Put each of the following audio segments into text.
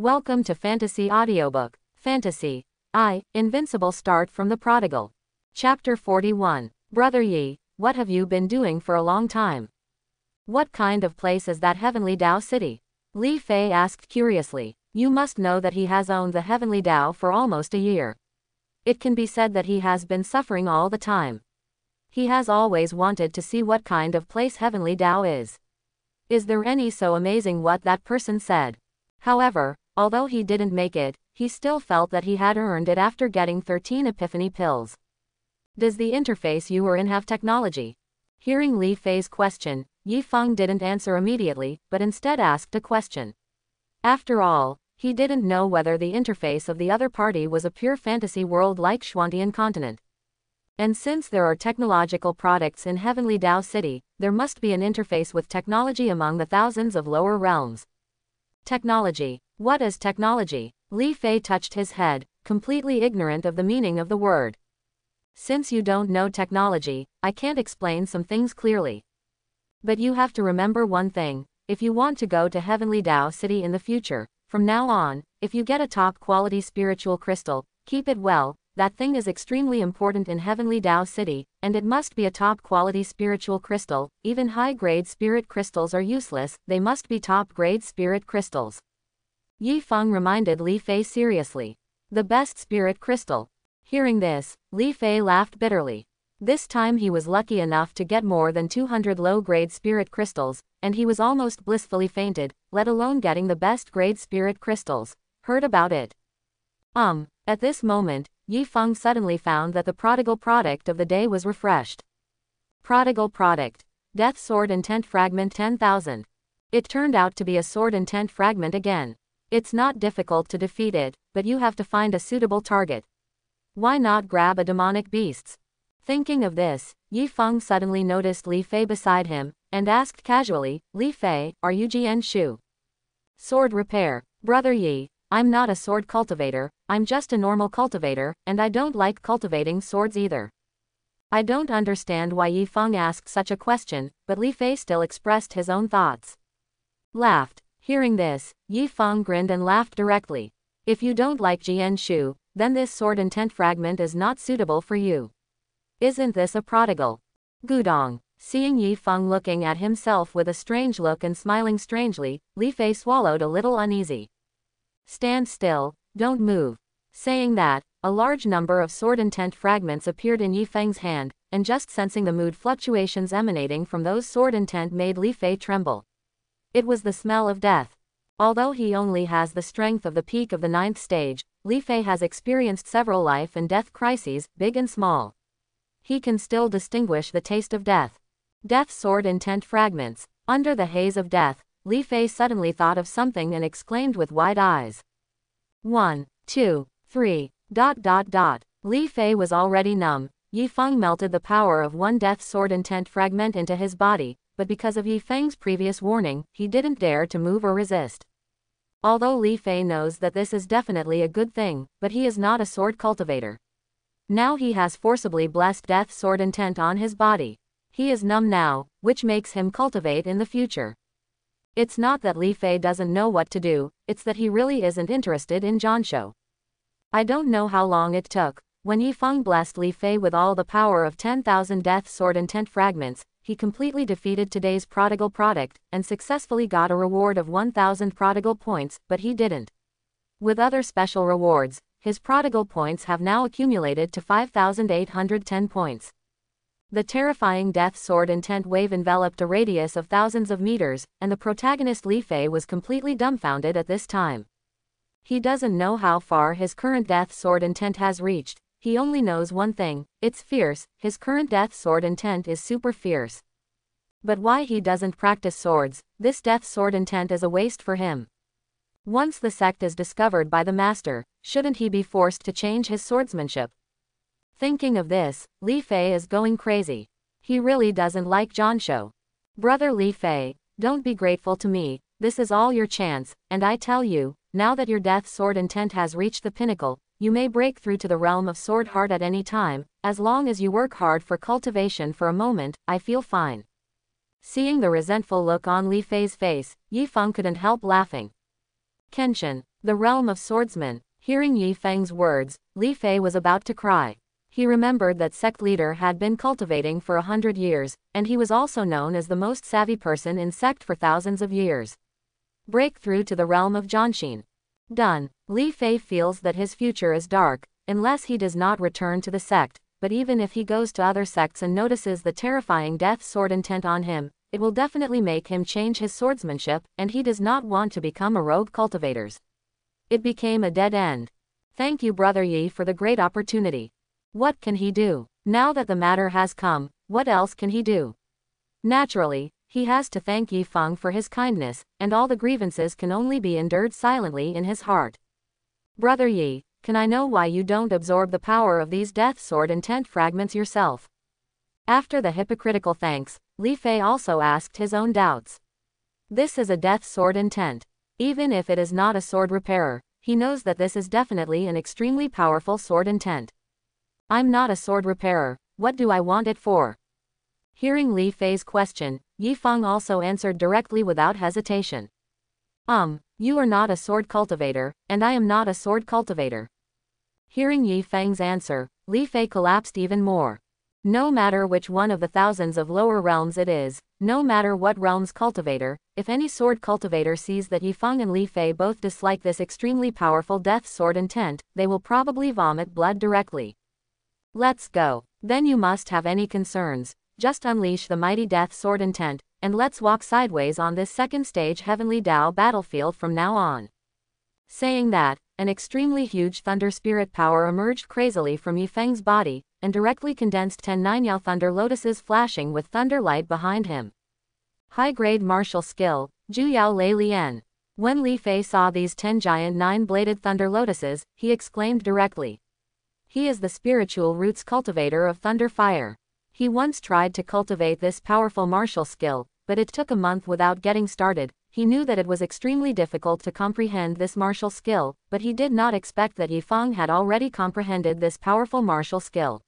Welcome to Fantasy Audiobook. Fantasy. I, Invincible Start from the Prodigal. Chapter 41. Brother Yi, what have you been doing for a long time? What kind of place is that heavenly Dao city? Li Fei asked curiously. You must know that he has owned the heavenly Dao for almost a year. It can be said that he has been suffering all the time. He has always wanted to see what kind of place heavenly Dao is. Is there any so amazing what that person said? However, Although he didn't make it, he still felt that he had earned it after getting 13 epiphany pills. Does the interface you were in have technology? Hearing Li Fei's question, Yi Feng didn't answer immediately, but instead asked a question. After all, he didn't know whether the interface of the other party was a pure fantasy world like Xuantian continent. And since there are technological products in Heavenly Dao City, there must be an interface with technology among the thousands of lower realms. Technology. What is technology? Li Fei touched his head, completely ignorant of the meaning of the word. Since you don't know technology, I can't explain some things clearly. But you have to remember one thing, if you want to go to Heavenly Dao City in the future, from now on, if you get a top quality spiritual crystal, keep it well, that thing is extremely important in Heavenly Dao City, and it must be a top quality spiritual crystal, even high grade spirit crystals are useless, they must be top grade spirit crystals. Yi Feng reminded Li Fei seriously. The best spirit crystal. Hearing this, Li Fei laughed bitterly. This time he was lucky enough to get more than 200 low-grade spirit crystals, and he was almost blissfully fainted, let alone getting the best grade spirit crystals. Heard about it. Um, at this moment, Yi Feng suddenly found that the prodigal product of the day was refreshed. Prodigal product. Death Sword Intent Fragment 10,000. It turned out to be a sword intent fragment again. It's not difficult to defeat it, but you have to find a suitable target. Why not grab a demonic beasts? Thinking of this, Yi Feng suddenly noticed Li Fei beside him, and asked casually, Li Fei, are you Jian Shu? Sword repair. Brother Yi, I'm not a sword cultivator, I'm just a normal cultivator, and I don't like cultivating swords either. I don't understand why Yi Feng asked such a question, but Li Fei still expressed his own thoughts. Laughed. Hearing this, Yi Feng grinned and laughed directly. If you don't like Jian Shu, then this sword intent fragment is not suitable for you. Isn't this a prodigal? Gudong. Seeing Yi Feng looking at himself with a strange look and smiling strangely, Li Fei swallowed a little uneasy. Stand still, don't move. Saying that, a large number of sword intent fragments appeared in Yi Feng's hand, and just sensing the mood fluctuations emanating from those sword intent made Li Fei tremble. It was the smell of death. Although he only has the strength of the peak of the ninth stage, Li Fei has experienced several life and death crises, big and small. He can still distinguish the taste of death. Death sword intent fragments. Under the haze of death, Li Fei suddenly thought of something and exclaimed with wide eyes. One, two, three, dot dot dot. Li Fei was already numb. Yi Feng melted the power of one death sword intent fragment into his body, but because of Yi Feng's previous warning, he didn't dare to move or resist. Although Li Fei knows that this is definitely a good thing, but he is not a sword cultivator. Now he has forcibly blessed death sword intent on his body. He is numb now, which makes him cultivate in the future. It's not that Li Fei doesn't know what to do, it's that he really isn't interested in Zhanshou. I don't know how long it took, when Yi Feng blessed Li Fei with all the power of 10,000 death sword intent fragments, he completely defeated today's prodigal product, and successfully got a reward of 1,000 prodigal points, but he didn't. With other special rewards, his prodigal points have now accumulated to 5,810 points. The terrifying death sword intent wave enveloped a radius of thousands of meters, and the protagonist Li Fei was completely dumbfounded at this time. He doesn't know how far his current death sword intent has reached, he only knows one thing, it's fierce, his current death sword intent is super fierce. But why he doesn't practice swords, this death sword intent is a waste for him. Once the sect is discovered by the master, shouldn't he be forced to change his swordsmanship? Thinking of this, Li Fei is going crazy. He really doesn't like Zhanshou. Brother Li Fei, don't be grateful to me, this is all your chance, and I tell you, now that your death sword intent has reached the pinnacle, you may break through to the realm of Sword Heart at any time, as long as you work hard for cultivation for a moment, I feel fine. Seeing the resentful look on Li Fei's face, Yi Feng couldn't help laughing. Kenshin, The realm of swordsmen. Hearing Yi Feng's words, Li Fei was about to cry. He remembered that sect leader had been cultivating for a hundred years, and he was also known as the most savvy person in sect for thousands of years. Breakthrough to the realm of Jianxin. Done. Li Fei feels that his future is dark, unless he does not return to the sect, but even if he goes to other sects and notices the terrifying death sword intent on him, it will definitely make him change his swordsmanship, and he does not want to become a rogue cultivators. It became a dead end. Thank you Brother Yi for the great opportunity. What can he do? Now that the matter has come, what else can he do? Naturally, he has to thank Yi Feng for his kindness, and all the grievances can only be endured silently in his heart. Brother Yi, can I know why you don't absorb the power of these death sword intent fragments yourself? After the hypocritical thanks, Li Fei also asked his own doubts. This is a death sword intent. Even if it is not a sword repairer, he knows that this is definitely an extremely powerful sword intent. I'm not a sword repairer, what do I want it for? Hearing Li Fei's question, Yi Feng also answered directly without hesitation. Um, you are not a sword cultivator, and I am not a sword cultivator. Hearing Yi Feng's answer, Li Fei collapsed even more. No matter which one of the thousands of lower realms it is, no matter what realm's cultivator, if any sword cultivator sees that Yi Feng and Li Fei both dislike this extremely powerful death sword intent, they will probably vomit blood directly. Let's go. Then you must have any concerns, just unleash the mighty death sword intent, and let's walk sideways on this second stage Heavenly Dao battlefield from now on. Saying that, an extremely huge thunder spirit power emerged crazily from Yi Feng's body, and directly condensed ten nine Yao thunder lotuses flashing with thunder light behind him. High-grade martial skill, Zhu Yao Lei Lian. When Li Fei saw these ten giant nine-bladed thunder lotuses, he exclaimed directly. He is the spiritual roots cultivator of thunder fire. He once tried to cultivate this powerful martial skill, but it took a month without getting started. He knew that it was extremely difficult to comprehend this martial skill, but he did not expect that Yi Feng had already comprehended this powerful martial skill.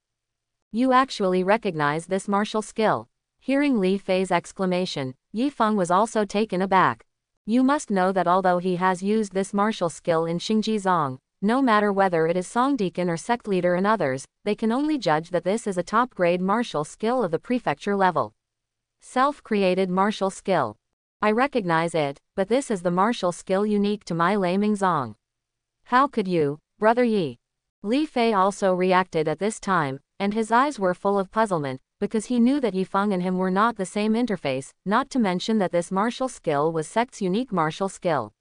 You actually recognize this martial skill. Hearing Li Fei's exclamation, Yi Feng was also taken aback. You must know that although he has used this martial skill in Xingji Zong, no matter whether it is Song Deacon or sect leader and others, they can only judge that this is a top-grade martial skill of the prefecture level. Self-created martial skill. I recognize it, but this is the martial skill unique to my Lei Mingzong. How could you, Brother Yi? Li Fei also reacted at this time, and his eyes were full of puzzlement, because he knew that Yi Feng and him were not the same interface, not to mention that this martial skill was sect's unique martial skill.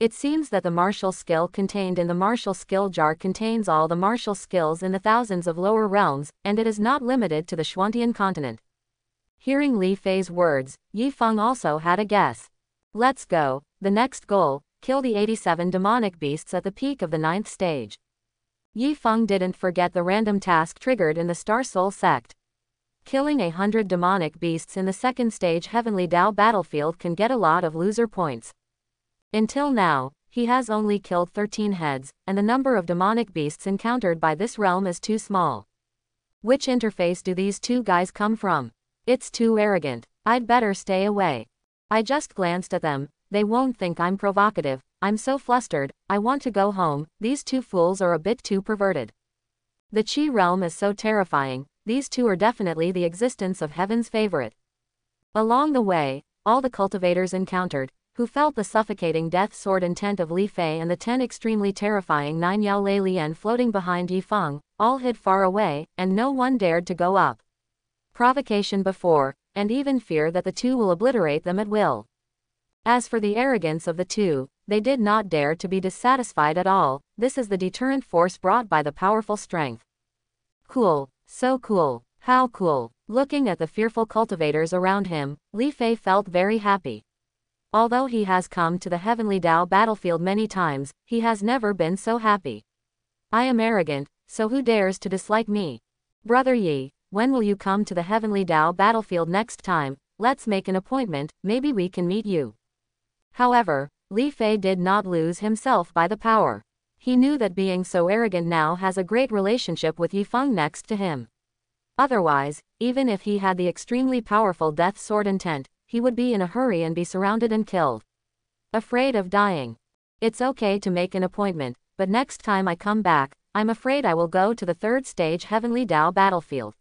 It seems that the martial skill contained in the martial skill jar contains all the martial skills in the thousands of lower realms, and it is not limited to the Xuantian continent. Hearing Li Fei's words, Yi Feng also had a guess. Let's go, the next goal, kill the 87 demonic beasts at the peak of the ninth stage. Yi Feng didn't forget the random task triggered in the Star Soul sect. Killing a hundred demonic beasts in the second stage Heavenly Dao battlefield can get a lot of loser points. Until now, he has only killed 13 heads, and the number of demonic beasts encountered by this realm is too small. Which interface do these two guys come from? It's too arrogant. I'd better stay away. I just glanced at them, they won't think I'm provocative, I'm so flustered, I want to go home, these two fools are a bit too perverted. The Chi realm is so terrifying, these two are definitely the existence of heaven's favorite. Along the way, all the cultivators encountered, who felt the suffocating death sword intent of Li Fei and the ten extremely terrifying nine Yao Lei Lian floating behind Yi Feng, all hid far away, and no one dared to go up. Provocation before, and even fear that the two will obliterate them at will. As for the arrogance of the two, they did not dare to be dissatisfied at all, this is the deterrent force brought by the powerful strength. Cool, so cool, how cool. Looking at the fearful cultivators around him, Li Fei felt very happy. Although he has come to the Heavenly Dao battlefield many times, he has never been so happy. I am arrogant, so who dares to dislike me? Brother Yi, when will you come to the Heavenly Dao battlefield next time? Let's make an appointment, maybe we can meet you. However, Li Fei did not lose himself by the power. He knew that being so arrogant now has a great relationship with Yi Feng next to him. Otherwise, even if he had the extremely powerful death sword intent, he would be in a hurry and be surrounded and killed. Afraid of dying. It's okay to make an appointment, but next time I come back, I'm afraid I will go to the third stage Heavenly Dao battlefield.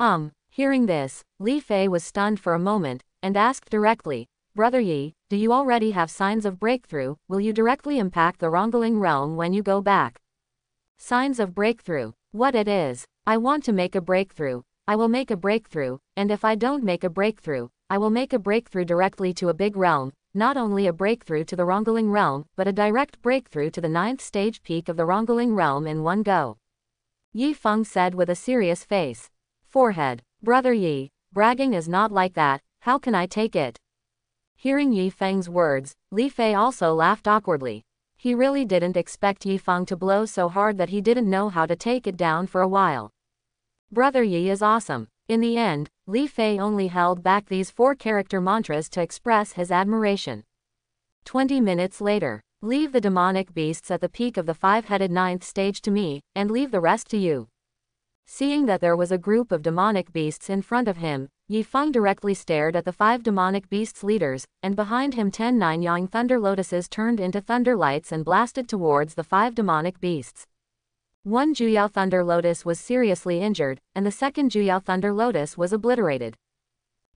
Um, hearing this, Li Fei was stunned for a moment, and asked directly, Brother Yi, do you already have signs of breakthrough, will you directly impact the Rongling realm when you go back? Signs of breakthrough. What it is. I want to make a breakthrough. I will make a breakthrough, and if I don't make a breakthrough, I will make a breakthrough directly to a big realm, not only a breakthrough to the Rongling realm, but a direct breakthrough to the ninth stage peak of the Rongling realm in one go. Yi Feng said with a serious face. Forehead. Brother Yi, bragging is not like that, how can I take it? Hearing Yi Feng's words, Li Fei also laughed awkwardly. He really didn't expect Yi Feng to blow so hard that he didn't know how to take it down for a while. Brother Yi is awesome. In the end, Li Fei only held back these four character mantras to express his admiration. Twenty minutes later, leave the demonic beasts at the peak of the five-headed ninth stage to me, and leave the rest to you. Seeing that there was a group of demonic beasts in front of him, Yi Feng directly stared at the five demonic beasts leaders, and behind him ten nine yang thunder lotuses turned into thunder lights and blasted towards the five demonic beasts. One Juyao thunder lotus was seriously injured, and the second Juyao thunder lotus was obliterated.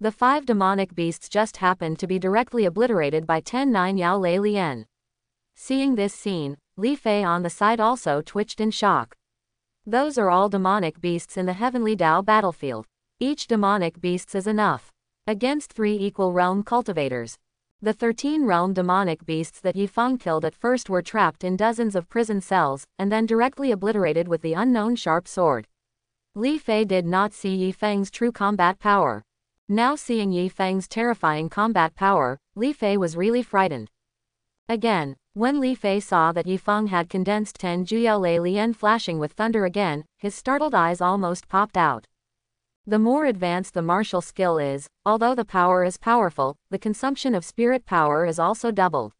The five demonic beasts just happened to be directly obliterated by ten nine Yao Lei Lian. Seeing this scene, Li Fei on the side also twitched in shock. Those are all demonic beasts in the heavenly Dao battlefield. Each demonic beasts is enough. Against three equal realm cultivators. The 13 realm demonic beasts that Yi Feng killed at first were trapped in dozens of prison cells, and then directly obliterated with the unknown sharp sword. Li Fei did not see Yi Feng's true combat power. Now seeing Yi Feng's terrifying combat power, Li Fei was really frightened. Again, when Li Fei saw that Yi Feng had condensed 10 Juyao Lei Lian flashing with thunder again, his startled eyes almost popped out. The more advanced the martial skill is, although the power is powerful, the consumption of spirit power is also doubled.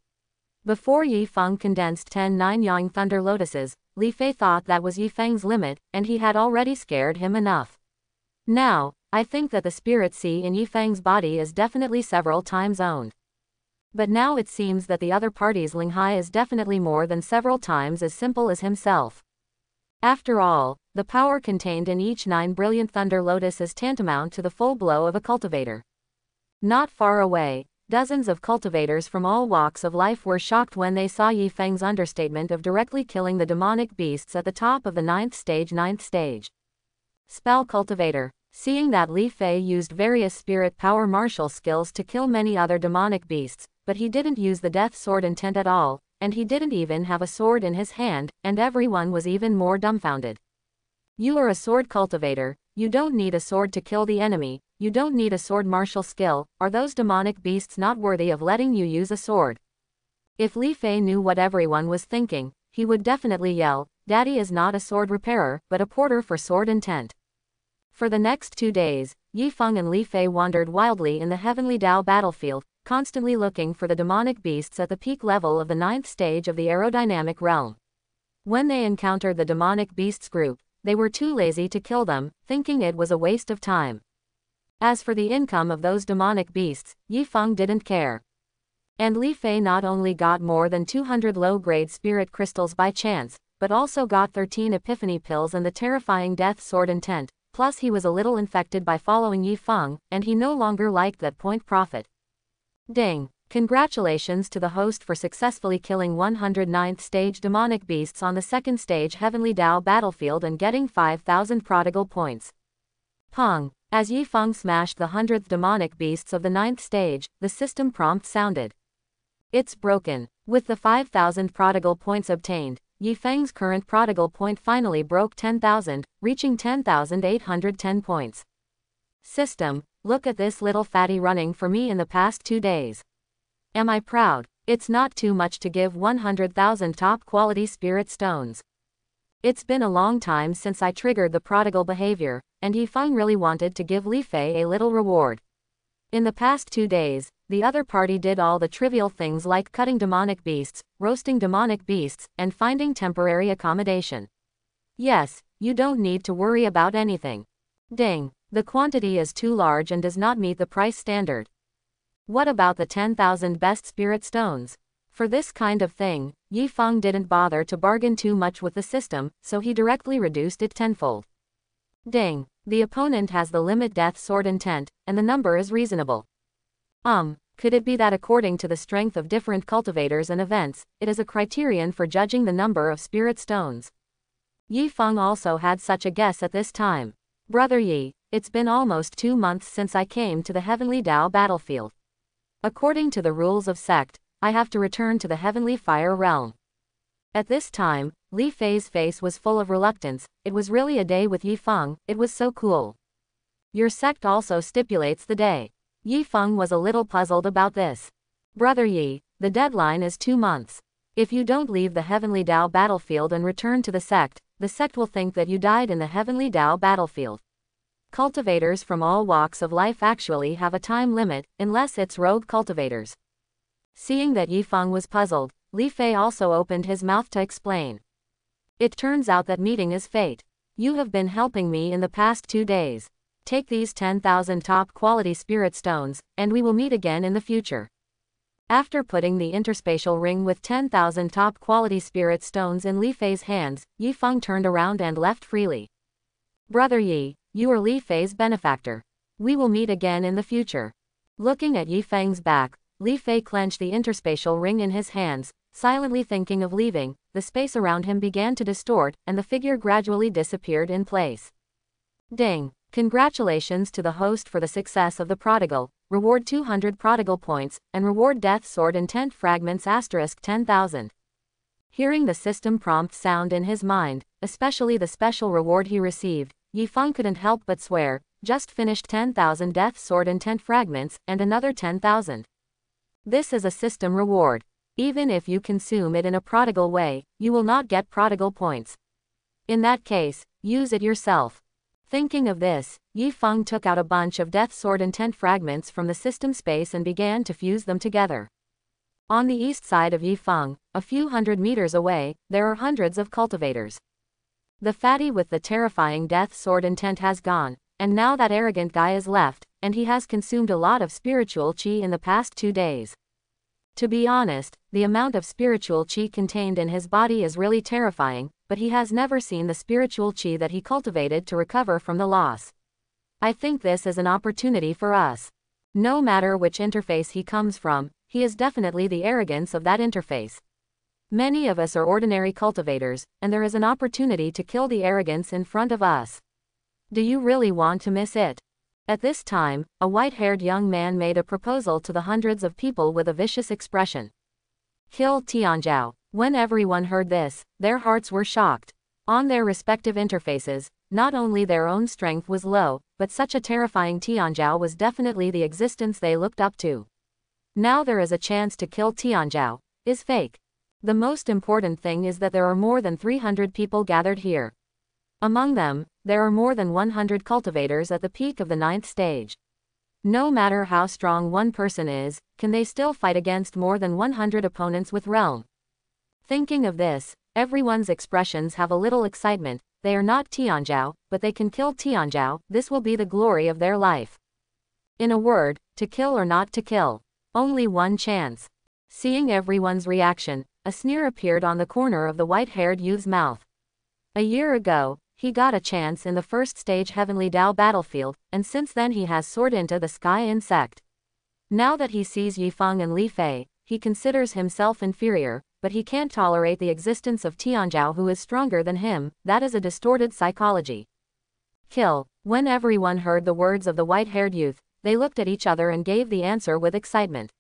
Before Yi Feng condensed 10 Nine Yang Thunder Lotuses, Li Fei thought that was Yi Feng's limit, and he had already scared him enough. Now, I think that the spirit sea in Yi Feng's body is definitely several times owned. But now it seems that the other party's Ling Hai is definitely more than several times as simple as himself. After all, the power contained in each nine brilliant thunder lotus is tantamount to the full blow of a cultivator. Not far away, dozens of cultivators from all walks of life were shocked when they saw Yi Feng's understatement of directly killing the demonic beasts at the top of the ninth stage ninth stage. Spell Cultivator. Seeing that Li Fei used various spirit power martial skills to kill many other demonic beasts, but he didn't use the death sword intent at all, and he didn't even have a sword in his hand, and everyone was even more dumbfounded. You are a sword cultivator, you don't need a sword to kill the enemy, you don't need a sword martial skill, are those demonic beasts not worthy of letting you use a sword? If Li Fei knew what everyone was thinking, he would definitely yell, Daddy is not a sword repairer, but a porter for sword intent. For the next two days, Yi Feng and Li Fei wandered wildly in the heavenly Dao battlefield, constantly looking for the demonic beasts at the peak level of the ninth stage of the aerodynamic realm. When they encountered the demonic beasts group, they were too lazy to kill them, thinking it was a waste of time. As for the income of those demonic beasts, Yi Feng didn't care. And Li Fei not only got more than 200 low-grade spirit crystals by chance, but also got 13 epiphany pills and the terrifying death sword intent, plus he was a little infected by following Yi Feng, and he no longer liked that point profit. Ding! Congratulations to the host for successfully killing 109th stage demonic beasts on the second stage Heavenly Dao battlefield and getting 5000 prodigal points. Pong. As Yi Feng smashed the 100th demonic beasts of the ninth stage, the system prompt sounded. It's broken. With the 5000 prodigal points obtained, Yi Feng's current prodigal point finally broke 10,000, reaching 10,810 points. System, look at this little fatty running for me in the past two days. Am I proud? It's not too much to give 100,000 top quality spirit stones. It's been a long time since I triggered the prodigal behavior, and Yi Feng really wanted to give Li Fei a little reward. In the past two days, the other party did all the trivial things like cutting demonic beasts, roasting demonic beasts, and finding temporary accommodation. Yes, you don't need to worry about anything. Ding, the quantity is too large and does not meet the price standard. What about the 10,000 best spirit stones? For this kind of thing, Yi Feng didn't bother to bargain too much with the system, so he directly reduced it tenfold. Ding. The opponent has the limit death sword intent, and the number is reasonable. Um, could it be that according to the strength of different cultivators and events, it is a criterion for judging the number of spirit stones? Yi Feng also had such a guess at this time. Brother Yi, it's been almost two months since I came to the Heavenly Dao battlefield. According to the rules of sect, I have to return to the Heavenly Fire realm. At this time, Li Fei's face was full of reluctance, it was really a day with Yi Feng, it was so cool. Your sect also stipulates the day. Yi Feng was a little puzzled about this. Brother Yi, the deadline is two months. If you don't leave the Heavenly Dao battlefield and return to the sect, the sect will think that you died in the Heavenly Dao battlefield. Cultivators from all walks of life actually have a time limit, unless it's rogue cultivators. Seeing that Yi Feng was puzzled, Li Fei also opened his mouth to explain. It turns out that meeting is fate. You have been helping me in the past two days. Take these 10,000 top quality spirit stones, and we will meet again in the future. After putting the interspatial ring with 10,000 top quality spirit stones in Li Fei's hands, Yi Feng turned around and left freely. Brother Yi, you are Li Fei's benefactor. We will meet again in the future. Looking at Yi Feng's back, Li Fei clenched the interspatial ring in his hands, silently thinking of leaving, the space around him began to distort, and the figure gradually disappeared in place. Ding! Congratulations to the host for the success of the prodigal, reward 200 prodigal points, and reward death sword intent fragments asterisk 10,000. Hearing the system prompt sound in his mind, especially the special reward he received, Yi Feng couldn't help but swear, just finished 10,000 death sword intent fragments, and another 10,000. This is a system reward. Even if you consume it in a prodigal way, you will not get prodigal points. In that case, use it yourself. Thinking of this, Yi Feng took out a bunch of Death Sword intent fragments from the system space and began to fuse them together. On the east side of Yi Feng, a few hundred meters away, there are hundreds of cultivators. The fatty with the terrifying Death Sword intent has gone, and now that arrogant guy is left, and he has consumed a lot of spiritual chi in the past two days. To be honest, the amount of spiritual chi contained in his body is really terrifying, but he has never seen the spiritual chi that he cultivated to recover from the loss. I think this is an opportunity for us. No matter which interface he comes from, he is definitely the arrogance of that interface. Many of us are ordinary cultivators, and there is an opportunity to kill the arrogance in front of us. Do you really want to miss it? At this time, a white-haired young man made a proposal to the hundreds of people with a vicious expression. Kill Tianzhao. When everyone heard this, their hearts were shocked. On their respective interfaces, not only their own strength was low, but such a terrifying Tianzhao was definitely the existence they looked up to. Now there is a chance to kill Tianzhao, is fake. The most important thing is that there are more than 300 people gathered here. Among them, there are more than 100 cultivators at the peak of the ninth stage. No matter how strong one person is, can they still fight against more than 100 opponents with Realm? Thinking of this, everyone's expressions have a little excitement, they are not Tianzhao, but they can kill Tianzhao, this will be the glory of their life. In a word, to kill or not to kill. Only one chance. Seeing everyone's reaction, a sneer appeared on the corner of the white-haired youth's mouth. A year ago, he got a chance in the first stage Heavenly Dao battlefield, and since then he has soared into the sky insect. Now that he sees Yi Feng and Li Fei, he considers himself inferior, but he can't tolerate the existence of Tianzhao who is stronger than him, that is a distorted psychology. Kill. When everyone heard the words of the white-haired youth, they looked at each other and gave the answer with excitement.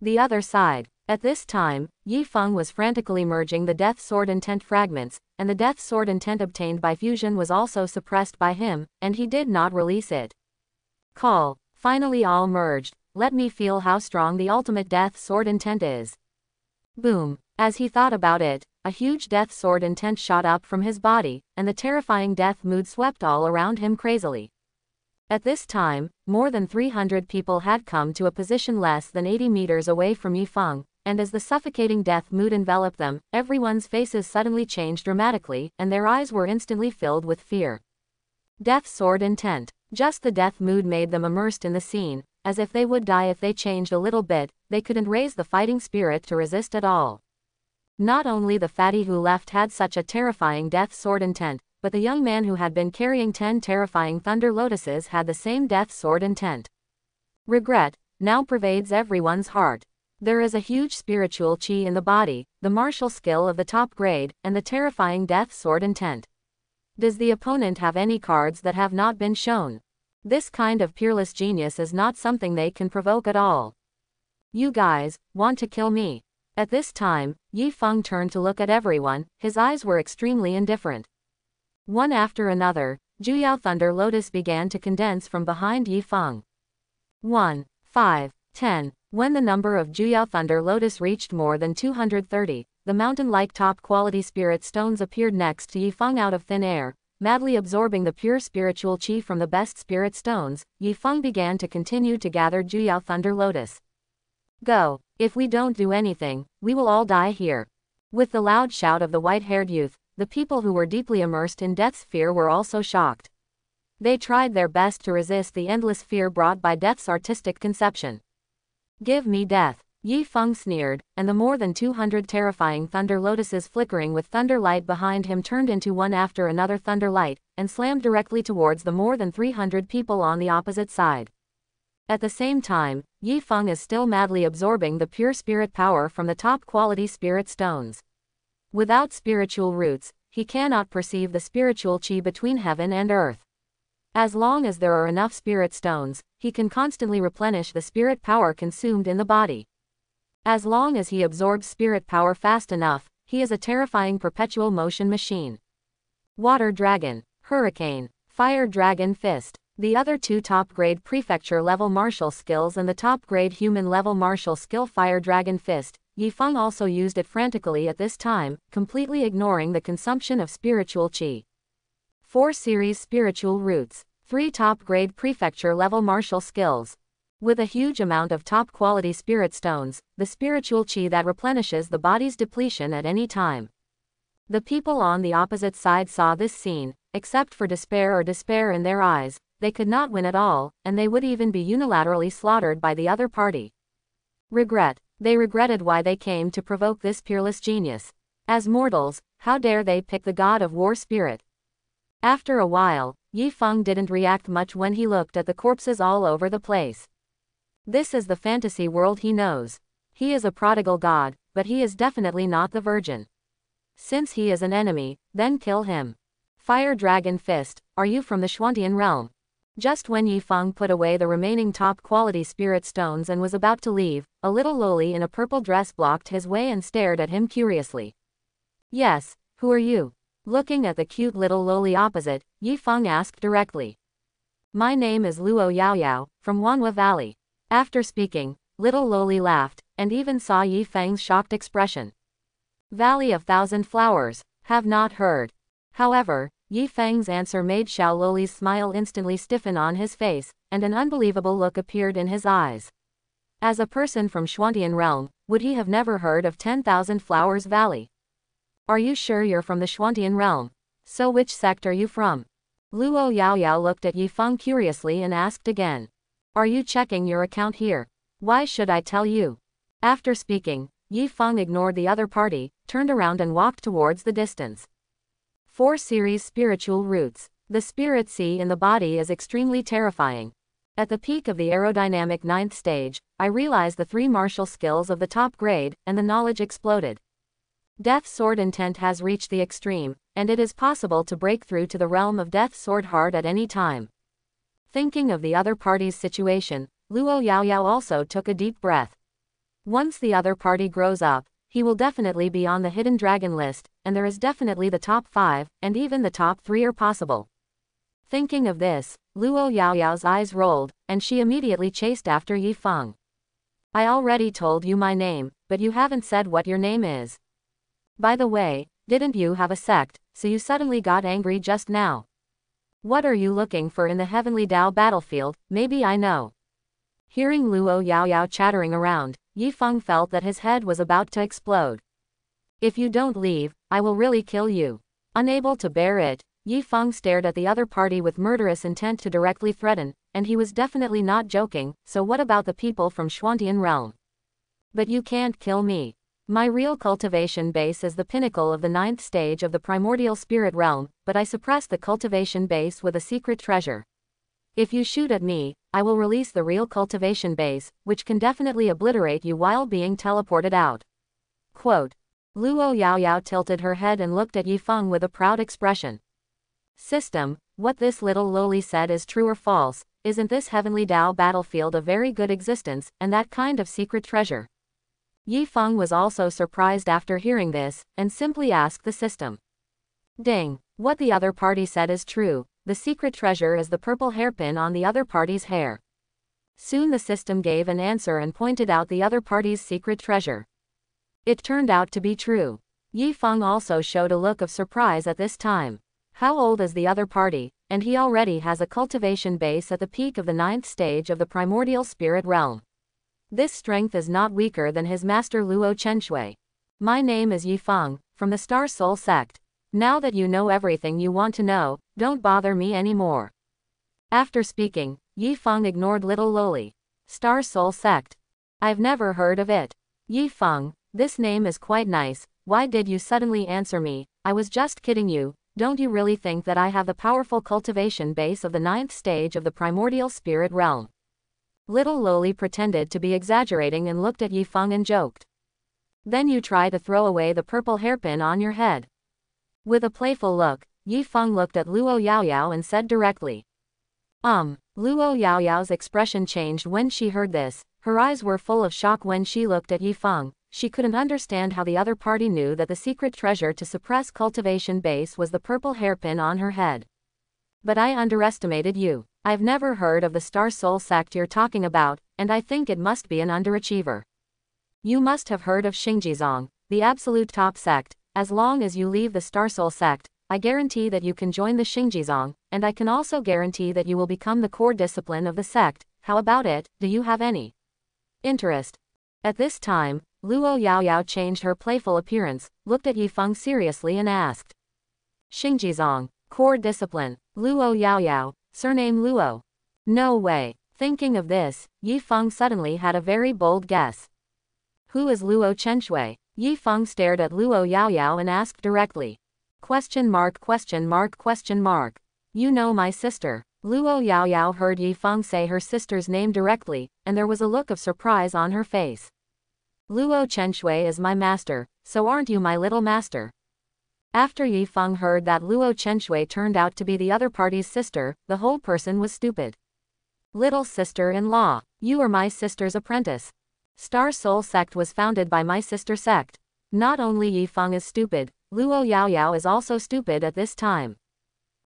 The other side. At this time, Yi Feng was frantically merging the Death Sword intent fragments, and the Death Sword intent obtained by fusion was also suppressed by him, and he did not release it. Call. Finally all merged, let me feel how strong the ultimate Death Sword intent is. Boom. As he thought about it, a huge Death Sword intent shot up from his body, and the terrifying death mood swept all around him crazily. At this time, more than 300 people had come to a position less than 80 meters away from Yifeng, and as the suffocating death mood enveloped them, everyone's faces suddenly changed dramatically, and their eyes were instantly filled with fear. Death sword intent. Just the death mood made them immersed in the scene, as if they would die if they changed a little bit, they couldn't raise the fighting spirit to resist at all. Not only the fatty who left had such a terrifying death sword intent, but the young man who had been carrying ten terrifying thunder lotuses had the same death sword intent. Regret, now pervades everyone's heart. There is a huge spiritual chi in the body, the martial skill of the top grade, and the terrifying death sword intent. Does the opponent have any cards that have not been shown? This kind of peerless genius is not something they can provoke at all. You guys, want to kill me? At this time, Yi Feng turned to look at everyone, his eyes were extremely indifferent. One after another, Juyao Thunder Lotus began to condense from behind Yi Feng. 1, 5, 10. When the number of Juyao Thunder Lotus reached more than 230, the mountain-like top-quality spirit stones appeared next to Yi Feng out of thin air, madly absorbing the pure spiritual chi from the best spirit stones, Yi Feng began to continue to gather Juyao Thunder Lotus. Go. If we don't do anything, we will all die here. With the loud shout of the white-haired youth, the people who were deeply immersed in death's fear were also shocked. They tried their best to resist the endless fear brought by death's artistic conception. Give me death. Yi Feng sneered, and the more than 200 terrifying thunder lotuses flickering with thunder light behind him turned into one after another thunder light, and slammed directly towards the more than 300 people on the opposite side. At the same time, Yi Feng is still madly absorbing the pure spirit power from the top quality spirit stones. Without spiritual roots, he cannot perceive the spiritual chi between heaven and earth. As long as there are enough spirit stones, he can constantly replenish the spirit power consumed in the body. As long as he absorbs spirit power fast enough, he is a terrifying perpetual motion machine. Water Dragon, Hurricane, Fire Dragon Fist. The other two top-grade prefecture-level martial skills and the top-grade human-level martial skill Fire Dragon Fist, Yi Feng also used it frantically at this time, completely ignoring the consumption of spiritual chi. 4 Series Spiritual Roots 3 top-grade prefecture-level martial skills. With a huge amount of top-quality spirit stones, the spiritual chi that replenishes the body's depletion at any time. The people on the opposite side saw this scene, except for despair or despair in their eyes, they could not win at all, and they would even be unilaterally slaughtered by the other party. Regret. They regretted why they came to provoke this peerless genius. As mortals, how dare they pick the god of war spirit? After a while, Yi Feng didn't react much when he looked at the corpses all over the place. This is the fantasy world he knows. He is a prodigal god, but he is definitely not the virgin. Since he is an enemy, then kill him. Fire Dragon Fist, are you from the Xuantian realm? Just when Yi Feng put away the remaining top-quality spirit stones and was about to leave, a little loli in a purple dress blocked his way and stared at him curiously. Yes, who are you? Looking at the cute little loli opposite, Yi Feng asked directly. My name is Luo Yao Yao, from Wanhua Valley. After speaking, little loli laughed, and even saw Yi Feng's shocked expression. Valley of Thousand Flowers, have not heard. However, Yi Feng's answer made Xiao Loli's smile instantly stiffen on his face, and an unbelievable look appeared in his eyes. As a person from Xuantian realm, would he have never heard of 10,000 Flowers Valley? Are you sure you're from the Xuantian realm? So which sect are you from? Luo Yao Yao looked at Yi Feng curiously and asked again. Are you checking your account here? Why should I tell you? After speaking, Yi Feng ignored the other party, turned around and walked towards the distance. 4 Series Spiritual Roots. The spirit sea in the body is extremely terrifying. At the peak of the aerodynamic ninth stage, I realized the three martial skills of the top grade, and the knowledge exploded. Death Sword intent has reached the extreme, and it is possible to break through to the realm of Death Sword Heart at any time. Thinking of the other party's situation, Luo Yao Yao also took a deep breath. Once the other party grows up, he will definitely be on the hidden dragon list, and there is definitely the top 5, and even the top 3 are possible. Thinking of this, Luo Yao Yao's eyes rolled, and she immediately chased after Yi Feng. I already told you my name, but you haven't said what your name is. By the way, didn't you have a sect, so you suddenly got angry just now? What are you looking for in the heavenly Dao battlefield, maybe I know. Hearing Luo Yao Yao chattering around, Yi Feng felt that his head was about to explode. If you don't leave, I will really kill you. Unable to bear it, Yi Feng stared at the other party with murderous intent to directly threaten, and he was definitely not joking, so what about the people from Xuantian realm? But you can't kill me. My real cultivation base is the pinnacle of the ninth stage of the primordial spirit realm, but I suppress the cultivation base with a secret treasure. If you shoot at me, I will release the real cultivation base, which can definitely obliterate you while being teleported out. Quote. Luo Yao Yao tilted her head and looked at Yi Feng with a proud expression. System, what this little loli said is true or false, isn't this heavenly Dao battlefield a very good existence, and that kind of secret treasure? Yi Feng was also surprised after hearing this, and simply asked the system. Ding, what the other party said is true, the secret treasure is the purple hairpin on the other party's hair. Soon the system gave an answer and pointed out the other party's secret treasure. It turned out to be true. Yi Feng also showed a look of surprise at this time. How old is the other party, and he already has a cultivation base at the peak of the ninth stage of the primordial spirit realm. This strength is not weaker than his master Luo Chenxue. My name is Yi Feng, from the Star Soul sect. Now that you know everything you want to know, don't bother me anymore. After speaking, Yi Feng ignored little Loli. Star Soul sect. I've never heard of it. Yi Feng, this name is quite nice, why did you suddenly answer me, I was just kidding you, don't you really think that I have the powerful cultivation base of the ninth stage of the primordial spirit realm? Little Loli pretended to be exaggerating and looked at Yi Feng and joked. Then you try to throw away the purple hairpin on your head. With a playful look, Yi Feng looked at Luo Yao Yao and said directly. Um, Luo Yao Yao's expression changed when she heard this, her eyes were full of shock when she looked at Yi Feng, she couldn't understand how the other party knew that the secret treasure to suppress cultivation base was the purple hairpin on her head. But I underestimated you. I've never heard of the Star Soul sect you're talking about, and I think it must be an underachiever. You must have heard of Xingjizong, the absolute top sect, as long as you leave the Star Soul sect, I guarantee that you can join the Xingjizong, and I can also guarantee that you will become the core discipline of the sect, how about it, do you have any interest? At this time, Luo Yao Yao changed her playful appearance, looked at Yi Feng seriously and asked. Xingjizong, core discipline, Luo Yao Yao, Surname Luo. No way. Thinking of this, Yi Feng suddenly had a very bold guess. Who is Luo Chenxue? Yi Feng stared at Luo Yao Yao and asked directly. Question mark question mark question mark. You know my sister. Luo Yao Yao heard Yi Feng say her sister's name directly, and there was a look of surprise on her face. Luo Chenxue is my master, so aren't you my little master? After Yi Feng heard that Luo Chenxue turned out to be the other party's sister, the whole person was stupid. Little sister-in-law, you are my sister's apprentice. Star Soul sect was founded by my sister sect. Not only Yi Feng is stupid, Luo Yao Yao is also stupid at this time.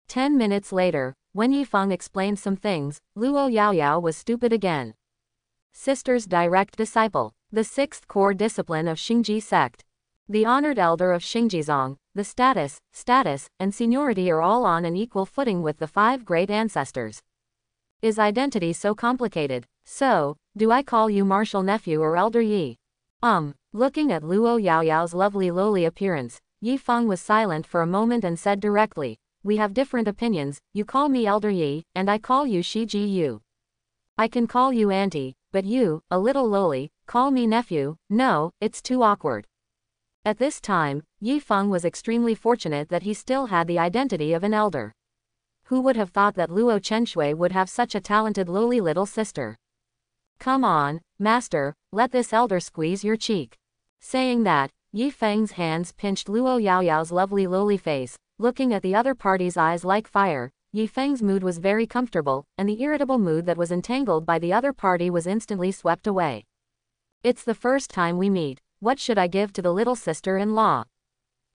Ten minutes later, when Yi Feng explained some things, Luo Yao Yao was stupid again. Sister's direct disciple, the sixth core discipline of Xingji sect. The honored elder of Xingjizong, the status, status, and seniority are all on an equal footing with the five great ancestors. Is identity so complicated? So, do I call you Martial Nephew or Elder Yi? Um, looking at Luo Yao Yao's lovely loli appearance, Yi Feng was silent for a moment and said directly, We have different opinions, you call me Elder Yi, and I call you Shi Ji Yu. I can call you Auntie, but you, a little loli, call me Nephew, no, it's too awkward. At this time, Yi Feng was extremely fortunate that he still had the identity of an elder. Who would have thought that Luo Chenxue would have such a talented loli little sister? Come on, master, let this elder squeeze your cheek. Saying that, Yi Feng's hands pinched Luo Yao Yao's lovely loli face, looking at the other party's eyes like fire, Yi Feng's mood was very comfortable, and the irritable mood that was entangled by the other party was instantly swept away. It's the first time we meet, what should I give to the little sister-in-law?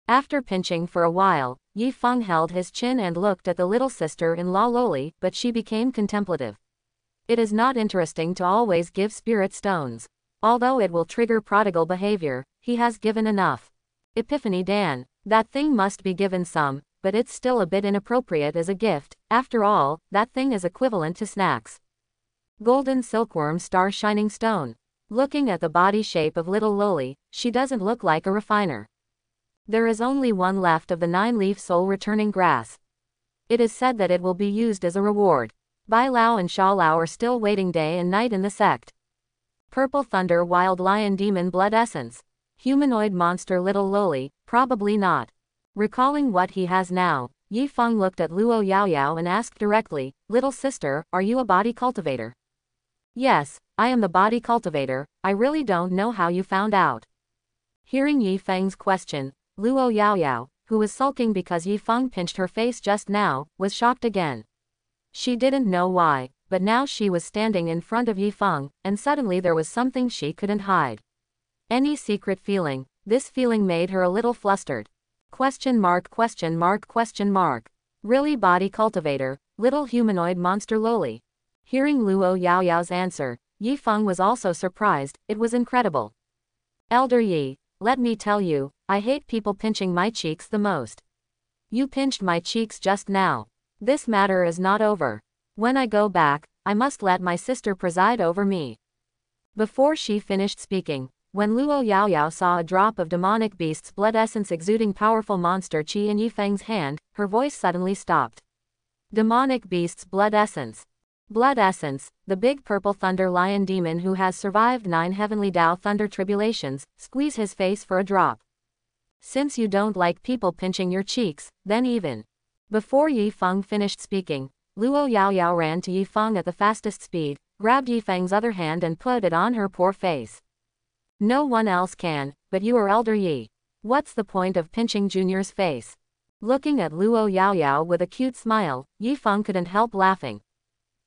After pinching for a while, Yi Feng held his chin and looked at the little sister-in-law loli, but she became contemplative. It is not interesting to always give spirit stones. Although it will trigger prodigal behavior, he has given enough. Epiphany Dan. That thing must be given some, but it's still a bit inappropriate as a gift, after all, that thing is equivalent to snacks. Golden Silkworm Star Shining Stone. Looking at the body shape of little Loli, she doesn't look like a refiner. There is only one left of the nine-leaf soul returning grass. It is said that it will be used as a reward. Bai Lao and Sha Lao are still waiting day and night in the sect. Purple Thunder Wild Lion Demon Blood Essence. Humanoid Monster Little Loli, probably not. Recalling what he has now, Yi Feng looked at Luo Yao Yao and asked directly, Little sister, are you a body cultivator? Yes, I am the body cultivator, I really don't know how you found out. Hearing Yi Feng's question, Luo Yao Yao, who was sulking because Yi Feng pinched her face just now, was shocked again. She didn't know why, but now she was standing in front of Yi Feng, and suddenly there was something she couldn't hide. Any secret feeling, this feeling made her a little flustered. Question mark question mark question mark. Really body cultivator, little humanoid monster Loli. Hearing Luo Yao Yao's answer, Yi Feng was also surprised, it was incredible. Elder Yi, let me tell you, I hate people pinching my cheeks the most. You pinched my cheeks just now. This matter is not over. When I go back, I must let my sister preside over me. Before she finished speaking, when Luo Yao Yao saw a drop of demonic beast's blood essence exuding powerful monster qi in Yifeng's hand, her voice suddenly stopped. Demonic beast's blood essence. Blood essence, the big purple thunder lion demon who has survived nine heavenly Dao thunder tribulations, squeeze his face for a drop. Since you don't like people pinching your cheeks, then even. Before Yi Feng finished speaking, Luo Yao Yao ran to Yi Feng at the fastest speed, grabbed Yi Feng's other hand and put it on her poor face. No one else can, but you are Elder Yi. What's the point of pinching Junior's face? Looking at Luo Yao Yao with a cute smile, Yi Feng couldn't help laughing.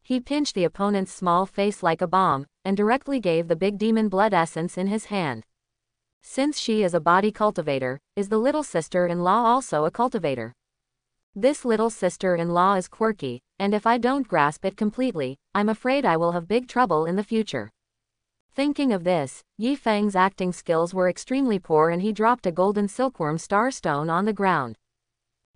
He pinched the opponent's small face like a bomb, and directly gave the big demon blood essence in his hand. Since she is a body cultivator, is the little sister-in-law also a cultivator? This little sister-in-law is quirky, and if I don't grasp it completely, I'm afraid I will have big trouble in the future. Thinking of this, Yi Feng's acting skills were extremely poor and he dropped a golden silkworm star stone on the ground.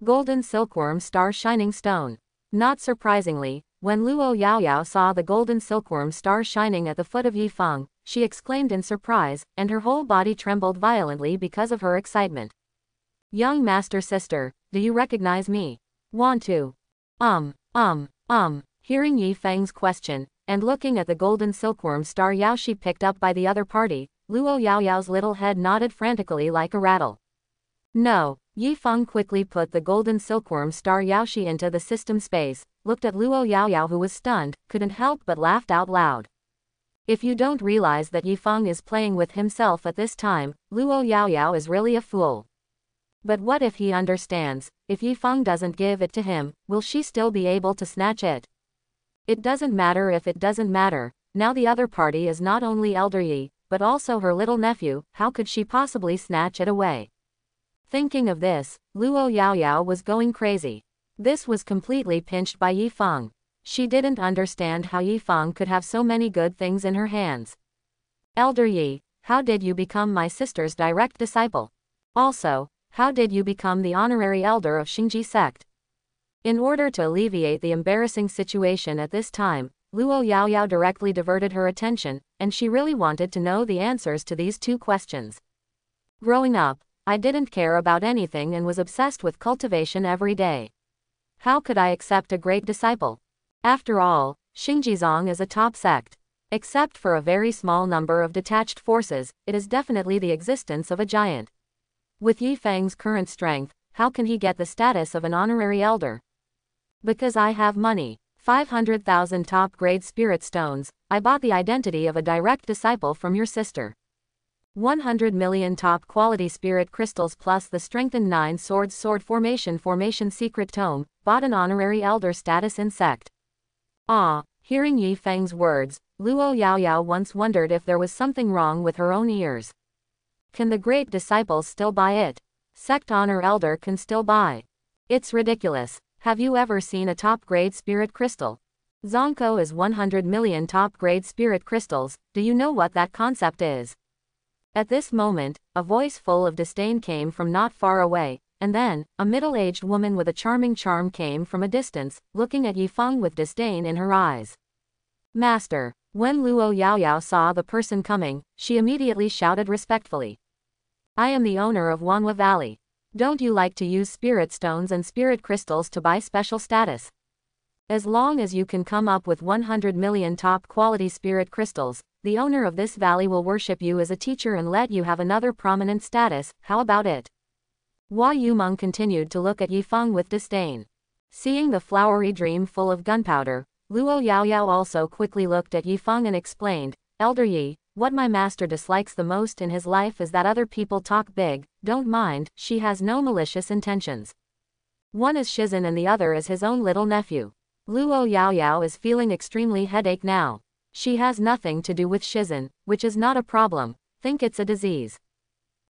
Golden silkworm star shining stone. Not surprisingly, when Luo Yao Yao saw the golden silkworm star shining at the foot of Yi Feng, she exclaimed in surprise, and her whole body trembled violently because of her excitement. Young master sister, do you recognize me? Want to? Um, um, um, hearing Yi Feng's question, and looking at the golden silkworm star Yaoshi picked up by the other party, Luo Yao Yao's little head nodded frantically like a rattle. No, Yi Feng quickly put the golden silkworm star Yaoshi into the system space, looked at Luo Yao Yao who was stunned, couldn't help but laughed out loud. If you don't realize that Yi Feng is playing with himself at this time, Luo Yao Yao is really a fool. But what if he understands, if Yi Feng doesn't give it to him, will she still be able to snatch it? It doesn't matter if it doesn't matter, now the other party is not only Elder Yi, but also her little nephew, how could she possibly snatch it away? Thinking of this, Luo Yao Yao was going crazy. This was completely pinched by Yi Feng. She didn't understand how Yi Feng could have so many good things in her hands. Elder Yi, how did you become my sister's direct disciple? Also, how did you become the honorary elder of Xingji sect? In order to alleviate the embarrassing situation at this time, Luo Yao Yao directly diverted her attention, and she really wanted to know the answers to these two questions. Growing up, I didn't care about anything and was obsessed with cultivation every day. How could I accept a great disciple? After all, Xingjizong is a top sect. Except for a very small number of detached forces, it is definitely the existence of a giant. With Yi Feng's current strength, how can he get the status of an honorary elder? Because I have money. 500,000 top grade spirit stones, I bought the identity of a direct disciple from your sister. 100 million top quality spirit crystals plus the strengthened 9 swords sword formation formation secret tome, bought an honorary elder status in sect. Ah, hearing Yi Feng's words, Luo Yao Yao once wondered if there was something wrong with her own ears. Can the great disciples still buy it? Sect honor elder can still buy. It's ridiculous. Have you ever seen a top-grade spirit crystal? Zonko is 100 million top-grade spirit crystals, do you know what that concept is? At this moment, a voice full of disdain came from not far away, and then, a middle-aged woman with a charming charm came from a distance, looking at Yifeng with disdain in her eyes. Master, when Luo Yao Yao saw the person coming, she immediately shouted respectfully. I am the owner of Wanhua Valley. Don't you like to use spirit stones and spirit crystals to buy special status? As long as you can come up with 100 million top quality spirit crystals, the owner of this valley will worship you as a teacher and let you have another prominent status, how about it? Hua Yumeng continued to look at Yifeng with disdain. Seeing the flowery dream full of gunpowder, Luo Yaoyao also quickly looked at Yifeng and explained, Elder Yi, what my master dislikes the most in his life is that other people talk big, don't mind, she has no malicious intentions. One is Shizhen and the other is his own little nephew. Luo Yaoyao is feeling extremely headache now. She has nothing to do with Shizhen, which is not a problem, think it's a disease.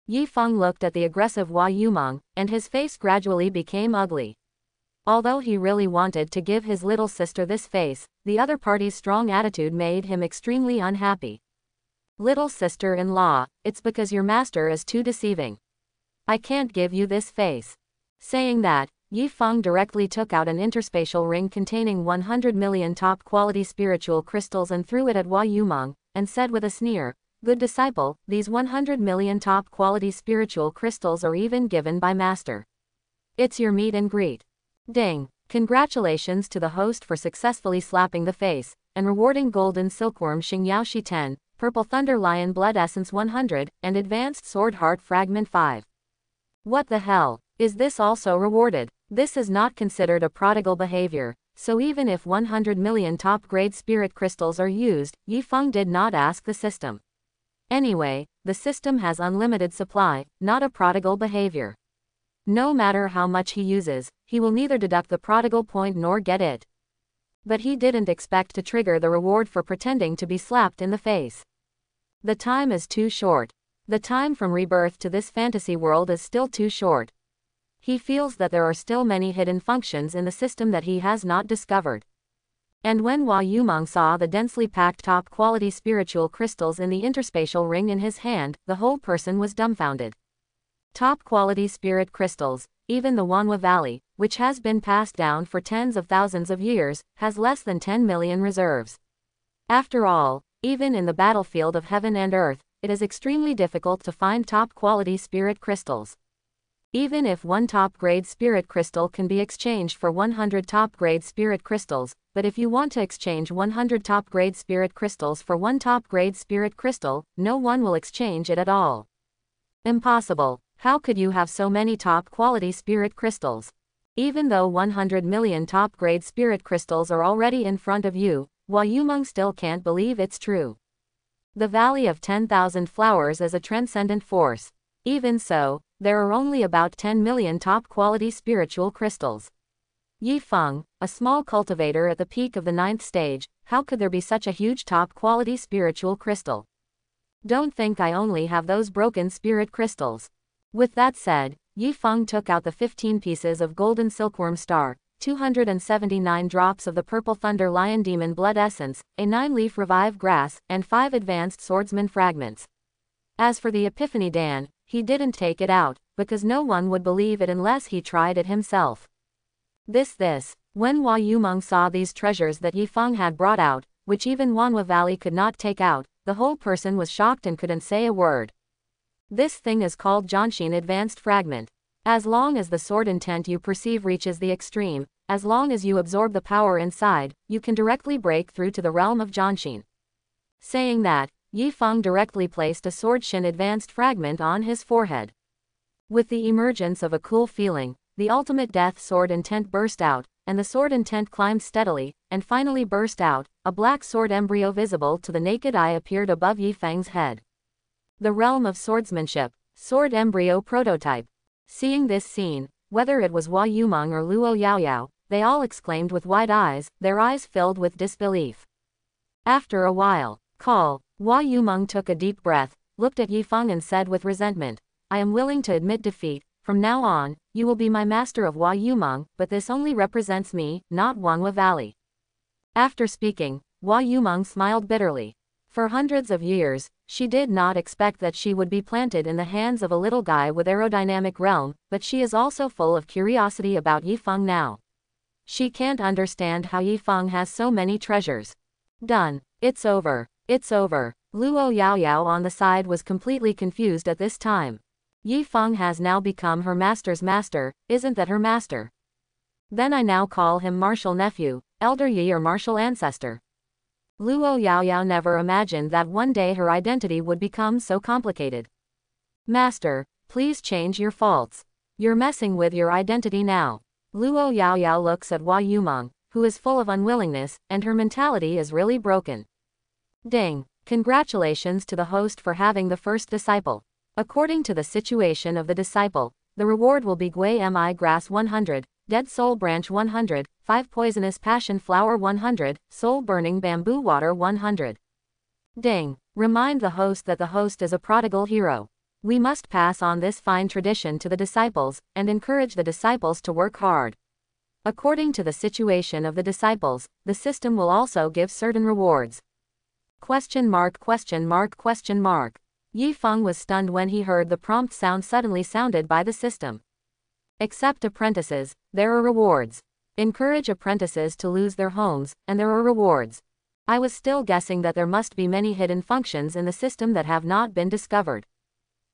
Yi Feng looked at the aggressive Hua Yumeng, and his face gradually became ugly. Although he really wanted to give his little sister this face, the other party's strong attitude made him extremely unhappy. Little sister-in-law, it's because your master is too deceiving. I can't give you this face. Saying that, Yi Feng directly took out an interspatial ring containing 100 million top-quality spiritual crystals and threw it at Hua Yumeng, and said with a sneer, Good disciple, these 100 million top-quality spiritual crystals are even given by master. It's your meet and greet. Ding! Congratulations to the host for successfully slapping the face, and rewarding Golden Silkworm Xingyao Shi 10, Purple Thunder Lion Blood Essence 100, and Advanced Sword Heart Fragment 5. What the hell? Is this also rewarded? This is not considered a prodigal behavior, so even if 100 million top-grade spirit crystals are used, Yi Feng did not ask the system. Anyway, the system has unlimited supply, not a prodigal behavior. No matter how much he uses, he will neither deduct the prodigal point nor get it. But he didn't expect to trigger the reward for pretending to be slapped in the face. The time is too short. The time from rebirth to this fantasy world is still too short. He feels that there are still many hidden functions in the system that he has not discovered. And when Hua Yumeng saw the densely packed top-quality spiritual crystals in the interspatial ring in his hand, the whole person was dumbfounded. Top-quality spirit crystals, even the Wanhua Valley, which has been passed down for tens of thousands of years, has less than 10 million reserves. After all, even in the battlefield of heaven and earth, it is extremely difficult to find top-quality spirit crystals. Even if one top-grade spirit crystal can be exchanged for 100 top-grade spirit crystals, but if you want to exchange 100 top-grade spirit crystals for one top-grade spirit crystal, no one will exchange it at all. Impossible. How could you have so many top-quality spirit crystals? Even though 100 million top-grade spirit crystals are already in front of you, Hua still can't believe it's true. The Valley of 10,000 Flowers is a transcendent force. Even so, there are only about 10 million top-quality spiritual crystals. Yi Feng, a small cultivator at the peak of the ninth stage, how could there be such a huge top-quality spiritual crystal? Don't think I only have those broken spirit crystals. With that said, Yi Feng took out the 15 pieces of golden silkworm star, 279 drops of the purple thunder lion demon blood essence, a 9-leaf revive grass, and 5 advanced swordsman fragments. As for the epiphany dan, he didn't take it out, because no one would believe it unless he tried it himself. This this, when Hua Yumeng saw these treasures that Yi Feng had brought out, which even Wanhua Valley could not take out, the whole person was shocked and couldn't say a word. This thing is called Jianxin Advanced Fragment. As long as the sword intent you perceive reaches the extreme, as long as you absorb the power inside, you can directly break through to the realm of Jianxin. Saying that, Yi Feng directly placed a sword Shin advanced fragment on his forehead. With the emergence of a cool feeling, the ultimate death sword intent burst out, and the sword intent climbed steadily, and finally burst out, a black sword embryo visible to the naked eye appeared above Yi Feng's head. The realm of swordsmanship, sword embryo prototype. Seeing this scene, whether it was Hua Yumeng or Luo Yaoyao, they all exclaimed with wide eyes, their eyes filled with disbelief. After a while, call, Hua Yumeng took a deep breath, looked at Yi Feng and said with resentment, I am willing to admit defeat, from now on, you will be my master of Hua Yumeng, but this only represents me, not Wanhua Valley. After speaking, Hua Yumeng smiled bitterly. For hundreds of years, she did not expect that she would be planted in the hands of a little guy with aerodynamic realm, but she is also full of curiosity about Yi Feng now. She can't understand how Yi Feng has so many treasures. Done. It's over. It's over. Luo Yaoyao on the side was completely confused at this time. Yi Feng has now become her master's master, isn't that her master? Then I now call him martial nephew, Elder Yi or martial ancestor. Luo Yaoyao never imagined that one day her identity would become so complicated. Master, please change your faults. You're messing with your identity now. Luo Yaoyao looks at Hua Yumeng, who is full of unwillingness, and her mentality is really broken. Ding. Congratulations to the host for having the first disciple. According to the situation of the disciple, the reward will be Gui Mi grass 100, dead soul branch 100, 5 poisonous passion flower 100, soul burning bamboo water 100. Ding. Remind the host that the host is a prodigal hero. We must pass on this fine tradition to the disciples, and encourage the disciples to work hard. According to the situation of the disciples, the system will also give certain rewards. Question mark question mark question mark. Yi Feng was stunned when he heard the prompt sound suddenly sounded by the system. Accept apprentices, there are rewards. Encourage apprentices to lose their homes, and there are rewards. I was still guessing that there must be many hidden functions in the system that have not been discovered.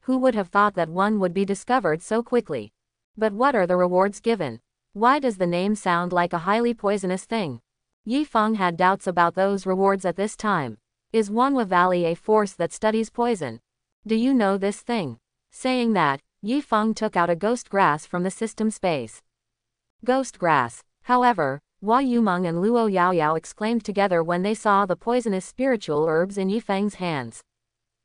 Who would have thought that one would be discovered so quickly? But what are the rewards given? Why does the name sound like a highly poisonous thing? Yi Feng had doubts about those rewards at this time. Is Wanhua Valley a force that studies poison? Do you know this thing? Saying that, Yi Feng took out a ghost grass from the system space. Ghost grass. However, Hua Yumeng and Luo Yaoyao exclaimed together when they saw the poisonous spiritual herbs in Yi Feng's hands.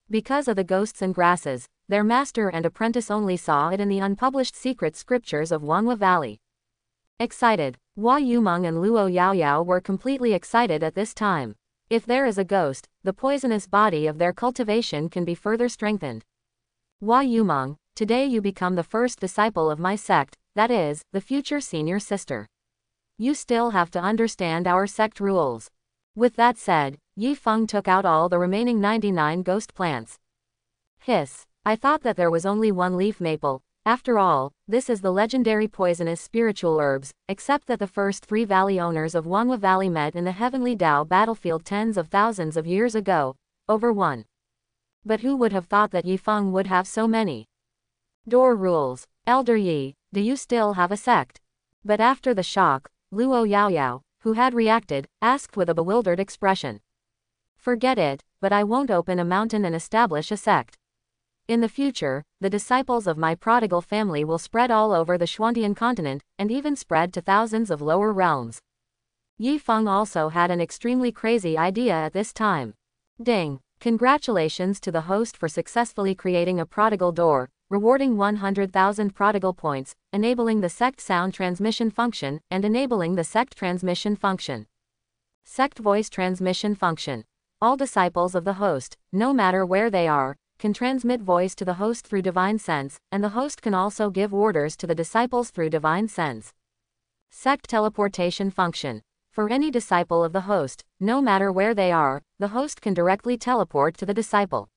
Because of the ghosts and grasses, their master and apprentice only saw it in the unpublished secret scriptures of Wanhua Valley. Excited, Hua Yumeng and Luo Yaoyao were completely excited at this time. If there is a ghost, the poisonous body of their cultivation can be further strengthened. Hua Yumeng, today you become the first disciple of my sect, that is, the future senior sister. You still have to understand our sect rules. With that said, Yi Feng took out all the remaining 99 ghost plants. Hiss. I thought that there was only one leaf maple, after all, this is the legendary poisonous spiritual herbs, except that the first three valley owners of Wanhua Valley met in the Heavenly Dao battlefield tens of thousands of years ago, over one. But who would have thought that Yi Feng would have so many? Door rules. Elder Yi, do you still have a sect? But after the shock, Luo Yaoyao, who had reacted, asked with a bewildered expression. Forget it, but I won't open a mountain and establish a sect. In the future, the disciples of my prodigal family will spread all over the Xuantian continent, and even spread to thousands of lower realms. Yi Feng also had an extremely crazy idea at this time. Ding! Congratulations to the host for successfully creating a prodigal door, rewarding 100,000 prodigal points, enabling the sect sound transmission function, and enabling the sect transmission function. Sect voice transmission function. All disciples of the host, no matter where they are, can transmit voice to the host through divine sense, and the host can also give orders to the disciples through divine sense. Sect teleportation function. For any disciple of the host, no matter where they are, the host can directly teleport to the disciple.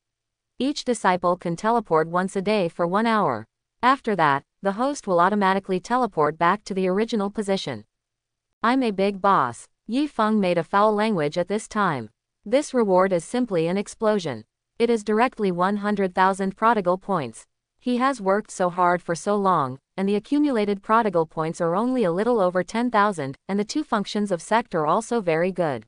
Each disciple can teleport once a day for one hour. After that, the host will automatically teleport back to the original position. I'm a big boss. Yi Feng made a foul language at this time. This reward is simply an explosion. It is directly 100,000 prodigal points. He has worked so hard for so long, and the accumulated prodigal points are only a little over 10,000, and the two functions of sect are also very good.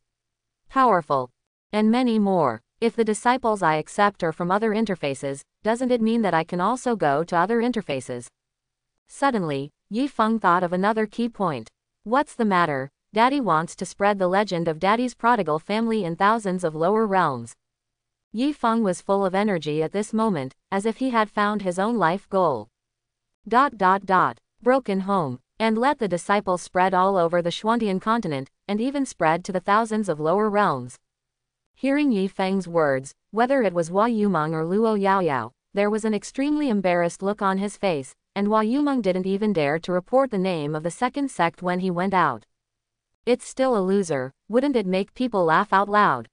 Powerful. And many more. If the disciples I accept are from other interfaces, doesn't it mean that I can also go to other interfaces? Suddenly, Yi Feng thought of another key point. What's the matter? Daddy wants to spread the legend of Daddy's prodigal family in thousands of lower realms. Yi Feng was full of energy at this moment, as if he had found his own life goal. Dot dot dot. Broken home. And let the disciples spread all over the Xuantian continent, and even spread to the thousands of lower realms. Hearing Yi Feng's words, whether it was Hua Yumeng or Luo Yaoyao, there was an extremely embarrassed look on his face, and Hua Yumeng didn't even dare to report the name of the second sect when he went out. It's still a loser, wouldn't it make people laugh out loud?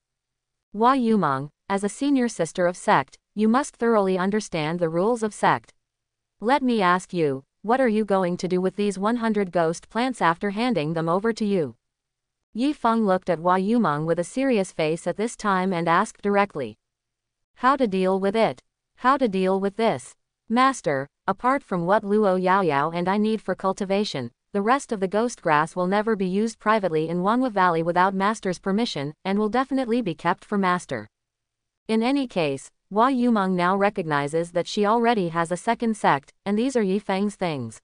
Hua Yumeng, as a senior sister of sect, you must thoroughly understand the rules of sect. Let me ask you, what are you going to do with these 100 ghost plants after handing them over to you? Yi Feng looked at Hua Yumeng with a serious face at this time and asked directly. How to deal with it? How to deal with this? Master, apart from what Luo Yaoyao and I need for cultivation, the rest of the ghost grass will never be used privately in Wanhua Valley without Master's permission, and will definitely be kept for Master. In any case, Hua Yumeng now recognizes that she already has a second sect, and these are Yi Feng's things.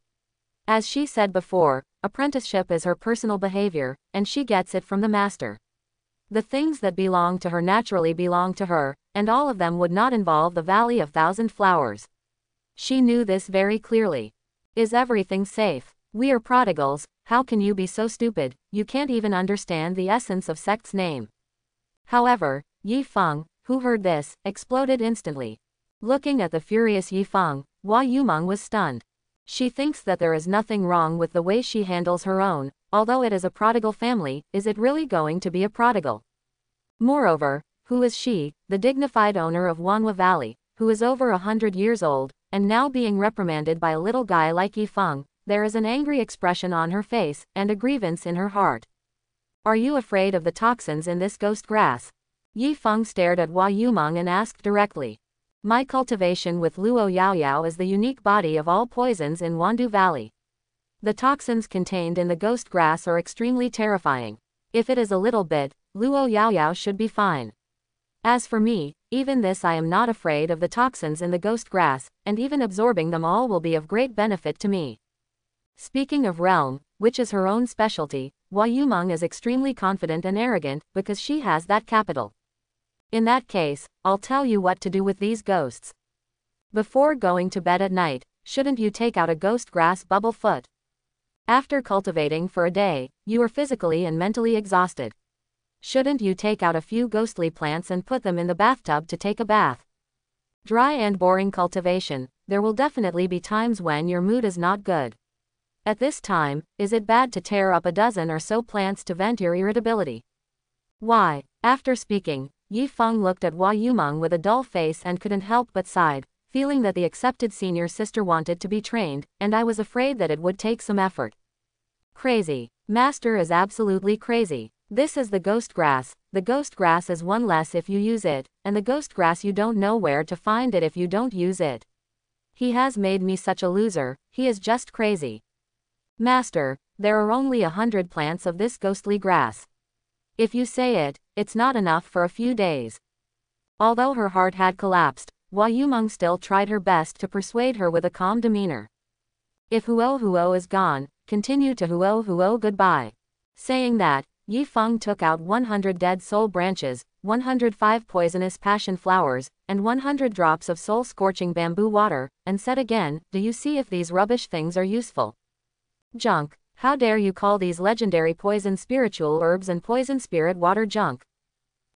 As she said before, apprenticeship is her personal behavior, and she gets it from the master. The things that belong to her naturally belong to her, and all of them would not involve the Valley of Thousand Flowers. She knew this very clearly. Is everything safe? We are prodigals, how can you be so stupid, you can't even understand the essence of sect's name. However, Yi Feng, who heard this, exploded instantly. Looking at the furious Yi Feng, Hua Yumeng was stunned. She thinks that there is nothing wrong with the way she handles her own, although it is a prodigal family, is it really going to be a prodigal? Moreover, who is she, the dignified owner of Wanhua Valley, who is over a hundred years old, and now being reprimanded by a little guy like Yi Feng, there is an angry expression on her face, and a grievance in her heart. Are you afraid of the toxins in this ghost grass? Yi Feng stared at Hua Yumeng and asked directly. My cultivation with Luo Yaoyao is the unique body of all poisons in Wandu Valley. The toxins contained in the ghost grass are extremely terrifying. If it is a little bit, Luo Yaoyao should be fine. As for me, even this I am not afraid of the toxins in the ghost grass, and even absorbing them all will be of great benefit to me. Speaking of realm, which is her own specialty, Hua Yumeng is extremely confident and arrogant because she has that capital. In that case, I'll tell you what to do with these ghosts. Before going to bed at night, shouldn't you take out a ghost grass bubble foot? After cultivating for a day, you are physically and mentally exhausted. Shouldn't you take out a few ghostly plants and put them in the bathtub to take a bath? Dry and boring cultivation, there will definitely be times when your mood is not good. At this time, is it bad to tear up a dozen or so plants to vent your irritability? Why? After speaking, Yi Feng looked at Hua Yumeng with a dull face and couldn't help but sighed, feeling that the accepted senior sister wanted to be trained, and I was afraid that it would take some effort. Crazy. Master is absolutely crazy. This is the ghost grass, the ghost grass is one less if you use it, and the ghost grass you don't know where to find it if you don't use it. He has made me such a loser, he is just crazy. Master, there are only a hundred plants of this ghostly grass. If you say it, it's not enough for a few days. Although her heart had collapsed, Hua Yumeng still tried her best to persuade her with a calm demeanor. If Huo Huo is gone, continue to Huo Huo goodbye. Saying that, Yi Feng took out 100 dead soul branches, 105 poisonous passion flowers, and 100 drops of soul-scorching bamboo water, and said again, do you see if these rubbish things are useful? Junk. How dare you call these legendary poison spiritual herbs and poison spirit water junk?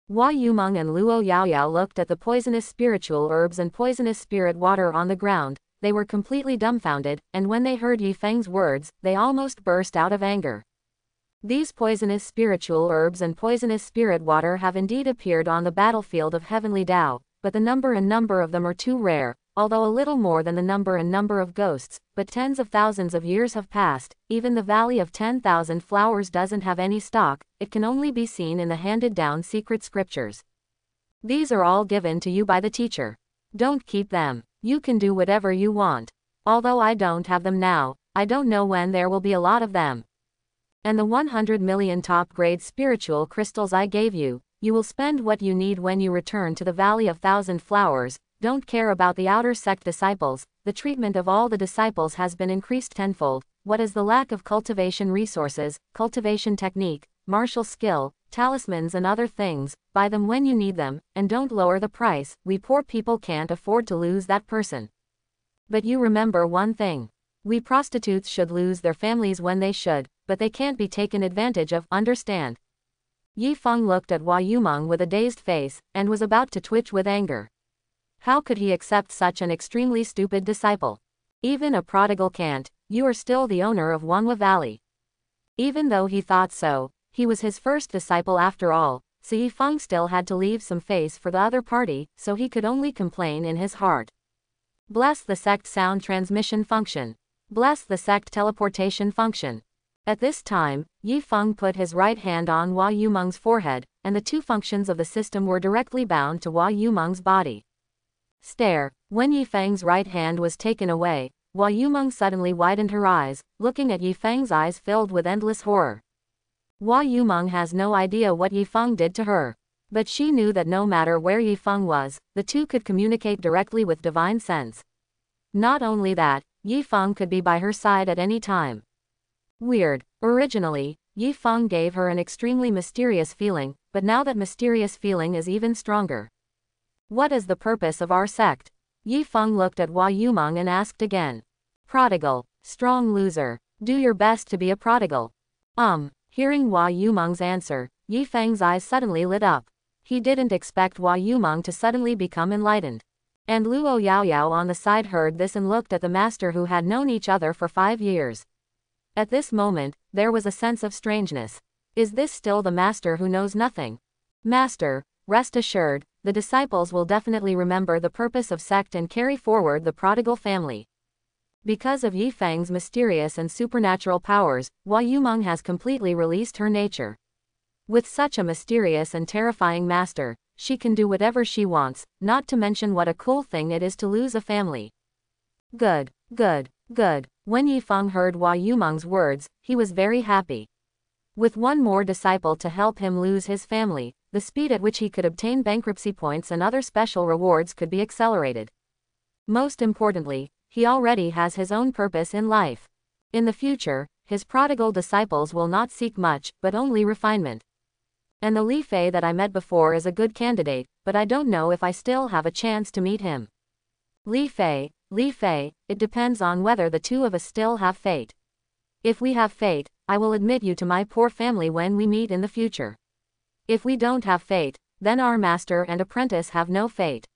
Hua Yumeng and Luo Yaoyao looked at the poisonous spiritual herbs and poisonous spirit water on the ground, they were completely dumbfounded, and when they heard Yi Feng's words, they almost burst out of anger. These poisonous spiritual herbs and poisonous spirit water have indeed appeared on the battlefield of Heavenly Tao, but the number and number of them are too rare, although a little more than the number and number of ghosts, but tens of thousands of years have passed, even the Valley of 10,000 Flowers doesn't have any stock, it can only be seen in the handed-down secret scriptures. These are all given to you by the teacher. Don't keep them. You can do whatever you want. Although I don't have them now, I don't know when there will be a lot of them. And the 100 million top-grade spiritual crystals I gave you, you will spend what you need when you return to the Valley of Thousand Flowers, don't care about the outer sect disciples, the treatment of all the disciples has been increased tenfold. What is the lack of cultivation resources, cultivation technique, martial skill, talismans, and other things? Buy them when you need them, and don't lower the price. We poor people can't afford to lose that person. But you remember one thing. We prostitutes should lose their families when they should, but they can't be taken advantage of, understand? Yi Feng looked at Hua Yumeng with a dazed face, and was about to twitch with anger. How could he accept such an extremely stupid disciple? Even a prodigal can't, you are still the owner of Wanhua Valley. Even though he thought so, he was his first disciple after all, so Yi Feng still had to leave some face for the other party, so he could only complain in his heart. Bless the sect sound transmission function. Bless the sect teleportation function. At this time, Yi Feng put his right hand on Hua Yumeng's forehead, and the two functions of the system were directly bound to Hua Yumeng's body. Stare. When Yi Feng's right hand was taken away, Hua Yumeng suddenly widened her eyes, looking at Yi Feng's eyes filled with endless horror. Hua Yumeng has no idea what Yi Feng did to her. But she knew that no matter where Yi Feng was, the two could communicate directly with divine sense. Not only that, Yi Feng could be by her side at any time. Weird. Originally, Yi Feng gave her an extremely mysterious feeling, but now that mysterious feeling is even stronger. What is the purpose of our sect? Yi Feng looked at Hua Yumeng and asked again. Prodigal. Strong loser. Do your best to be a prodigal. Um. Hearing Hua Yumeng's answer, Yi Feng's eyes suddenly lit up. He didn't expect Hua Yumeng to suddenly become enlightened. And Luo Yaoyao on the side heard this and looked at the master who had known each other for five years. At this moment, there was a sense of strangeness. Is this still the master who knows nothing? Master, rest assured, the disciples will definitely remember the purpose of sect and carry forward the prodigal family. Because of Yi Feng's mysterious and supernatural powers, Hua Yumeng has completely released her nature. With such a mysterious and terrifying master, she can do whatever she wants, not to mention what a cool thing it is to lose a family. Good, good, good. When Yi Feng heard Hua Yumeng's words, he was very happy. With one more disciple to help him lose his family, the speed at which he could obtain bankruptcy points and other special rewards could be accelerated. Most importantly, he already has his own purpose in life. In the future, his prodigal disciples will not seek much, but only refinement. And the Li Fei that I met before is a good candidate, but I don't know if I still have a chance to meet him. Li Fei, Li Fei, it depends on whether the two of us still have fate. If we have fate, I will admit you to my poor family when we meet in the future. If we don't have fate, then our master and apprentice have no fate.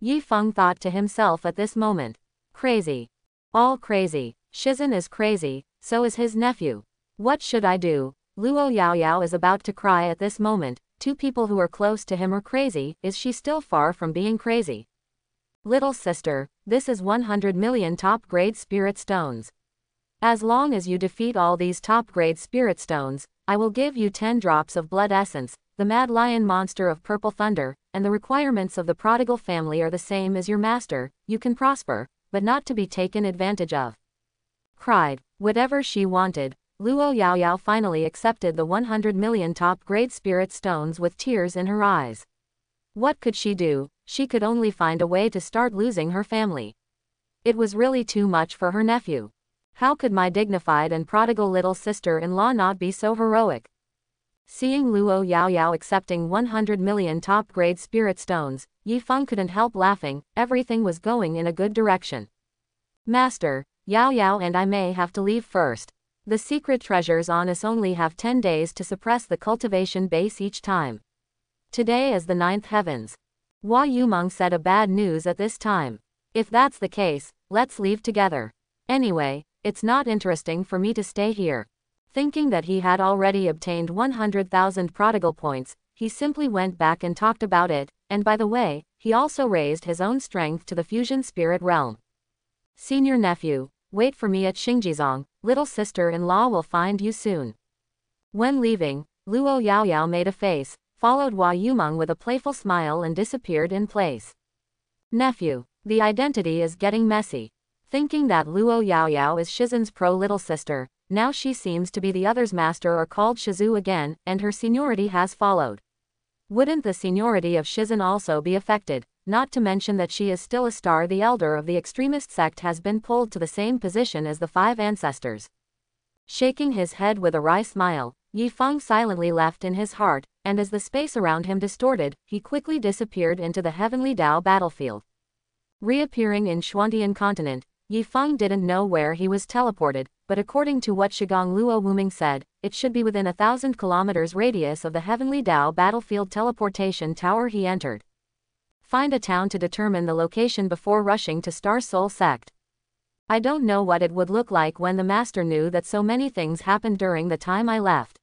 Yi Feng thought to himself at this moment. Crazy. All crazy. Shizhen is crazy, so is his nephew. What should I do? Luo Yao Yao is about to cry at this moment, two people who are close to him are crazy, is she still far from being crazy? Little sister, this is 100 million top grade spirit stones. As long as you defeat all these top grade spirit stones, I will give you 10 drops of blood essence, the mad lion monster of purple thunder, and the requirements of the prodigal family are the same as your master, you can prosper, but not to be taken advantage of. Cried, whatever she wanted, Luo Yao Yao finally accepted the 100 million top grade spirit stones with tears in her eyes. What could she do? She could only find a way to start losing her family. It was really too much for her nephew. How could my dignified and prodigal little sister-in-law not be so heroic? Seeing Luo Yao Yao accepting 100 million top-grade spirit stones, Yi Feng couldn't help laughing, everything was going in a good direction. Master, Yao Yao and I may have to leave first. The secret treasures on us only have 10 days to suppress the cultivation base each time. Today is the ninth heavens. Hua Yumeng said a bad news at this time. If that's the case, let's leave together. Anyway, it's not interesting for me to stay here. Thinking that he had already obtained 100,000 prodigal points, he simply went back and talked about it, and by the way, he also raised his own strength to the fusion spirit realm. Senior nephew, wait for me at Xingjizong, little sister-in-law will find you soon. When leaving, Luo Yaoyao made a face, followed Hua Yumeng with a playful smile and disappeared in place. Nephew, the identity is getting messy. Thinking that Luo Yaoyao is Shizhen's pro-little sister, now she seems to be the other's master or called Shizu again, and her seniority has followed. Wouldn't the seniority of Shizhen also be affected, not to mention that she is still a star the elder of the extremist sect has been pulled to the same position as the five ancestors. Shaking his head with a wry smile, Yi Feng silently left in his heart, and as the space around him distorted, he quickly disappeared into the heavenly Dao battlefield. Reappearing in Xuantian continent, Yi Feng didn't know where he was teleported, but according to what Shigong Luo Wuming said, it should be within a thousand kilometers radius of the Heavenly Dao battlefield teleportation tower he entered. Find a town to determine the location before rushing to Star Soul Sect. I don't know what it would look like when the master knew that so many things happened during the time I left.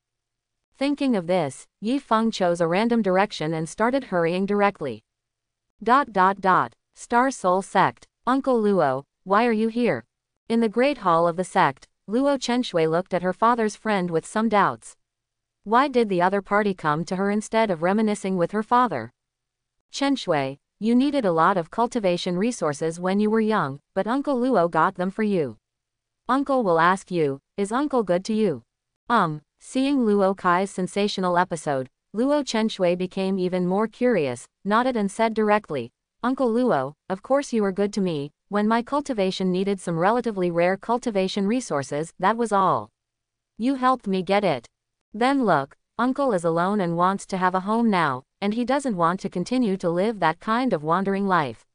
Thinking of this, Yi Feng chose a random direction and started hurrying directly. Dot dot dot. Star Soul Sect. Uncle Luo, why are you here? In the great hall of the sect, Luo Chenxue looked at her father's friend with some doubts. Why did the other party come to her instead of reminiscing with her father? Chenshui, You needed a lot of cultivation resources when you were young, but Uncle Luo got them for you. Uncle will ask you, is Uncle good to you? Um, seeing Luo Kai's sensational episode, Luo Chenxue became even more curious, nodded and said directly, Uncle Luo, of course you are good to me, when my cultivation needed some relatively rare cultivation resources, that was all. You helped me get it. Then look, Uncle is alone and wants to have a home now, and he doesn't want to continue to live that kind of wandering life.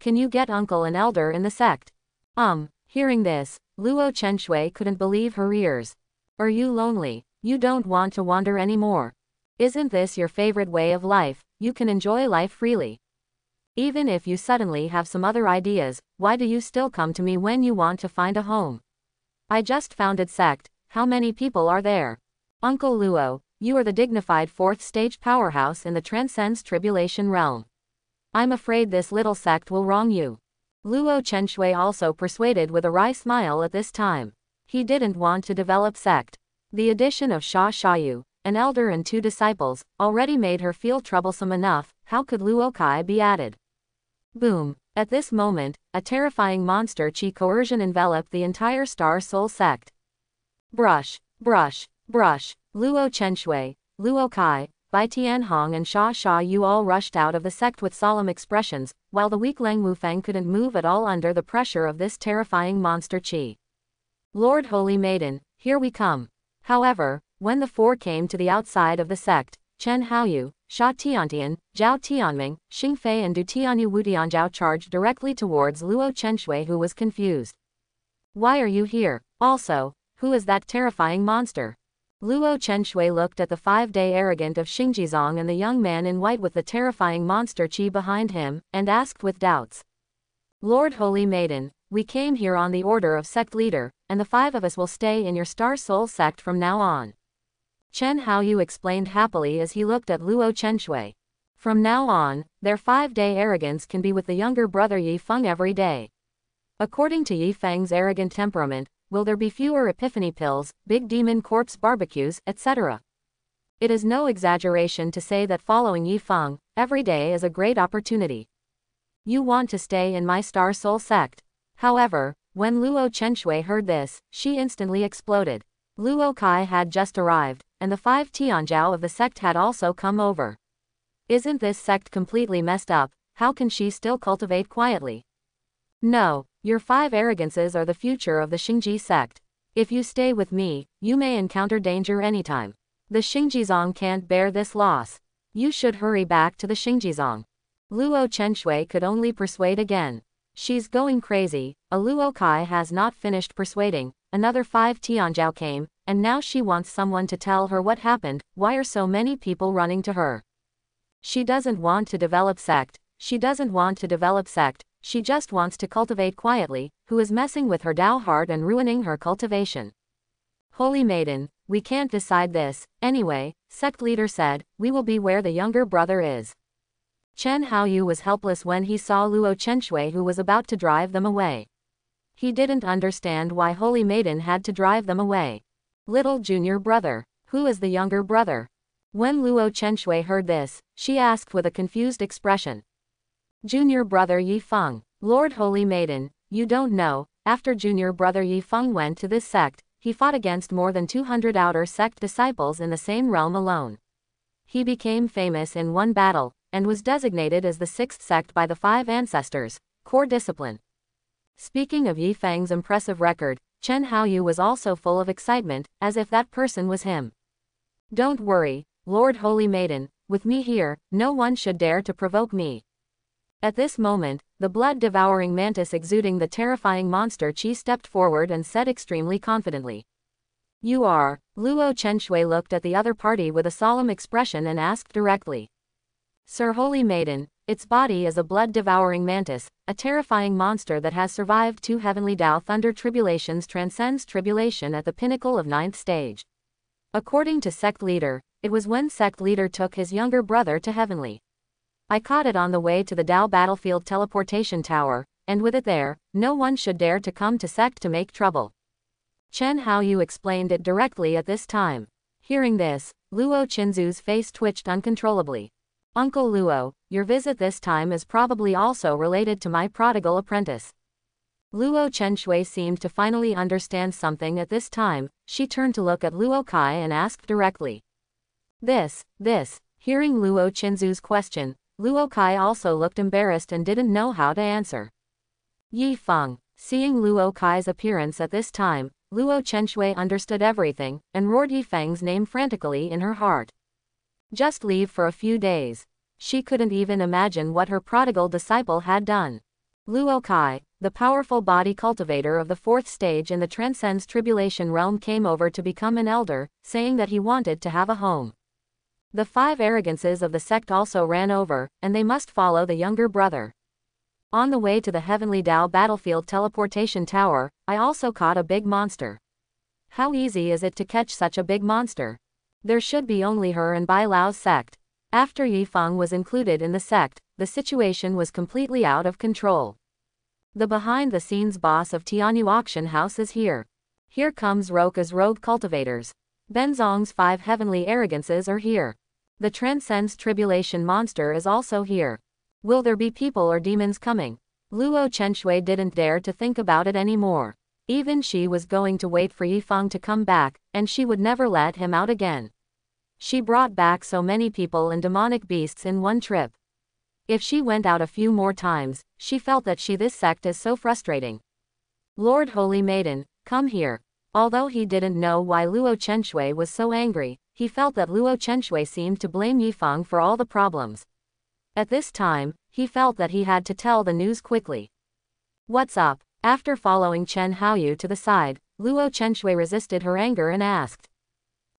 Can you get Uncle an elder in the sect? Um, hearing this, Luo Chenxue couldn't believe her ears. Are you lonely? You don't want to wander anymore. Isn't this your favorite way of life? You can enjoy life freely. Even if you suddenly have some other ideas, why do you still come to me when you want to find a home? I just founded sect, how many people are there? Uncle Luo, you are the dignified fourth stage powerhouse in the transcends tribulation realm. I'm afraid this little sect will wrong you. Luo Chenxue also persuaded with a wry smile at this time. He didn't want to develop sect. The addition of Sha Shayu, an elder and two disciples, already made her feel troublesome enough, how could Luo Kai be added? Boom. At this moment, a terrifying monster chi coercion enveloped the entire Star Soul sect. Brush, brush, brush, Luo Chenxue, Luo Kai, Bai Tianhong and Sha Sha Yu all rushed out of the sect with solemn expressions, while the weak Leng Wufeng couldn't move at all under the pressure of this terrifying monster chi. Lord Holy Maiden, here we come. However, when the four came to the outside of the sect, Chen Haoyu, Sha Tiantian, Zhao Tianming, Xing Fei and Du Tianyu Wutianzhao charged directly towards Luo Chenxue who was confused. Why are you here? Also, who is that terrifying monster? Luo Chenxue looked at the five-day arrogant of Xingjizong and the young man in white with the terrifying monster Qi behind him, and asked with doubts. Lord Holy Maiden, we came here on the order of sect leader, and the five of us will stay in your Star Soul sect from now on. Chen Haoyu explained happily as he looked at Luo Chenxue. From now on, their five-day arrogance can be with the younger brother Yi Feng every day. According to Yi Feng's arrogant temperament, will there be fewer epiphany pills, big demon corpse barbecues, etc. It is no exaggeration to say that following Yi Feng every day is a great opportunity. You want to stay in my Star Soul sect. However, when Luo Chenxue heard this, she instantly exploded. Luo Kai had just arrived, and the five Tianzhao of the sect had also come over. Isn't this sect completely messed up, how can she still cultivate quietly? No, your five arrogances are the future of the Xingji sect. If you stay with me, you may encounter danger anytime. The Xingjizong can't bear this loss. You should hurry back to the Xingjizong. Luo Chenxue could only persuade again. She's going crazy, a Luo Kai has not finished persuading, another five Tianzhao came, and now she wants someone to tell her what happened, why are so many people running to her? She doesn't want to develop sect, she doesn't want to develop sect, she just wants to cultivate quietly, who is messing with her Dao heart and ruining her cultivation. Holy Maiden, we can't decide this, anyway, sect leader said, we will be where the younger brother is. Chen Haoyu was helpless when he saw Luo Chenxue who was about to drive them away. He didn't understand why Holy Maiden had to drive them away. Little junior brother, who is the younger brother? When Luo Chenxue heard this, she asked with a confused expression, Junior brother Yi Feng. Lord Holy Maiden, you don't know, after junior brother Yi Feng went to this sect, he fought against more than 200 outer sect disciples in the same realm alone. He became famous in one battle, and was designated as the sixth sect by the five ancestors, core discipline. Speaking of Yi Feng's impressive record, Chen Haoyu was also full of excitement, as if that person was him. Don't worry, Lord Holy Maiden, with me here, no one should dare to provoke me. At this moment, the blood-devouring mantis exuding the terrifying monster Qi stepped forward and said extremely confidently. You are. Luo Chenxue looked at the other party with a solemn expression and asked directly. Sir Holy Maiden, its body is a blood-devouring mantis, a terrifying monster that has survived two heavenly Dao thunder tribulations transcends tribulation at the pinnacle of ninth stage. According to sect leader, it was when sect leader took his younger brother to heavenly. I caught it on the way to the Dao battlefield teleportation tower, and with it there, no one should dare to come to sect to make trouble. Chen Haoyu explained it directly at this time. Hearing this, Luo Qinzu's face twitched uncontrollably. Uncle Luo, your visit this time is probably also related to my prodigal apprentice. Luo Chenxue seemed to finally understand something at this time, she turned to look at Luo Kai and asked directly. This, this, hearing Luo Chenxue's question, Luo Kai also looked embarrassed and didn't know how to answer. Yi Feng, seeing Luo Kai's appearance at this time, Luo Chenxue understood everything, and roared Yi Feng's name frantically in her heart. Just leave for a few days. She couldn't even imagine what her prodigal disciple had done. Luo Kai, the powerful body cultivator of the fourth stage in the transcends tribulation realm came over to become an elder, saying that he wanted to have a home. The five arrogances of the sect also ran over, and they must follow the younger brother. On the way to the Heavenly Dao Battlefield Teleportation Tower, I also caught a big monster. How easy is it to catch such a big monster? There should be only her and Bai Lao's sect. After Yi Feng was included in the sect, the situation was completely out of control. The behind-the-scenes boss of Tianyu Auction House is here. Here comes Luo Kai's rogue cultivators. Benzong's five heavenly arrogances are here. The transcends tribulation monster is also here. Will there be people or demons coming? Luo Chenxue didn't dare to think about it anymore. Even she was going to wait for Yifeng to come back, and she would never let him out again. She brought back so many people and demonic beasts in one trip. If she went out a few more times, she felt that she this sect is so frustrating. Lord Holy Maiden, come here. Although he didn't know why Luo Chenxue was so angry, he felt that Luo Chenxue seemed to blame Yifeng for all the problems. At this time, he felt that he had to tell the news quickly. What's up? After following Chen Haoyu to the side, Luo Chenxue resisted her anger and asked.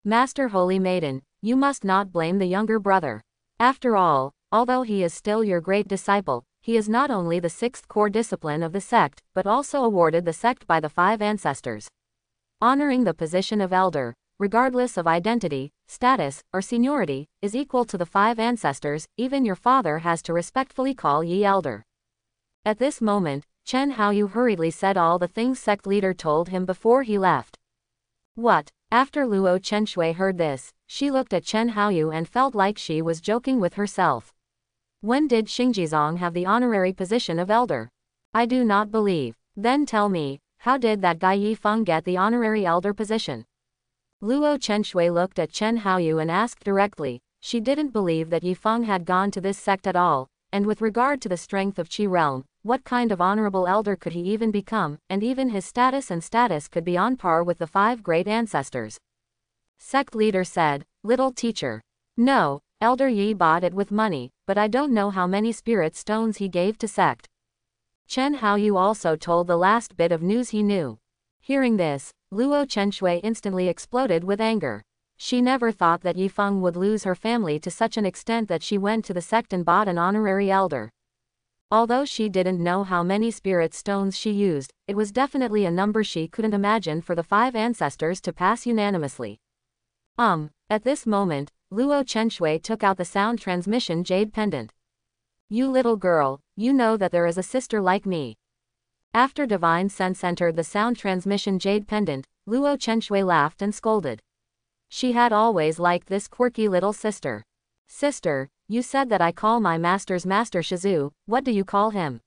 Master Holy Maiden, you must not blame the younger brother. After all, although he is still your great disciple, he is not only the sixth core discipline of the sect, but also awarded the sect by the five ancestors. Honoring the position of elder, regardless of identity, status, or seniority, is equal to the five ancestors, even your father has to respectfully call ye elder. At this moment, Chen Haoyu hurriedly said all the things sect leader told him before he left. What? After Luo Chenxue heard this, she looked at Chen Haoyu and felt like she was joking with herself. When did Xingjizong have the honorary position of elder? I do not believe. Then tell me, how did that guy Yi Feng get the honorary elder position? Luo Chenxue looked at Chen Haoyu and asked directly, she didn't believe that Yi Feng had gone to this sect at all, and with regard to the strength of Qi realm, what kind of honorable elder could he even become, and even his status and status could be on par with the five great ancestors. Sect leader said, little teacher. No, Elder Yi bought it with money, but I don't know how many spirit stones he gave to sect. Chen Haoyu also told the last bit of news he knew. Hearing this, Luo Chenxue instantly exploded with anger. She never thought that Yifeng would lose her family to such an extent that she went to the sect and bought an honorary elder. Although she didn't know how many spirit stones she used, it was definitely a number she couldn't imagine for the five ancestors to pass unanimously. Um, at this moment, Luo Chenxue took out the sound transmission jade pendant. You little girl, you know that there is a sister like me. After Divine Sense entered the sound transmission jade pendant, Luo Chenxue laughed and scolded. She had always liked this quirky little sister. Sister, you said that I call my master's master Shizu, what do you call him?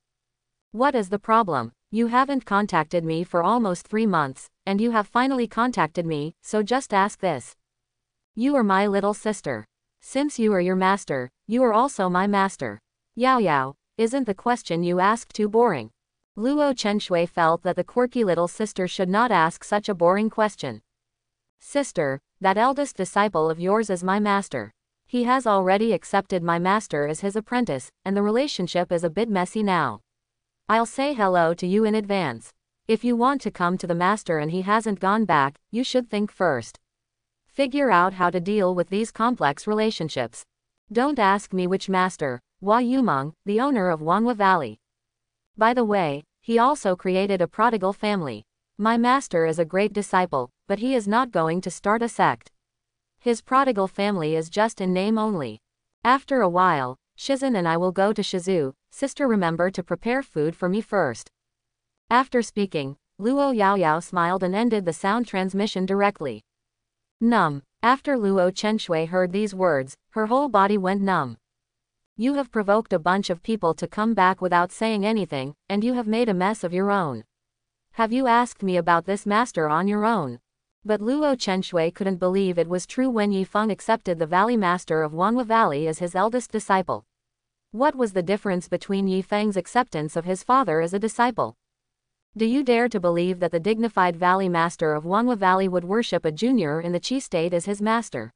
What is the problem? You haven't contacted me for almost three months, and you have finally contacted me, so just ask this. You are my little sister. Since you are your master, you are also my master. Yao Yao, isn't the question you ask too boring? Luo Chenxue felt that the quirky little sister should not ask such a boring question. Sister, that eldest disciple of yours is my master. He has already accepted my master as his apprentice, and the relationship is a bit messy now. I'll say hello to you in advance. If you want to come to the master and he hasn't gone back, you should think first. Figure out how to deal with these complex relationships. Don't ask me which master, Hua Yumeng, the owner of Wanhua Valley. By the way, he also created a prodigal family. My master is a great disciple, but he is not going to start a sect. His prodigal family is just in name only. After a while, Shizan and I will go to Shizu, sister remember to prepare food for me first. After speaking, Luo Yao Yao smiled and ended the sound transmission directly. Numb. After Luo Chenxue heard these words, her whole body went numb. You have provoked a bunch of people to come back without saying anything, and you have made a mess of your own. Have you asked me about this master on your own? But Luo Chenxue couldn't believe it was true when Yi Feng accepted the Valley Master of Wanhua Valley as his eldest disciple. What was the difference between Yi Feng's acceptance of his father as a disciple? Do you dare to believe that the dignified Valley Master of Wanhua Valley would worship a junior in the Qi state as his master?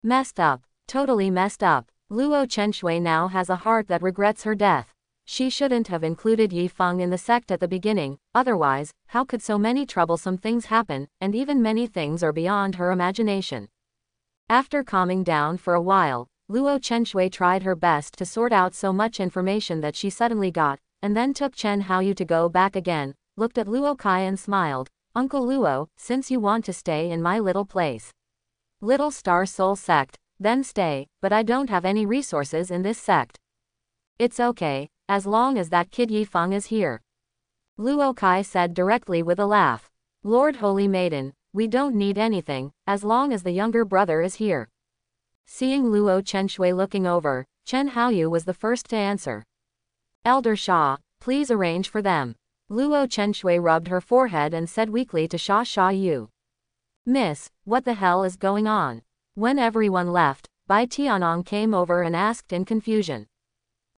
Messed up. Totally messed up. Luo Chenxue now has a heart that regrets her death. She shouldn't have included Yi Feng in the sect at the beginning, otherwise, how could so many troublesome things happen, and even many things are beyond her imagination. After calming down for a while, Luo Chenxue tried her best to sort out so much information that she suddenly got, and then took Chen Haoyu to go back again, looked at Luo Kai and smiled, Uncle Luo, since you want to stay in my little place. Little Star Soul sect, then stay, but I don't have any resources in this sect. It's okay, as long as that kid Yi Feng is here. Luo Kai said directly with a laugh. Lord Holy Maiden, we don't need anything, as long as the younger brother is here. Seeing Luo Chenxue looking over, Chen Haoyu was the first to answer. Elder Sha, please arrange for them. Luo Chenxue rubbed her forehead and said weakly to Sha Sha Yu. Miss, what the hell is going on? When everyone left, Bai Tianong came over and asked in confusion.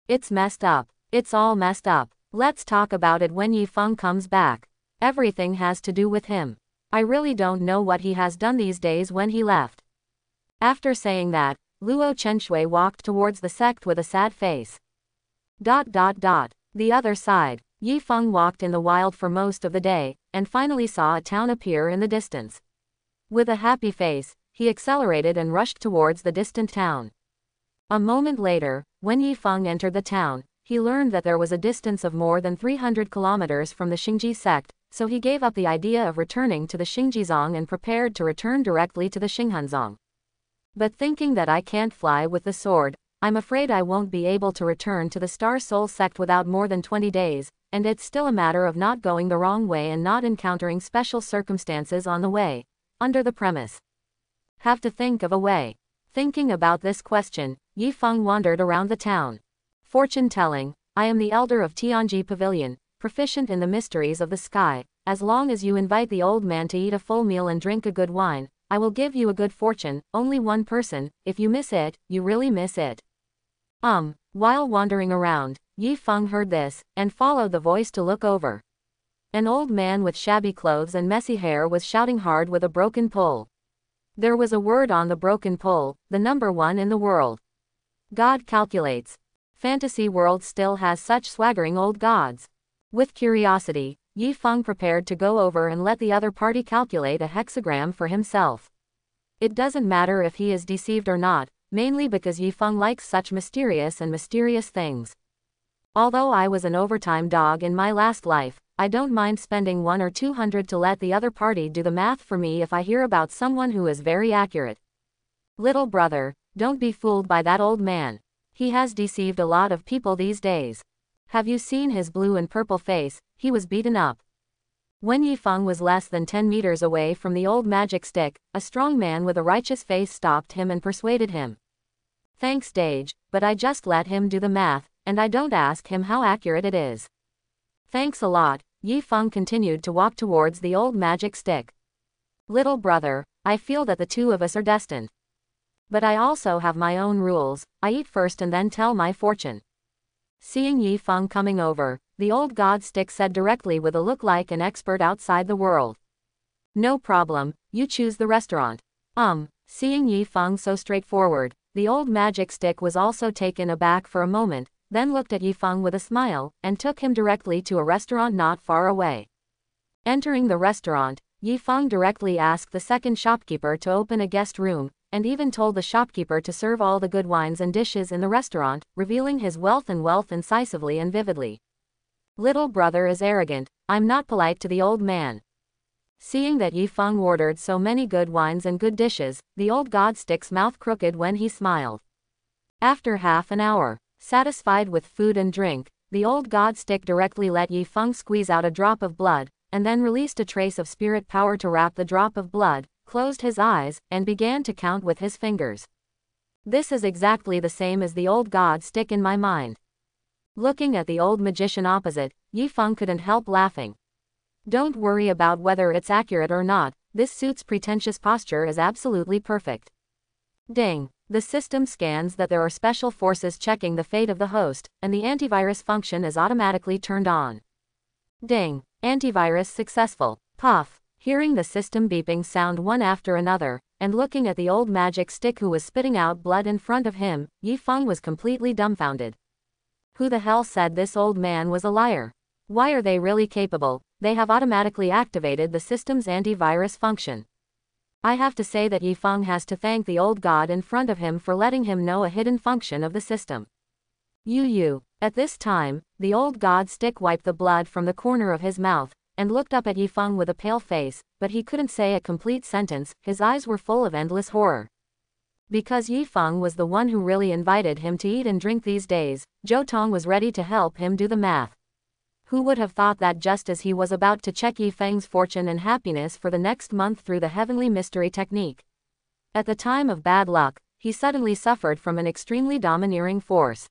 It's messed up. It's all messed up. Let's talk about it when Yi Feng comes back. Everything has to do with him. I really don't know what he has done these days when he left. After saying that, Luo Chenxue walked towards the sect with a sad face. Dot dot dot. The other side. Yi Feng walked in the wild for most of the day, and finally saw a town appear in the distance. With a happy face, he accelerated and rushed towards the distant town. A moment later, when Yi Feng entered the town, he learned that there was a distance of more than 300 kilometers from the Xingji sect, so he gave up the idea of returning to the Xingjizong and prepared to return directly to the Xinghanzong. But thinking that I can't fly with the sword, I'm afraid I won't be able to return to the Star Soul sect without more than 20 days, and it's still a matter of not going the wrong way and not encountering special circumstances on the way. Under the premise. Have to think of a way. Thinking about this question, Yi Feng wandered around the town. Fortune telling, I am the elder of Tianji Pavilion, proficient in the mysteries of the sky. As long as you invite the old man to eat a full meal and drink a good wine, I will give you a good fortune, only one person, if you miss it, you really miss it. Um, while wandering around, Yi Feng heard this, and followed the voice to look over. An old man with shabby clothes and messy hair was shouting hard with a broken pole. There was a word on the broken pole, the number one in the world. God calculates, fantasy world still has such swaggering old gods. With curiosity, Yi Feng prepared to go over and let the other party calculate a hexagram for himself. It doesn't matter if he is deceived or not, mainly because Yi Feng likes such mysterious and mysterious things. Although I was an overtime dog in my last life, I don't mind spending one or two hundred to let the other party do the math for me if I hear about someone who is very accurate. Little brother, don't be fooled by that old man. He has deceived a lot of people these days. Have you seen his blue and purple face? He was beaten up. When Yi Feng was less than 10 meters away from the old magic stick, a strong man with a righteous face stopped him and persuaded him. Thanks Dage, but I just let him do the math, and I don't ask him how accurate it is. Thanks a lot, Yi Feng continued to walk towards the old magic stick. Little brother, I feel that the two of us are destined. But I also have my own rules, I eat first and then tell my fortune. Seeing Yi Feng coming over, the old god stick said directly with a look like an expert outside the world. No problem, you choose the restaurant. Um, seeing Yi Feng so straightforward, the old magic stick was also taken aback for a moment, then looked at Yi Feng with a smile, and took him directly to a restaurant not far away. Entering the restaurant, Yi Feng directly asked the second shopkeeper to open a guest room, and even told the shopkeeper to serve all the good wines and dishes in the restaurant, revealing his wealth and wealth incisively and vividly. Little brother is arrogant, I'm not polite to the old man. Seeing that Yi Feng ordered so many good wines and good dishes, the old god stick's mouth crooked when he smiled. After half an hour, satisfied with food and drink, the old god stick directly let Yi Feng squeeze out a drop of blood, and then released a trace of spirit power to wrap the drop of blood, closed his eyes, and began to count with his fingers. This is exactly the same as the old god stick in my mind. Looking at the old magician opposite, Yi Feng couldn't help laughing. Don't worry about whether it's accurate or not, this suit's pretentious posture is absolutely perfect. Ding. The system scans that there are special forces checking the fate of the host, and the antivirus function is automatically turned on. Ding. Antivirus successful. Puff. Hearing the system beeping sound one after another, and looking at the old magic stick who was spitting out blood in front of him, Yi Feng was completely dumbfounded. Who the hell said this old man was a liar? Why are they really capable? They have automatically activated the system's antivirus function. I have to say that Yifeng has to thank the old god in front of him for letting him know a hidden function of the system. Yu Yu. At this time, the old god stick wiped the blood from the corner of his mouth, and looked up at Yifeng with a pale face, but he couldn't say a complete sentence, his eyes were full of endless horror. Because Yifeng was the one who really invited him to eat and drink these days, Zhou Tong was ready to help him do the math. Who would have thought that just as he was about to check Yi Feng's fortune and happiness for the next month through the heavenly mystery technique? At the time of bad luck, he suddenly suffered from an extremely domineering force.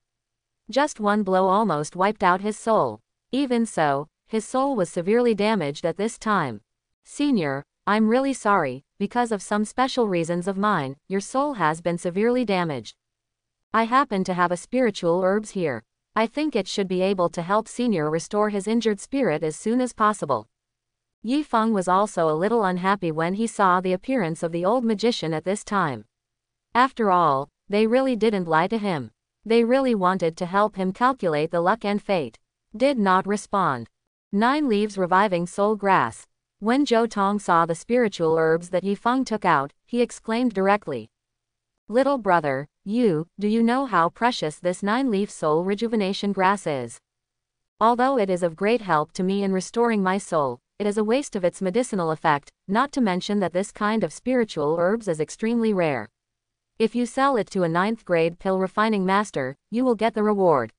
Just one blow almost wiped out his soul. Even so, his soul was severely damaged at this time. Senior, I'm really sorry, because of some special reasons of mine, your soul has been severely damaged. I happen to have a spiritual herbs here. I think it should be able to help Senior restore his injured spirit as soon as possible. Yi Feng was also a little unhappy when he saw the appearance of the old magician at this time. After all, they really didn't lie to him. They really wanted to help him calculate the luck and fate. Did not respond. Nine leaves reviving soul grass. When Zhou Tong saw the spiritual herbs that Yi Feng took out, he exclaimed directly, Little brother, you, do you know how precious this nine-leaf soul rejuvenation grass is? Although it is of great help to me in restoring my soul, it is a waste of its medicinal effect, not to mention that this kind of spiritual herbs is extremely rare. If you sell it to a ninth grade pill refining master, you will get the reward.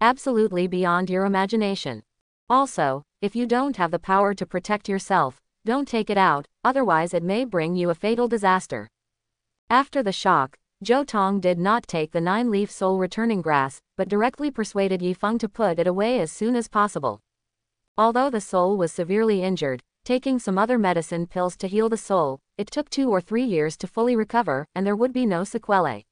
Absolutely beyond your imagination. Also, if you don't have the power to protect yourself, don't take it out, otherwise it may bring you a fatal disaster. After the shock, Zhou Tong did not take the nine-leaf soul returning grass, but directly persuaded Yi Feng to put it away as soon as possible. Although the soul was severely injured, taking some other medicine pills to heal the soul, it took two or three years to fully recover, and there would be no sequelae.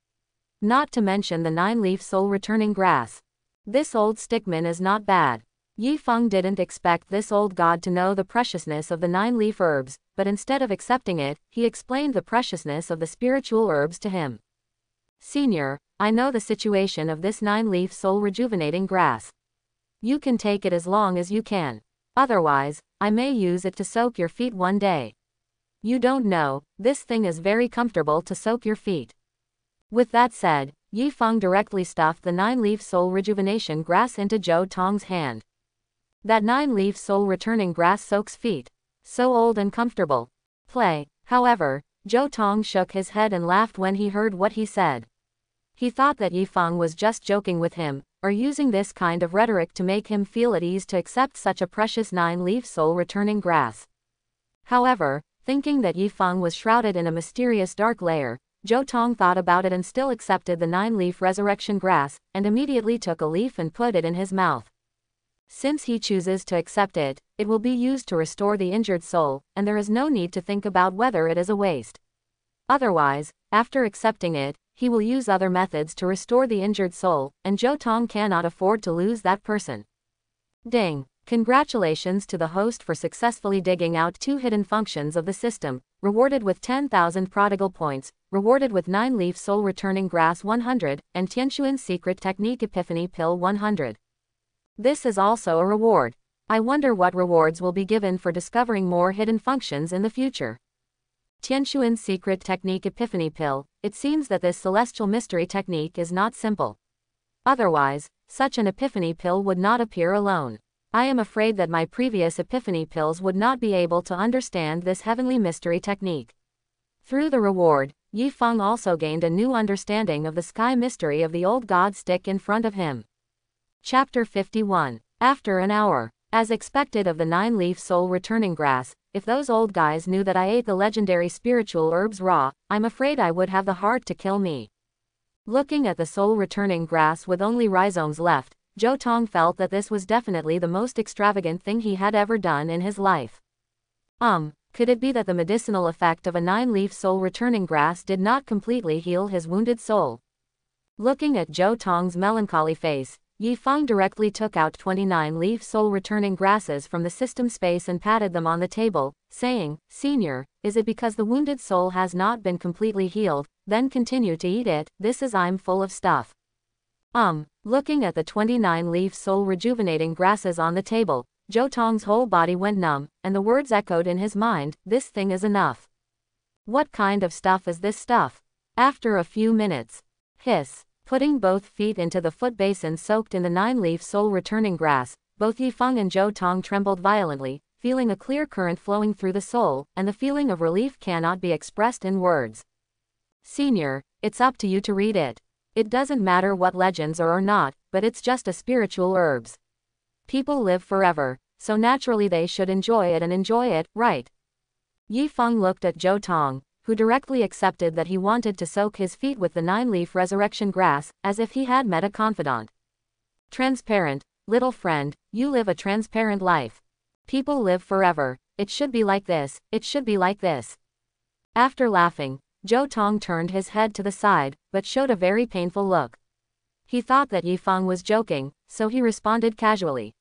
Not to mention the nine-leaf soul returning grass. This old stickman is not bad. Yi Feng didn't expect this old god to know the preciousness of the nine-leaf herbs, but instead of accepting it, he explained the preciousness of the spiritual herbs to him. Senior, I know the situation of this nine-leaf soul rejuvenating grass. You can take it as long as you can. Otherwise, I may use it to soak your feet one day. You don't know, this thing is very comfortable to soak your feet. With that said, Yi Feng directly stuffed the nine-leaf soul rejuvenation grass into Zhou Tong's hand. That nine-leaf soul-returning grass soaks feet. So old and comfortable. Play. However, Zhou Tong shook his head and laughed when he heard what he said. He thought that Yi Feng was just joking with him, or using this kind of rhetoric to make him feel at ease to accept such a precious nine-leaf soul-returning grass. However, thinking that Yi Feng was shrouded in a mysterious dark layer, Zhou Tong thought about it and still accepted the nine-leaf resurrection grass, and immediately took a leaf and put it in his mouth. Since he chooses to accept it, it will be used to restore the injured soul, and there is no need to think about whether it is a waste. Otherwise, after accepting it, he will use other methods to restore the injured soul, and Zhou Tong cannot afford to lose that person. Ding! Congratulations to the host for successfully digging out two hidden functions of the system, rewarded with 10,000 prodigal points, rewarded with 9 leaf soul returning grass 100, and Tianxuan secret technique epiphany pill 100. This is also a reward. I wonder what rewards will be given for discovering more hidden functions in the future. Tianxuan's secret technique Epiphany Pill, it seems that this celestial mystery technique is not simple. Otherwise, such an epiphany pill would not appear alone. I am afraid that my previous epiphany pills would not be able to understand this heavenly mystery technique. Through the reward, Yi Feng also gained a new understanding of the sky mystery of the old god stick in front of him. Chapter 51. After an hour. As expected of the nine-leaf soul returning grass, if those old guys knew that I ate the legendary spiritual herbs raw, I'm afraid I would have the heart to kill me. Looking at the soul returning grass with only rhizomes left, Zhou Tong felt that this was definitely the most extravagant thing he had ever done in his life. Um, could it be that the medicinal effect of a nine-leaf soul returning grass did not completely heal his wounded soul? Looking at Zhou Tong's melancholy face, Yi Feng directly took out 29 leaf soul returning grasses from the system space and patted them on the table, saying, Senior, is it because the wounded soul has not been completely healed, then continue to eat it, this is I'm full of stuff. Um, looking at the 29 leaf soul rejuvenating grasses on the table, Zhou Tong's whole body went numb, and the words echoed in his mind, this thing is enough. What kind of stuff is this stuff? After a few minutes. Hiss. Putting both feet into the foot basin soaked in the nine-leaf soul-returning grass, both Yifeng and Zhou Tong trembled violently, feeling a clear current flowing through the soul, and the feeling of relief cannot be expressed in words. Senior, it's up to you to read it. It doesn't matter what legends are or not, but it's just a spiritual herbs. People live forever, so naturally they should enjoy it and enjoy it, right? Yi Feng looked at Zhou Tong, who directly accepted that he wanted to soak his feet with the nine-leaf resurrection grass, as if he had met a confidant. Transparent, little friend, you live a transparent life. People live forever, it should be like this, it should be like this. After laughing, Zhou Tong turned his head to the side, but showed a very painful look. He thought that Yi Feng was joking, so he responded casually.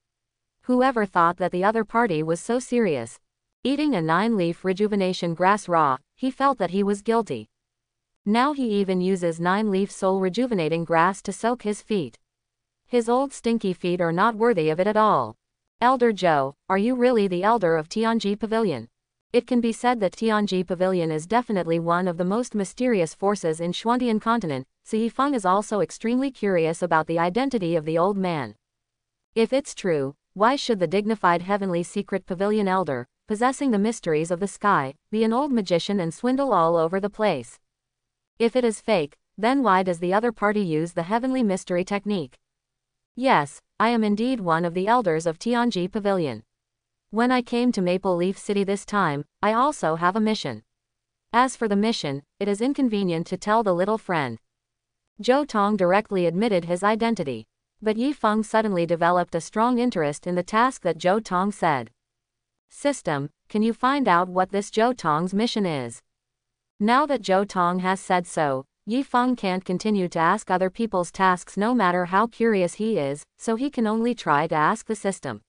Whoever thought that the other party was so serious? Eating a nine-leaf rejuvenation grass raw, he felt that he was guilty. Now he even uses nine-leaf soul rejuvenating grass to soak his feet. His old stinky feet are not worthy of it at all. Elder Zhou, are you really the elder of Tianji Pavilion? It can be said that Tianji Pavilion is definitely one of the most mysterious forces in Xuantian continent, so Yifeng is also extremely curious about the identity of the old man. If it's true, why should the dignified heavenly secret pavilion elder, possessing the mysteries of the sky, be an old magician and swindle all over the place. If it is fake, then why does the other party use the heavenly mystery technique? Yes, I am indeed one of the elders of Tianji Pavilion. When I came to Maple Leaf City this time, I also have a mission. As for the mission, it is inconvenient to tell the little friend. Zhou Tong directly admitted his identity. But Yi Feng suddenly developed a strong interest in the task that Zhou Tong said. System, can you find out what this Zhou Tong's mission is? Now that Zhou Tong has said so, Yi Feng can't continue to ask other people's tasks no matter how curious he is, so he can only try to ask the system.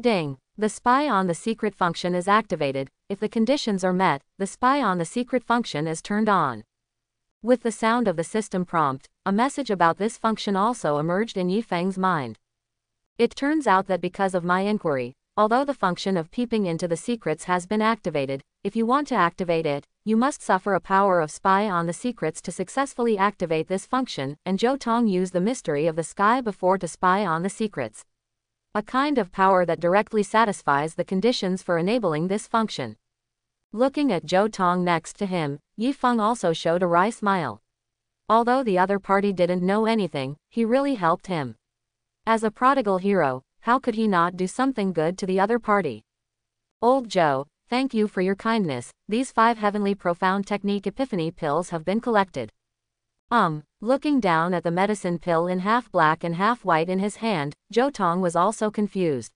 Ding. The spy on the secret function is activated, if the conditions are met, the spy on the secret function is turned on. With the sound of the system prompt, a message about this function also emerged in Yi Feng's mind. It turns out that because of my inquiry, Although the function of peeping into the secrets has been activated, if you want to activate it, you must suffer a power of spy on the secrets to successfully activate this function, and Zhou Tong used the mystery of the sky before to spy on the secrets. A kind of power that directly satisfies the conditions for enabling this function. Looking at Zhou Tong next to him, Yi Feng also showed a wry smile. Although the other party didn't know anything, he really helped him. As a prodigal hero, how could he not do something good to the other party? Old Zhou, thank you for your kindness, these five heavenly profound technique epiphany pills have been collected. Um, looking down at the medicine pill in half black and half white in his hand, Zhou Tong was also confused.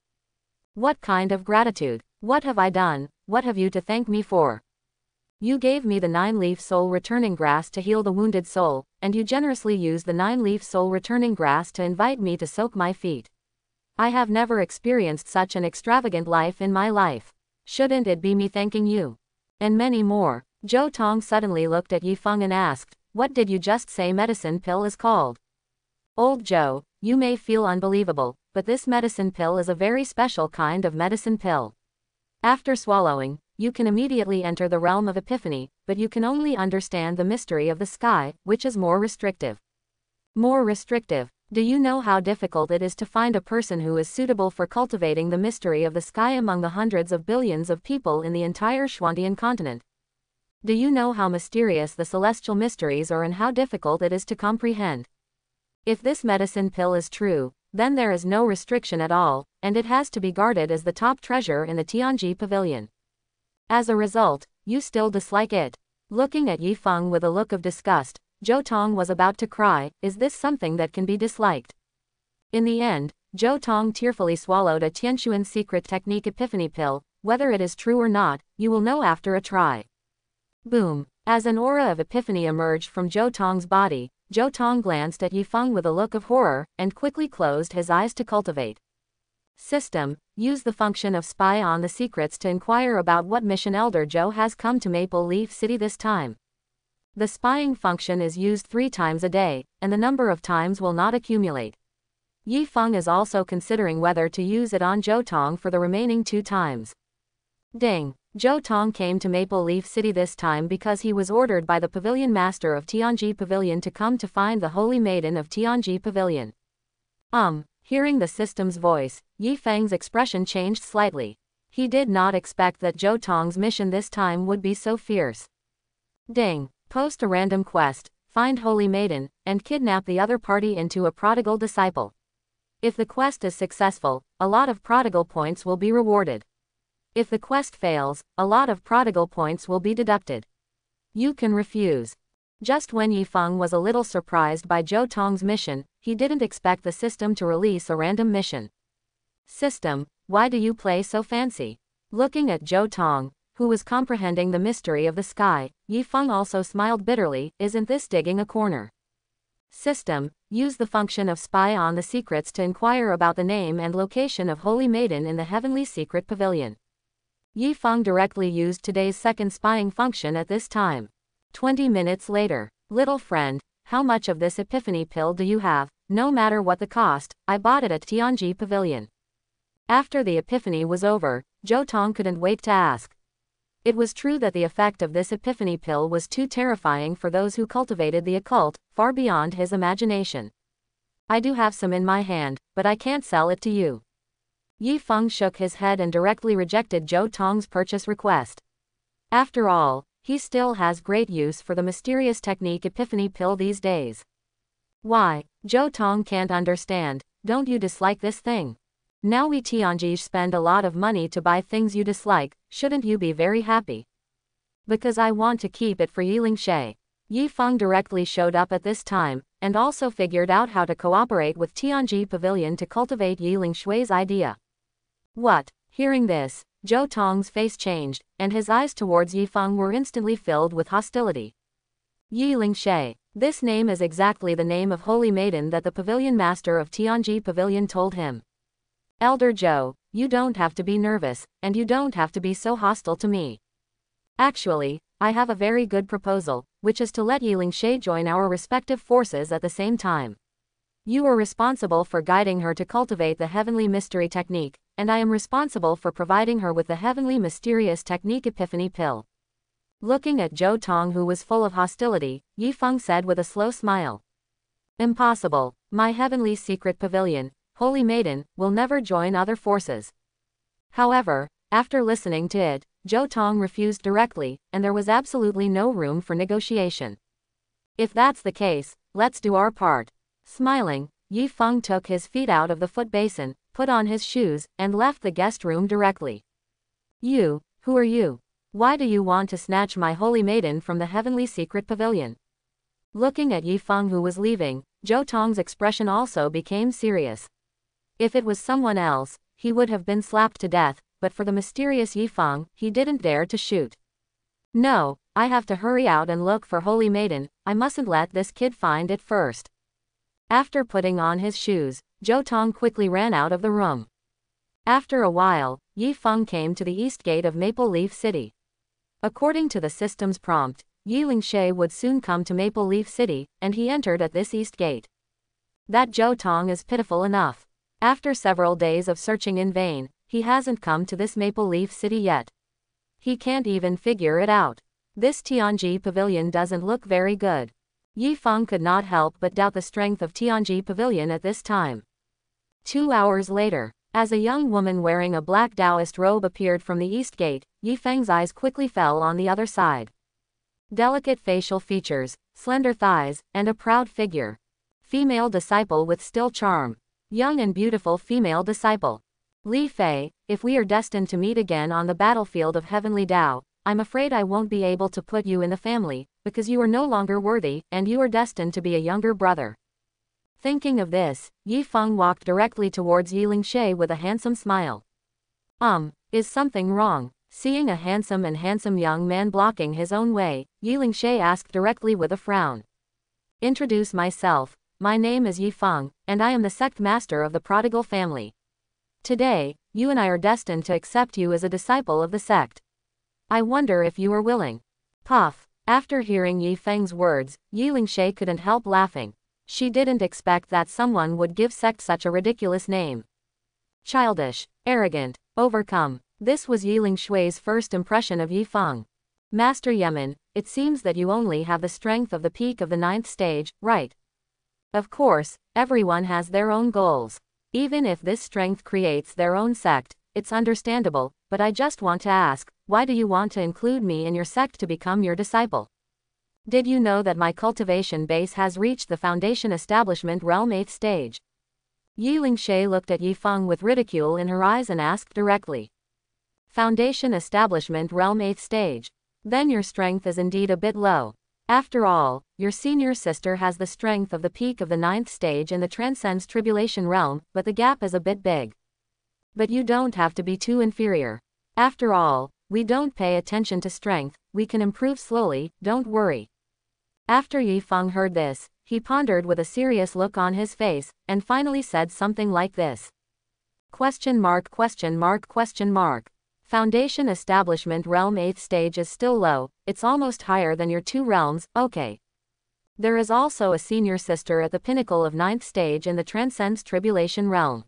What kind of gratitude? What have I done? What have you to thank me for? You gave me the nine-leaf soul returning grass to heal the wounded soul, and you generously used the nine-leaf soul returning grass to invite me to soak my feet. I have never experienced such an extravagant life in my life. Shouldn't it be me thanking you? And many more. Zhou Tong suddenly looked at Yi Feng and asked, What did you just say medicine pill is called? Old Zhou, you may feel unbelievable, but this medicine pill is a very special kind of medicine pill. After swallowing, you can immediately enter the realm of epiphany, but you can only understand the mystery of the sky, which is more restrictive. More restrictive, do you know how difficult it is to find a person who is suitable for cultivating the mystery of the sky among the hundreds of billions of people in the entire Xuantian continent? Do you know how mysterious the celestial mysteries are and how difficult it is to comprehend? If this medicine pill is true, then there is no restriction at all, and it has to be guarded as the top treasure in the Tianji pavilion. As a result, you still dislike it. Looking at Yi Feng with a look of disgust, Zhou Tong was about to cry, is this something that can be disliked? In the end, Zhou Tong tearfully swallowed a Tianxuan secret technique epiphany pill, whether it is true or not, you will know after a try. Boom. As an aura of epiphany emerged from Zhou Tong's body, Zhou Tong glanced at Yifeng with a look of horror, and quickly closed his eyes to cultivate. System, use the function of spy on the secrets to inquire about what mission Elder Zhou has come to Maple Leaf City this time. The spying function is used three times a day, and the number of times will not accumulate. Yi Feng is also considering whether to use it on Zhou Tong for the remaining two times. Ding. Zhou Tong came to Maple Leaf City this time because he was ordered by the pavilion master of Tianji Pavilion to come to find the Holy Maiden of Tianji Pavilion. Um, hearing the system's voice, Yi Feng's expression changed slightly. He did not expect that Zhou Tong's mission this time would be so fierce. Ding. Post a random quest, find Holy Maiden, and kidnap the other party into a prodigal disciple. If the quest is successful, a lot of prodigal points will be rewarded. If the quest fails, a lot of prodigal points will be deducted. You can refuse. Just when Yifeng was a little surprised by Zhou Tong's mission, he didn't expect the system to release a random mission. System, why do you play so fancy? Looking at Zhou Tong, who was comprehending the mystery of the sky, Yifeng also smiled bitterly, isn't this digging a corner? System, use the function of spy on the secrets to inquire about the name and location of Holy Maiden in the Heavenly Secret Pavilion. Yi Feng directly used today's second spying function at this time. 20 minutes later. Little friend, how much of this epiphany pill do you have? No matter what the cost, I bought it at Tianji Pavilion. After the epiphany was over, Zhou Tong couldn't wait to ask. It was true that the effect of this epiphany pill was too terrifying for those who cultivated the occult, far beyond his imagination. I do have some in my hand, but I can't sell it to you. Yi Feng shook his head and directly rejected Zhou Tong's purchase request. After all, he still has great use for the mysterious technique epiphany pill these days. Why, Zhou Tong can't understand, don't you dislike this thing? Now we Tianji spend a lot of money to buy things you dislike, shouldn't you be very happy? Because I want to keep it for Yiling Shui. Yi Feng directly showed up at this time, and also figured out how to cooperate with Tianji Pavilion to cultivate Yiling Shui's idea. What? Hearing this, Zhou Tong's face changed, and his eyes towards Yi Feng were instantly filled with hostility. Yi Shui. This name is exactly the name of Holy Maiden that the pavilion master of Tianji Pavilion told him. Elder Zhou, you don't have to be nervous, and you don't have to be so hostile to me. Actually, I have a very good proposal, which is to let Yiling Shui join our respective forces at the same time. You are responsible for guiding her to cultivate the heavenly mystery technique, and I am responsible for providing her with the heavenly mysterious technique epiphany pill. Looking at Zhou Tong who was full of hostility, Yi Feng said with a slow smile. Impossible, my heavenly secret pavilion, Holy Maiden, will never join other forces. However, after listening to it, Zhou Tong refused directly, and there was absolutely no room for negotiation. If that's the case, let's do our part. Smiling, Yi Feng took his feet out of the foot basin, put on his shoes, and left the guest room directly. You, who are you? Why do you want to snatch my holy maiden from the heavenly secret pavilion? Looking at Yi Feng who was leaving, Zhou Tong's expression also became serious. If it was someone else, he would have been slapped to death, but for the mysterious Yifeng, he didn't dare to shoot. No, I have to hurry out and look for Holy Maiden, I mustn't let this kid find it first. After putting on his shoes, Zhou Tong quickly ran out of the room. After a while, Yi Feng came to the east gate of Maple Leaf City. According to the system's prompt, Yi Lingshe would soon come to Maple Leaf City, and he entered at this east gate. That Zhou Tong is pitiful enough. After several days of searching in vain, he hasn't come to this Maple Leaf City yet. He can't even figure it out. This Tianji Pavilion doesn't look very good. Yi Feng could not help but doubt the strength of Tianji Pavilion at this time. Two hours later, as a young woman wearing a black Taoist robe appeared from the east gate, Yi Feng's eyes quickly fell on the other side. Delicate facial features, slender thighs, and a proud figure. Female disciple with still charm, young and beautiful female disciple. Li Fei, if we are destined to meet again on the battlefield of Heavenly Tao, I'm afraid I won't be able to put you in the family, because you are no longer worthy, and you are destined to be a younger brother. Thinking of this, Yi Feng walked directly towards Yi Lingshe with a handsome smile. Um, is something wrong? Seeing a handsome and handsome young man blocking his own way, Yi Lingshe asked directly with a frown. Introduce myself, my name is Yi Feng, and I am the sect master of the prodigal family. Today, you and I are destined to accept you as a disciple of the sect. I wonder if you are willing. Puff. After hearing Yi Feng's words, Yi Lingshe couldn't help laughing. She didn't expect that someone would give sect such a ridiculous name. Childish, arrogant, overcome. This was Yi Lingshui's first impression of Yi Feng. Master Yemen, it seems that you only have the strength of the peak of the ninth stage, right? Of course, everyone has their own goals. Even if this strength creates their own sect, it's understandable, but I just want to ask, why do you want to include me in your sect to become your disciple? Did you know that my cultivation base has reached the foundation establishment realm 8th stage? Yi Lingshe looked at Yi Feng with ridicule in her eyes and asked directly. Foundation establishment realm 8th stage. Then your strength is indeed a bit low. After all, your senior sister has the strength of the peak of the ninth stage in the transcends tribulation realm, but the gap is a bit big. But you don't have to be too inferior. After all, we don't pay attention to strength, we can improve slowly, don't worry. After Yi Feng heard this, he pondered with a serious look on his face, and finally said something like this. Question mark question mark question mark. Foundation establishment realm 8th stage is still low, it's almost higher than your two realms, okay. There is also a senior sister at the pinnacle of ninth stage in the transcends tribulation realm.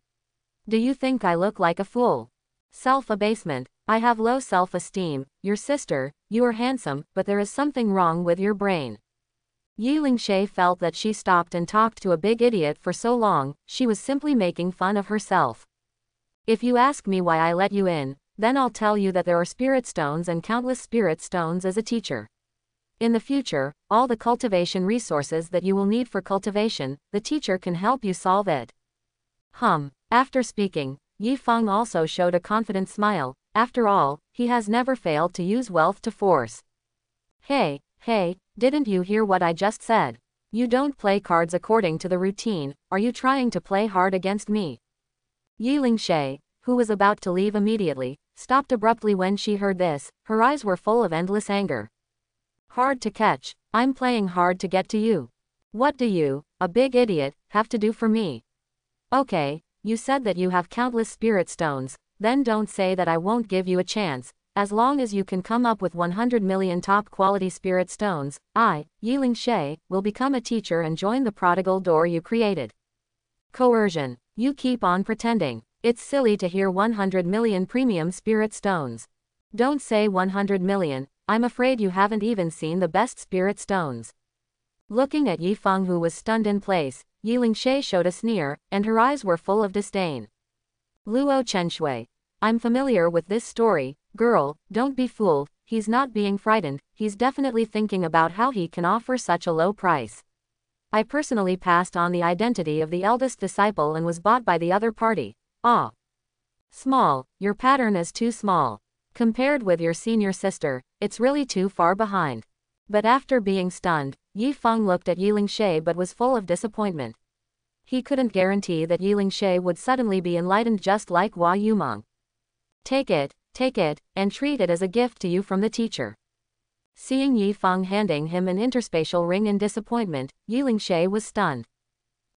Do you think I look like a fool? Self-abasement, I have low self-esteem, your sister, you are handsome, but there is something wrong with your brain. Yi Lingshe felt that she stopped and talked to a big idiot for so long, she was simply making fun of herself. If you ask me why I let you in, then I'll tell you that there are spirit stones and countless spirit stones as a teacher. In the future, all the cultivation resources that you will need for cultivation, the teacher can help you solve it. Hum. After speaking, Yi Feng also showed a confident smile, after all, he has never failed to use wealth to force. Hey, hey, didn't you hear what I just said? You don't play cards according to the routine, are you trying to play hard against me? Yi Lingshe, who was about to leave immediately, stopped abruptly when she heard this, her eyes were full of endless anger. Hard to catch, I'm playing hard to get to you. What do you, a big idiot, have to do for me? Okay, you said that you have countless spirit stones, then don't say that I won't give you a chance, as long as you can come up with 100 million top quality spirit stones, I, Yi Lingshe, will become a teacher and join the prodigal door you created. Coercion. You keep on pretending. It's silly to hear 100 million premium spirit stones. Don't say 100 million, I'm afraid you haven't even seen the best spirit stones. Looking at Yi Feng who was stunned in place, Yi Lingshe showed a sneer, and her eyes were full of disdain. Luo Chenshui. I'm familiar with this story, girl, don't be fooled, he's not being frightened, he's definitely thinking about how he can offer such a low price. I personally passed on the identity of the eldest disciple and was bought by the other party. Ah. Small, your pattern is too small. Compared with your senior sister, it's really too far behind. But after being stunned, Yi Feng looked at Yi Lingshe but was full of disappointment. He couldn't guarantee that Yi Lingshe would suddenly be enlightened just like Hua Yumeng. Take it, take it, and treat it as a gift to you from the teacher. Seeing Yi Feng handing him an interspatial ring in disappointment, Yi Lingshe was stunned.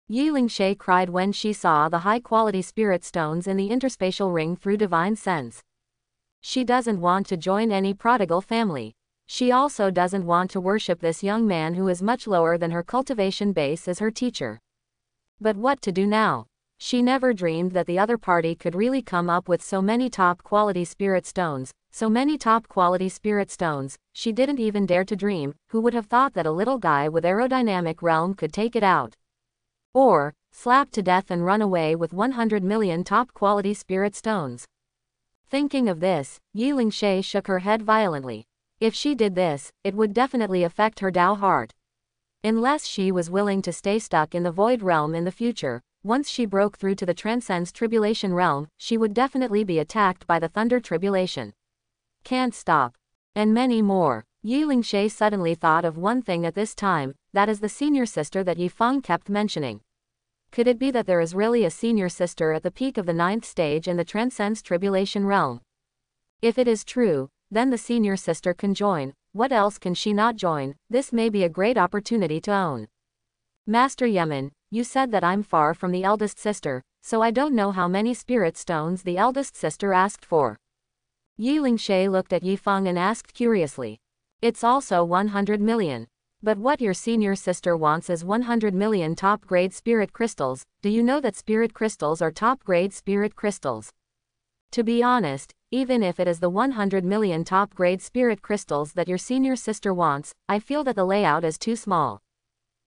Yi Lingshe cried when she saw the high-quality spirit stones in the interspatial ring through divine sense. She doesn't want to join any prodigal family. She also doesn't want to worship this young man who is much lower than her cultivation base as her teacher. But what to do now? She never dreamed that the other party could really come up with so many top quality spirit stones, so many top quality spirit stones, she didn't even dare to dream, who would have thought that a little guy with aerodynamic realm could take it out. Or, slap to death and run away with 100 million top quality spirit stones. Thinking of this, Yi Lingshe shook her head violently. If she did this, it would definitely affect her Dao heart. Unless she was willing to stay stuck in the void realm in the future, once she broke through to the transcends tribulation realm, she would definitely be attacked by the thunder tribulation. Can't stop. and many more. Yi Lingshe suddenly thought of one thing at this time, that is the senior sister that Yi Feng kept mentioning. Could it be that there is really a senior sister at the peak of the ninth stage in the transcends tribulation realm? If it is true, then the senior sister can join, what else can she not join? This may be a great opportunity to own. Master Yemen, you said that I'm far from the eldest sister, so I don't know how many spirit stones the eldest sister asked for. Yi Lingshe looked at Yi Feng and asked curiously. It's also 100 million. But what your senior sister wants is 100 million top grade spirit crystals. Do you know that spirit crystals are top grade spirit crystals? To be honest, even if it is the 100 million top grade spirit crystals that your senior sister wants, I feel that the layout is too small.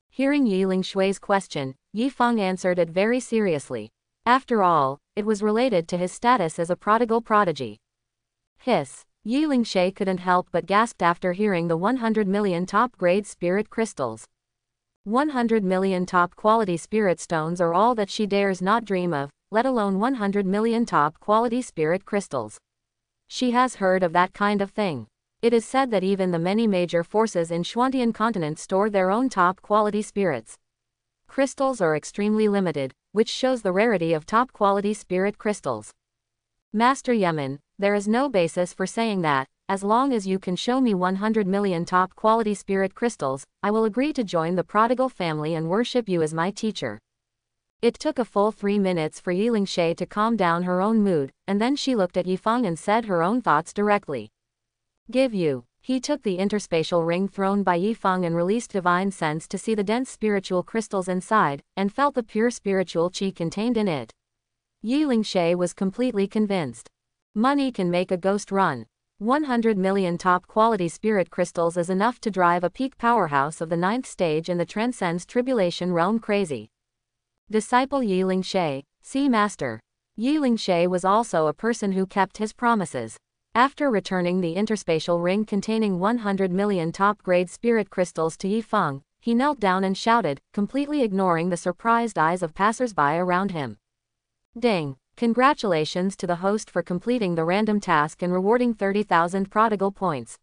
Hearing Yi Lingshui's question, Yi Feng answered it very seriously. After all, it was related to his status as a prodigal prodigy. Hiss. Yi Lingshe couldn't help but gasped after hearing the 100 million top-grade spirit crystals. 100 million top-quality spirit stones are all that she dares not dream of, let alone 100 million top-quality spirit crystals. She has heard of that kind of thing. It is said that even the many major forces in Xuantian continent store their own top-quality spirits. Crystals are extremely limited, which shows the rarity of top-quality spirit crystals. Master Yemen, there is no basis for saying that, as long as you can show me 100 million top quality spirit crystals, I will agree to join the prodigal family and worship you as my teacher. It took a full three minutes for Yiling Lingshe to calm down her own mood, and then she looked at Yifeng and said her own thoughts directly. Give you. He took the interspatial ring thrown by Yifeng and released divine sense to see the dense spiritual crystals inside, and felt the pure spiritual chi contained in it. Yi Lingshe was completely convinced. Money can make a ghost run. 100 million top quality spirit crystals is enough to drive a peak powerhouse of the ninth stage in the transcends tribulation realm crazy. Disciple Yi Lingshe, See Master. Yi Lingshe was also a person who kept his promises. After returning the interspatial ring containing 100 million top grade spirit crystals to Yi Feng, he knelt down and shouted, completely ignoring the surprised eyes of passersby around him. Ding! Congratulations to the host for completing the random task and rewarding 30,000 prodigal points.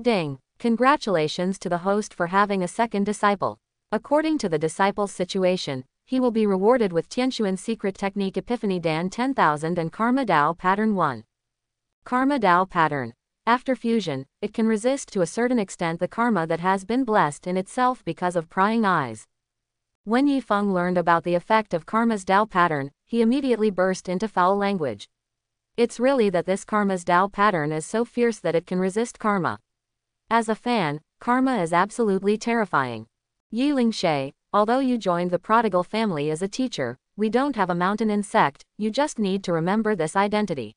Ding. Congratulations to the host for having a second disciple. According to the disciple's situation, he will be rewarded with Tianxuan Secret Technique Epiphany Dan 10,000 and Karma Dao Pattern 1. Karma Dao Pattern. After fusion, it can resist to a certain extent the karma that has been blessed in itself because of prying eyes. When Yifeng learned about the effect of Karma's Dao pattern, he immediately burst into foul language. It's really that this Karma's Dao pattern is so fierce that it can resist Karma. As a fan, Karma is absolutely terrifying. Yi Lingshe, although you joined the prodigal family as a teacher, we don't have a mountain insect, you just need to remember this identity.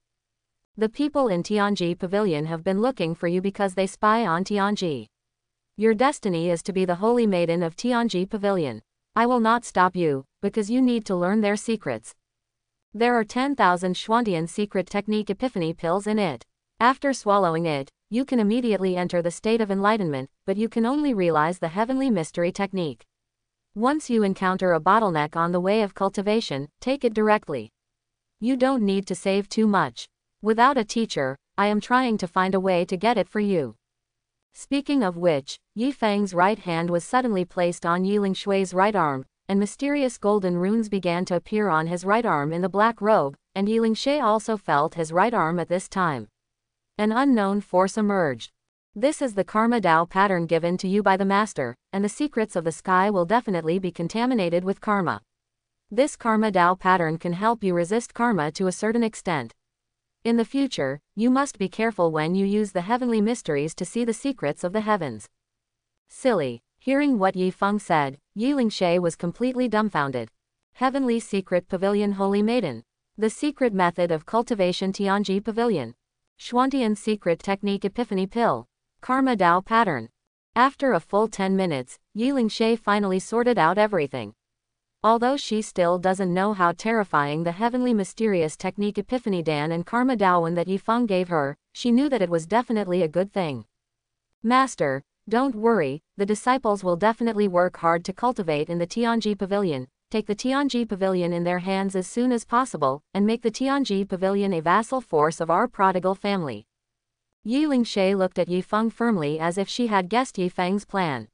The people in Tianji Pavilion have been looking for you because they spy on Tianji. Your destiny is to be the holy maiden of Tianji Pavilion. I will not stop you, because you need to learn their secrets. There are 10,000 Xuantian secret technique epiphany pills in it. After swallowing it, you can immediately enter the state of enlightenment, but you can only realize the heavenly mystery technique. Once you encounter a bottleneck on the way of cultivation, take it directly. You don't need to save too much. Without a teacher, I am trying to find a way to get it for you. Speaking of which, Yi Feng's right hand was suddenly placed on Yi Lingshui's right arm, and mysterious golden runes began to appear on his right arm in the black robe, and Yi Lingshui also felt his right arm at this time. An unknown force emerged. This is the Karma Dao pattern given to you by the Master, and the secrets of the sky will definitely be contaminated with karma. This Karma Dao pattern can help you resist karma to a certain extent. In the future, you must be careful when you use the heavenly mysteries to see the secrets of the heavens. Silly. Hearing what Yi Feng said, Yi Lingshe was completely dumbfounded. Heavenly Secret Pavilion Holy Maiden. The Secret Method of Cultivation Tianji Pavilion. Xuantian Secret Technique Epiphany Pill. Karma Dao Pattern. After a full 10 minutes, Yi Lingshe finally sorted out everything. Although she still doesn't know how terrifying the heavenly mysterious technique Epiphany Dan and Karma Daowen that Yifeng gave her, she knew that it was definitely a good thing. Master, don't worry, the disciples will definitely work hard to cultivate in the Tianji Pavilion, take the Tianji Pavilion in their hands as soon as possible, and make the Tianji Pavilion a vassal force of our prodigal family. Yi Lingshe looked at Yi Feng firmly as if she had guessed Yi Feng's plan.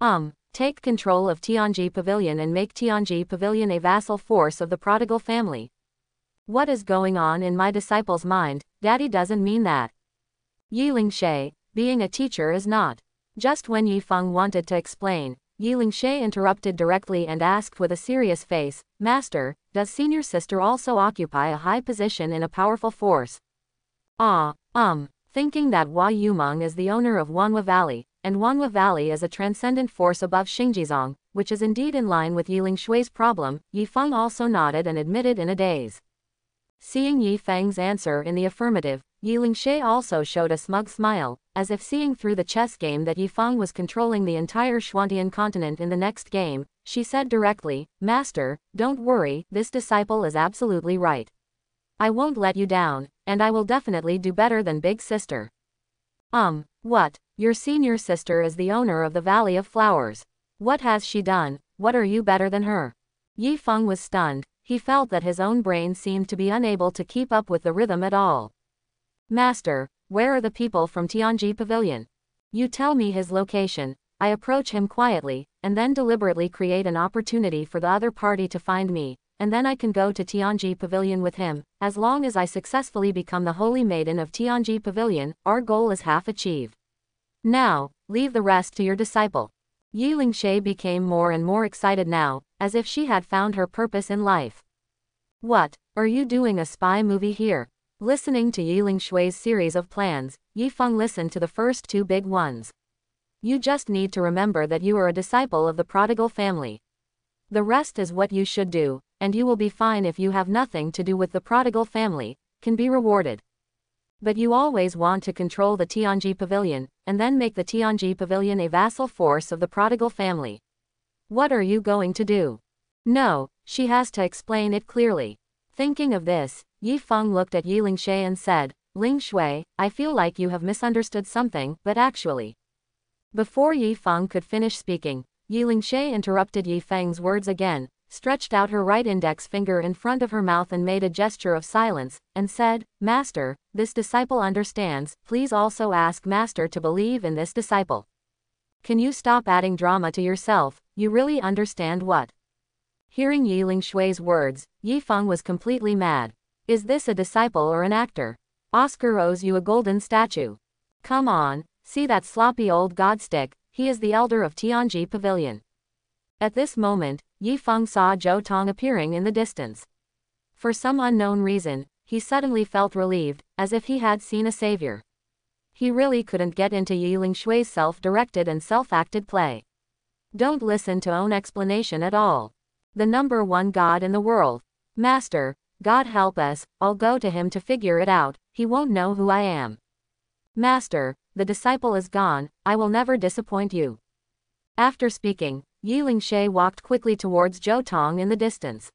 Um, take control of Tianji Pavilion and make Tianji Pavilion a vassal force of the prodigal family. What is going on in my disciple's mind, daddy doesn't mean that. Yi Lingshe, being a teacher is not. Just when Yi Feng wanted to explain, Yi Lingshe interrupted directly and asked with a serious face, Master, does senior sister also occupy a high position in a powerful force? Ah, um, thinking that Hua Yumeng is the owner of Wanhua Valley, and Wanhua Valley is a transcendent force above Xingjizang, which is indeed in line with Yi Lingshui's problem, Yi Feng also nodded and admitted in a daze. Seeing Yi Feng's answer in the affirmative, Yi Lingshe also showed a smug smile, as if seeing through the chess game that Yi Feng was controlling the entire Xuantian continent in the next game, she said directly, Master, don't worry, this disciple is absolutely right. I won't let you down, and I will definitely do better than Big Sister. Um, what? Your senior sister is the owner of the Valley of Flowers. What has she done? What are you better than her? Yi Feng was stunned, he felt that his own brain seemed to be unable to keep up with the rhythm at all. Master, where are the people from Tianji Pavilion? You tell me his location, I approach him quietly, and then deliberately create an opportunity for the other party to find me, and then I can go to Tianji Pavilion with him, as long as I successfully become the Holy Maiden of Tianji Pavilion, our goal is half achieved. Now, leave the rest to your disciple. Yi Lingshe became more and more excited now, as if she had found her purpose in life. What, are you doing a spy movie here? Listening to Yi Lingshui's series of plans, Yi Feng listened to the first two big ones. You just need to remember that you are a disciple of the prodigal family. The rest is what you should do, and you will be fine if you have nothing to do with the prodigal family, can be rewarded. But you always want to control the Tianji Pavilion, and then make the Tianji Pavilion a vassal force of the prodigal family. What are you going to do? No, she has to explain it clearly. Thinking of this, Yi Feng looked at Yi Lingshe and said, Ling Shui, I feel like you have misunderstood something, but actually. Before Yi Feng could finish speaking, Yi Lingshe interrupted Yi Feng's words again, stretched out her right index finger in front of her mouth and made a gesture of silence, and said, Master, this disciple understands, please also ask Master to believe in this disciple. Can you stop adding drama to yourself, you really understand what? Hearing Yi Lingshui's words, Yi Feng was completely mad. Is this a disciple or an actor? Oscar owes you a golden statue. Come on, see that sloppy old godstick, he is the elder of Tianji Pavilion. At this moment, Yi Feng saw Zhou Tong appearing in the distance. For some unknown reason, he suddenly felt relieved, as if he had seen a savior. He really couldn't get into Yi Lingshui's self-directed and self-acted play. Don't listen to own explanation at all. The number one God in the world. Master, God help us, I'll go to him to figure it out, he won't know who I am. Master, the disciple is gone, I will never disappoint you. After speaking, Yi Lingshe walked quickly towards Zhou Tong in the distance.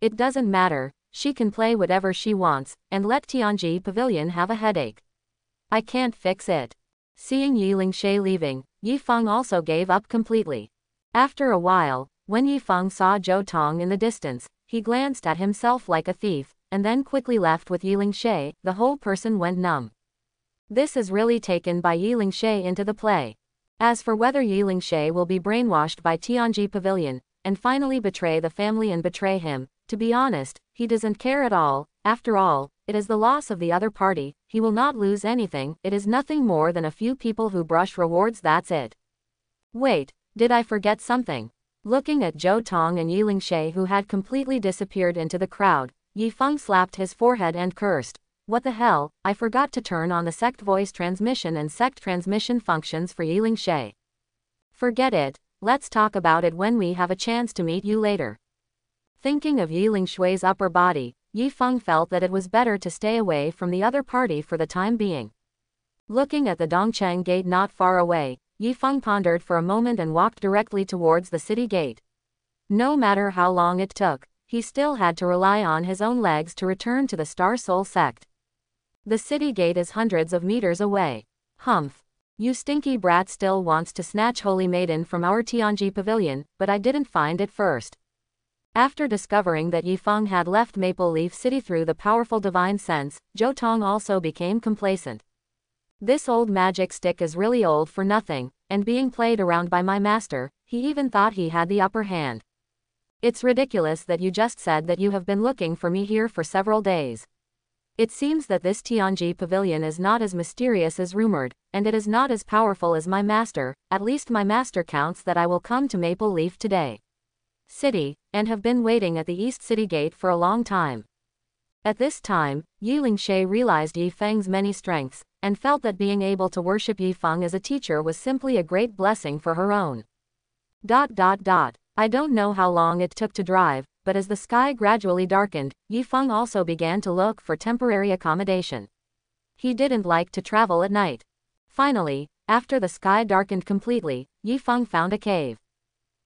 It doesn't matter, she can play whatever she wants, and let Tianji Pavilion have a headache. I can't fix it. Seeing Yi Lingshe leaving, Yi Feng also gave up completely. After a while, when Yi Feng saw Zhou Tong in the distance, he glanced at himself like a thief, and then quickly left with Yi Lingshe, the whole person went numb. This is really taken by Yi Lingshe into the play. As for whether Yi Lingshe will be brainwashed by Tianji Pavilion, and finally betray the family and betray him, to be honest, he doesn't care at all, after all, it is the loss of the other party, he will not lose anything, it is nothing more than a few people who brush rewards that's it. Wait, did I forget something? Looking at Zhou Tong and Yi Lingshe who had completely disappeared into the crowd, Yi Feng slapped his forehead and cursed, what the hell, I forgot to turn on the sect voice transmission and sect transmission functions for Yi Lingshe. Forget it, let's talk about it when we have a chance to meet you later. Thinking of Yi Lingshui's upper body, Yi Feng felt that it was better to stay away from the other party for the time being. Looking at the Dongcheng gate not far away, Yi Feng pondered for a moment and walked directly towards the city gate. No matter how long it took, he still had to rely on his own legs to return to the Star Soul sect. The city gate is hundreds of meters away. Humph. You stinky brat still wants to snatch Holy Maiden from our Tianji pavilion, but I didn't find it first. After discovering that Yi Feng had left Maple Leaf City through the powerful divine sense, Zhou Tong also became complacent. This old magic stick is really old for nothing, and being played around by my master, he even thought he had the upper hand. It's ridiculous that you just said that you have been looking for me here for several days. It seems that this Tianji pavilion is not as mysterious as rumored, and it is not as powerful as my master, at least my master counts that I will come to Maple Leaf today. City, and have been waiting at the East City Gate for a long time. At this time, Yi Lingshe realized Yi Feng's many strengths, and felt that being able to worship Yi Feng as a teacher was simply a great blessing for her own. Dot dot dot. I don't know how long it took to drive, but as the sky gradually darkened, Yi Feng also began to look for temporary accommodation. He didn't like to travel at night. Finally, after the sky darkened completely, Yi Feng found a cave.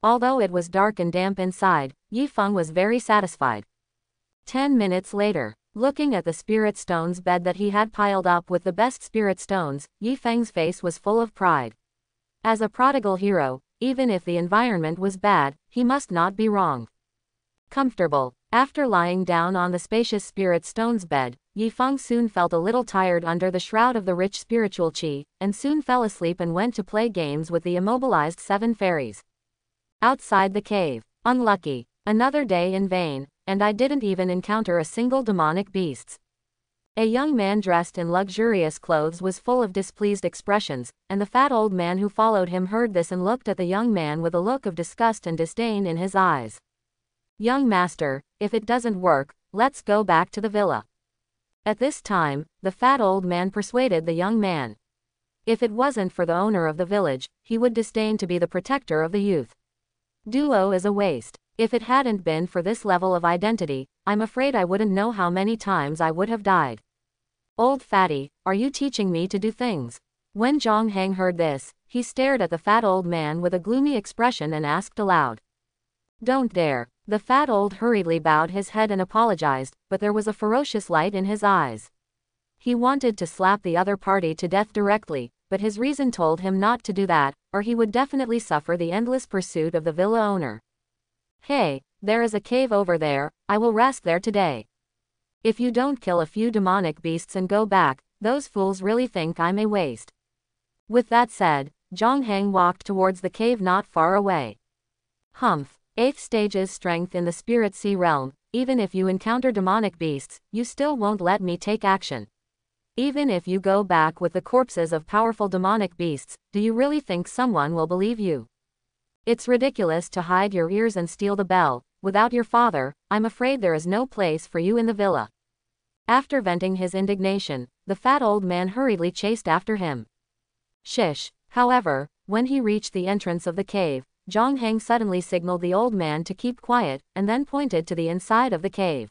Although it was dark and damp inside, Yi Feng was very satisfied. Ten minutes later, looking at the spirit stones bed that he had piled up with the best spirit stones, Yi Feng's face was full of pride. As a prodigal hero, even if the environment was bad, he must not be wrong. Comfortable. After lying down on the spacious spirit stone's bed, Yi Feng soon felt a little tired under the shroud of the rich spiritual qi, and soon fell asleep and went to play games with the immobilized seven fairies. Outside the cave. Unlucky. Another day in vain, and I didn't even encounter a single demonic beasts. A young man dressed in luxurious clothes was full of displeased expressions, and the fat old man who followed him heard this and looked at the young man with a look of disgust and disdain in his eyes. Young master, if it doesn't work, let's go back to the villa. At this time, the fat old man persuaded the young man. If it wasn't for the owner of the village, he would disdain to be the protector of the youth. Duo is a waste. If it hadn't been for this level of identity, I'm afraid I wouldn't know how many times I would have died. Old fatty, are you teaching me to do things? When Zhang Heng heard this, he stared at the fat old man with a gloomy expression and asked aloud. Don't dare, the fat old hurriedly bowed his head and apologized, but there was a ferocious light in his eyes. He wanted to slap the other party to death directly, but his reason told him not to do that, or he would definitely suffer the endless pursuit of the villa owner. Hey, there is a cave over there, I will rest there today. If you don't kill a few demonic beasts and go back, those fools really think I'm a waste. With that said, Zhang Heng walked towards the cave not far away. Humph. 8th stage's strength in the spirit sea realm, even if you encounter demonic beasts, you still won't let me take action. Even if you go back with the corpses of powerful demonic beasts, do you really think someone will believe you? It's ridiculous to hide your ears and steal the bell. Without your father, I'm afraid there is no place for you in the villa. After venting his indignation, the fat old man hurriedly chased after him. Shish. However, when he reached the entrance of the cave, Zhang Heng suddenly signaled the old man to keep quiet, and then pointed to the inside of the cave.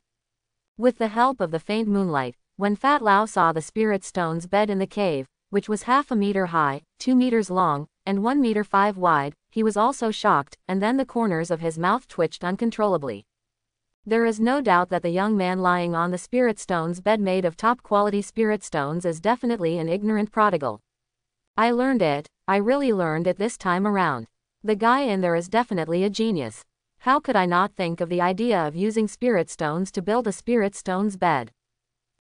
With the help of the faint moonlight, when Fat Lao saw the spirit stone's bed in the cave, which was half a meter high, two meters long, and one meter five wide, he was also shocked, and then the corners of his mouth twitched uncontrollably. There is no doubt that the young man lying on the spirit stone's bed made of top quality spirit stones is definitely an ignorant prodigal. I learned it, I really learned it this time around. The guy in there is definitely a genius. How could I not think of the idea of using spirit stones to build a spirit stone's bed?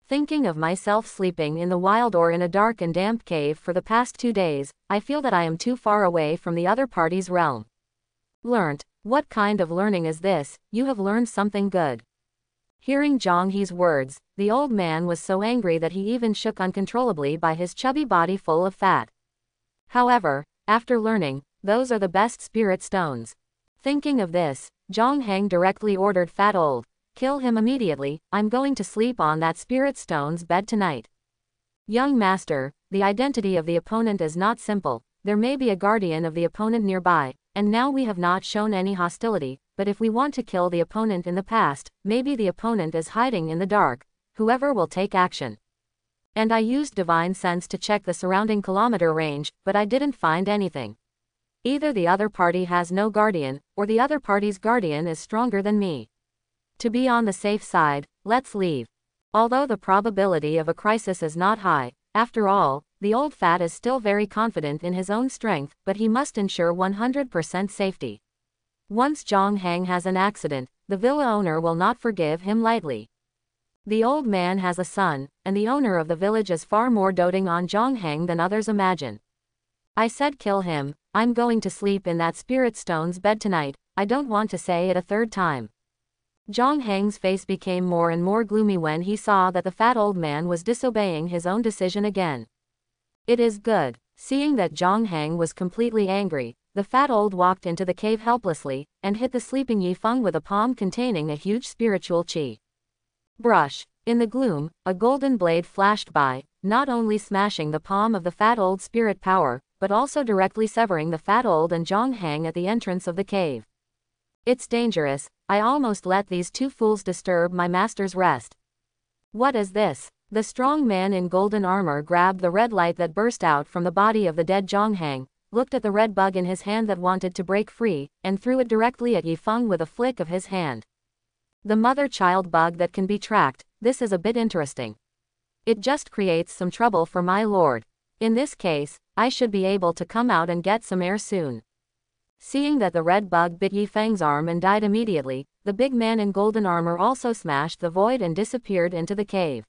Thinking of myself sleeping in the wild or in a dark and damp cave for the past two days, I feel that I am too far away from the other party's realm. Learnt. What kind of learning is this? You have learned something good. Hearing Zhang Heng's words, the old man was so angry that he even shook uncontrollably by his chubby body full of fat. However, after learning, those are the best spirit stones. Thinking of this, Zhang Heng directly ordered Fat Old, kill him immediately, I'm going to sleep on that spirit stone's bed tonight. Young master, the identity of the opponent is not simple, there may be a guardian of the opponent nearby, and now we have not shown any hostility, but if we want to kill the opponent in the past, maybe the opponent is hiding in the dark, whoever will take action. And I used divine sense to check the surrounding kilometer range, but I didn't find anything. Either the other party has no guardian, or the other party's guardian is stronger than me. To be on the safe side, let's leave. Although the probability of a crisis is not high, after all, the old fat is still very confident in his own strength, but he must ensure 100% safety. Once Zhang Heng has an accident, the villa owner will not forgive him lightly. The old man has a son, and the owner of the village is far more doting on Zhongheng than others imagine. I said kill him, I'm going to sleep in that spirit stone's bed tonight, I don't want to say it a third time. Zhongheng's face became more and more gloomy when he saw that the fat old man was disobeying his own decision again. It is good. Seeing that Zhongheng was completely angry, the fat old walked into the cave helplessly, and hit the sleeping Yifeng with a palm containing a huge spiritual chi. Brush. In the gloom, a golden blade flashed by, not only smashing the palm of the fat old spirit power, but also directly severing the fat old and Zhongheng at the entrance of the cave. It's dangerous, I almost let these two fools disturb my master's rest. What is this? The strong man in golden armor grabbed the red light that burst out from the body of the dead Zhongheng, looked at the red bug in his hand that wanted to break free, and threw it directly at Yifeng with a flick of his hand. The mother-child bug that can be tracked, this is a bit interesting. It just creates some trouble for my lord. In this case, I should be able to come out and get some air soon. Seeing that the red bug bit Yifeng's arm and died immediately, the big man in golden armor also smashed the void and disappeared into the cave.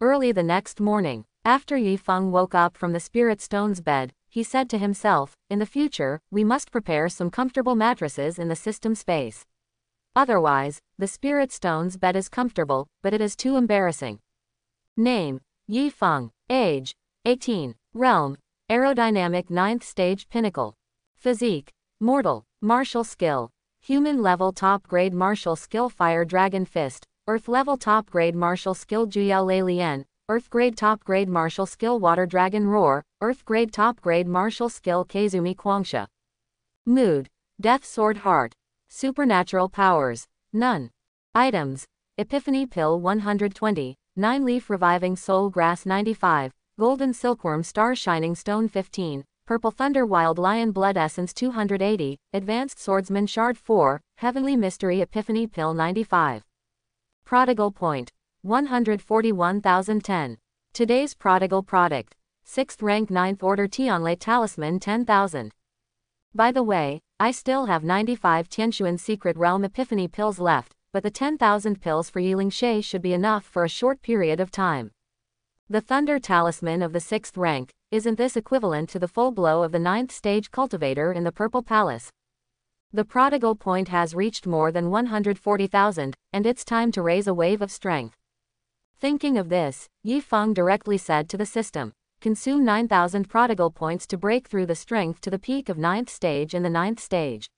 Early the next morning, after Yifeng woke up from the spirit stone's bed, he said to himself, in the future, we must prepare some comfortable mattresses in the system space. Otherwise, the spirit stone's bed is comfortable, but it is too embarrassing. Name, Yifeng. Age, 18. Realm, aerodynamic 9th stage pinnacle. Physique, Mortal, Martial Skill. Human level top grade martial skill Fire Dragon Fist. Earth level top grade martial skill Juyao Lei Lian. Earth grade top grade martial skill Water Dragon Roar. Earth grade top grade martial skill Keizumi Kwangsha. Mood. Death Sword Heart. Supernatural powers. None. Items. Epiphany Pill 120. 9 Leaf Reviving Soul Grass 95. Golden Silkworm Star Shining Stone 15. Purple Thunder Wild Lion Blood Essence 280, Advanced Swordsman Shard 4, Heavenly Mystery Epiphany Pill 95. Prodigal Point. 141,010. Today's Prodigal Product. 6th rank 9th order Tianlei Talisman 10,000. By the way, I still have 95 Tianxuan Secret Realm Epiphany pills left, but the 10,000 pills for Yiling Shay should be enough for a short period of time. The Thunder Talisman of the 6th rank, isn't this equivalent to the full blow of the 9th stage cultivator in the Purple Palace? The prodigal point has reached more than 140,000, and it's time to raise a wave of strength. Thinking of this, Yifeng directly said to the system, consume 9,000 prodigal points to break through the strength to the peak of 9th stage in the 9th stage.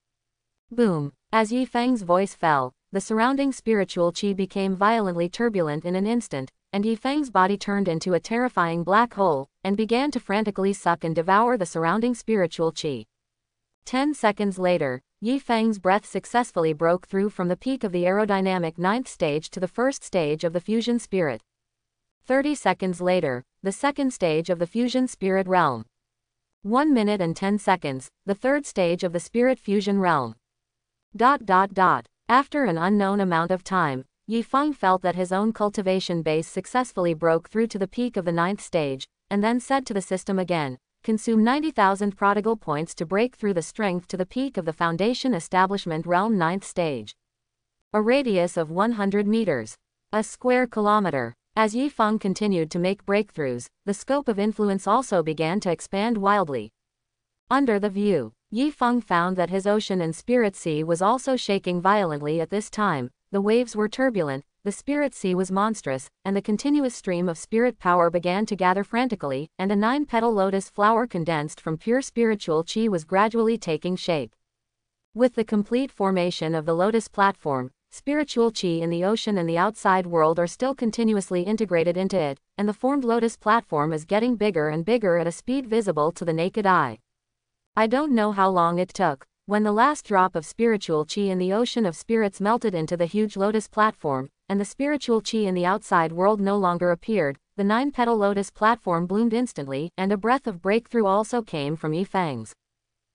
Boom. As Yifeng's voice fell, the surrounding spiritual chi became violently turbulent in an instant, and Yifeng's body turned into a terrifying black hole, and began to frantically suck and devour the surrounding spiritual chi. Ten seconds later, Yifeng's breath successfully broke through from the peak of the aerodynamic ninth stage to the first stage of the fusion spirit. Thirty seconds later, the second stage of the fusion spirit realm. One minute and ten seconds, the third stage of the spirit fusion realm. Dot dot dot. After an unknown amount of time, Yifeng felt that his own cultivation base successfully broke through to the peak of the ninth stage, and then said to the system again, consume 90,000 prodigal points to break through the strength to the peak of the foundation establishment realm ninth stage. A radius of 100 meters. A square kilometer. As Yifeng continued to make breakthroughs, the scope of influence also began to expand wildly. Under the view, Yifeng found that his ocean and spirit sea was also shaking violently at this time, the waves were turbulent, the spirit sea was monstrous, and the continuous stream of spirit power began to gather frantically, and a nine-petal lotus flower condensed from pure spiritual chi was gradually taking shape. With the complete formation of the lotus platform, spiritual chi in the ocean and the outside world are still continuously integrated into it, and the formed lotus platform is getting bigger and bigger at a speed visible to the naked eye. I don't know how long it took, when the last drop of spiritual chi in the ocean of spirits melted into the huge lotus platform, and the spiritual chi in the outside world no longer appeared, the nine-petal lotus platform bloomed instantly, and a breath of breakthrough also came from Yifeng's.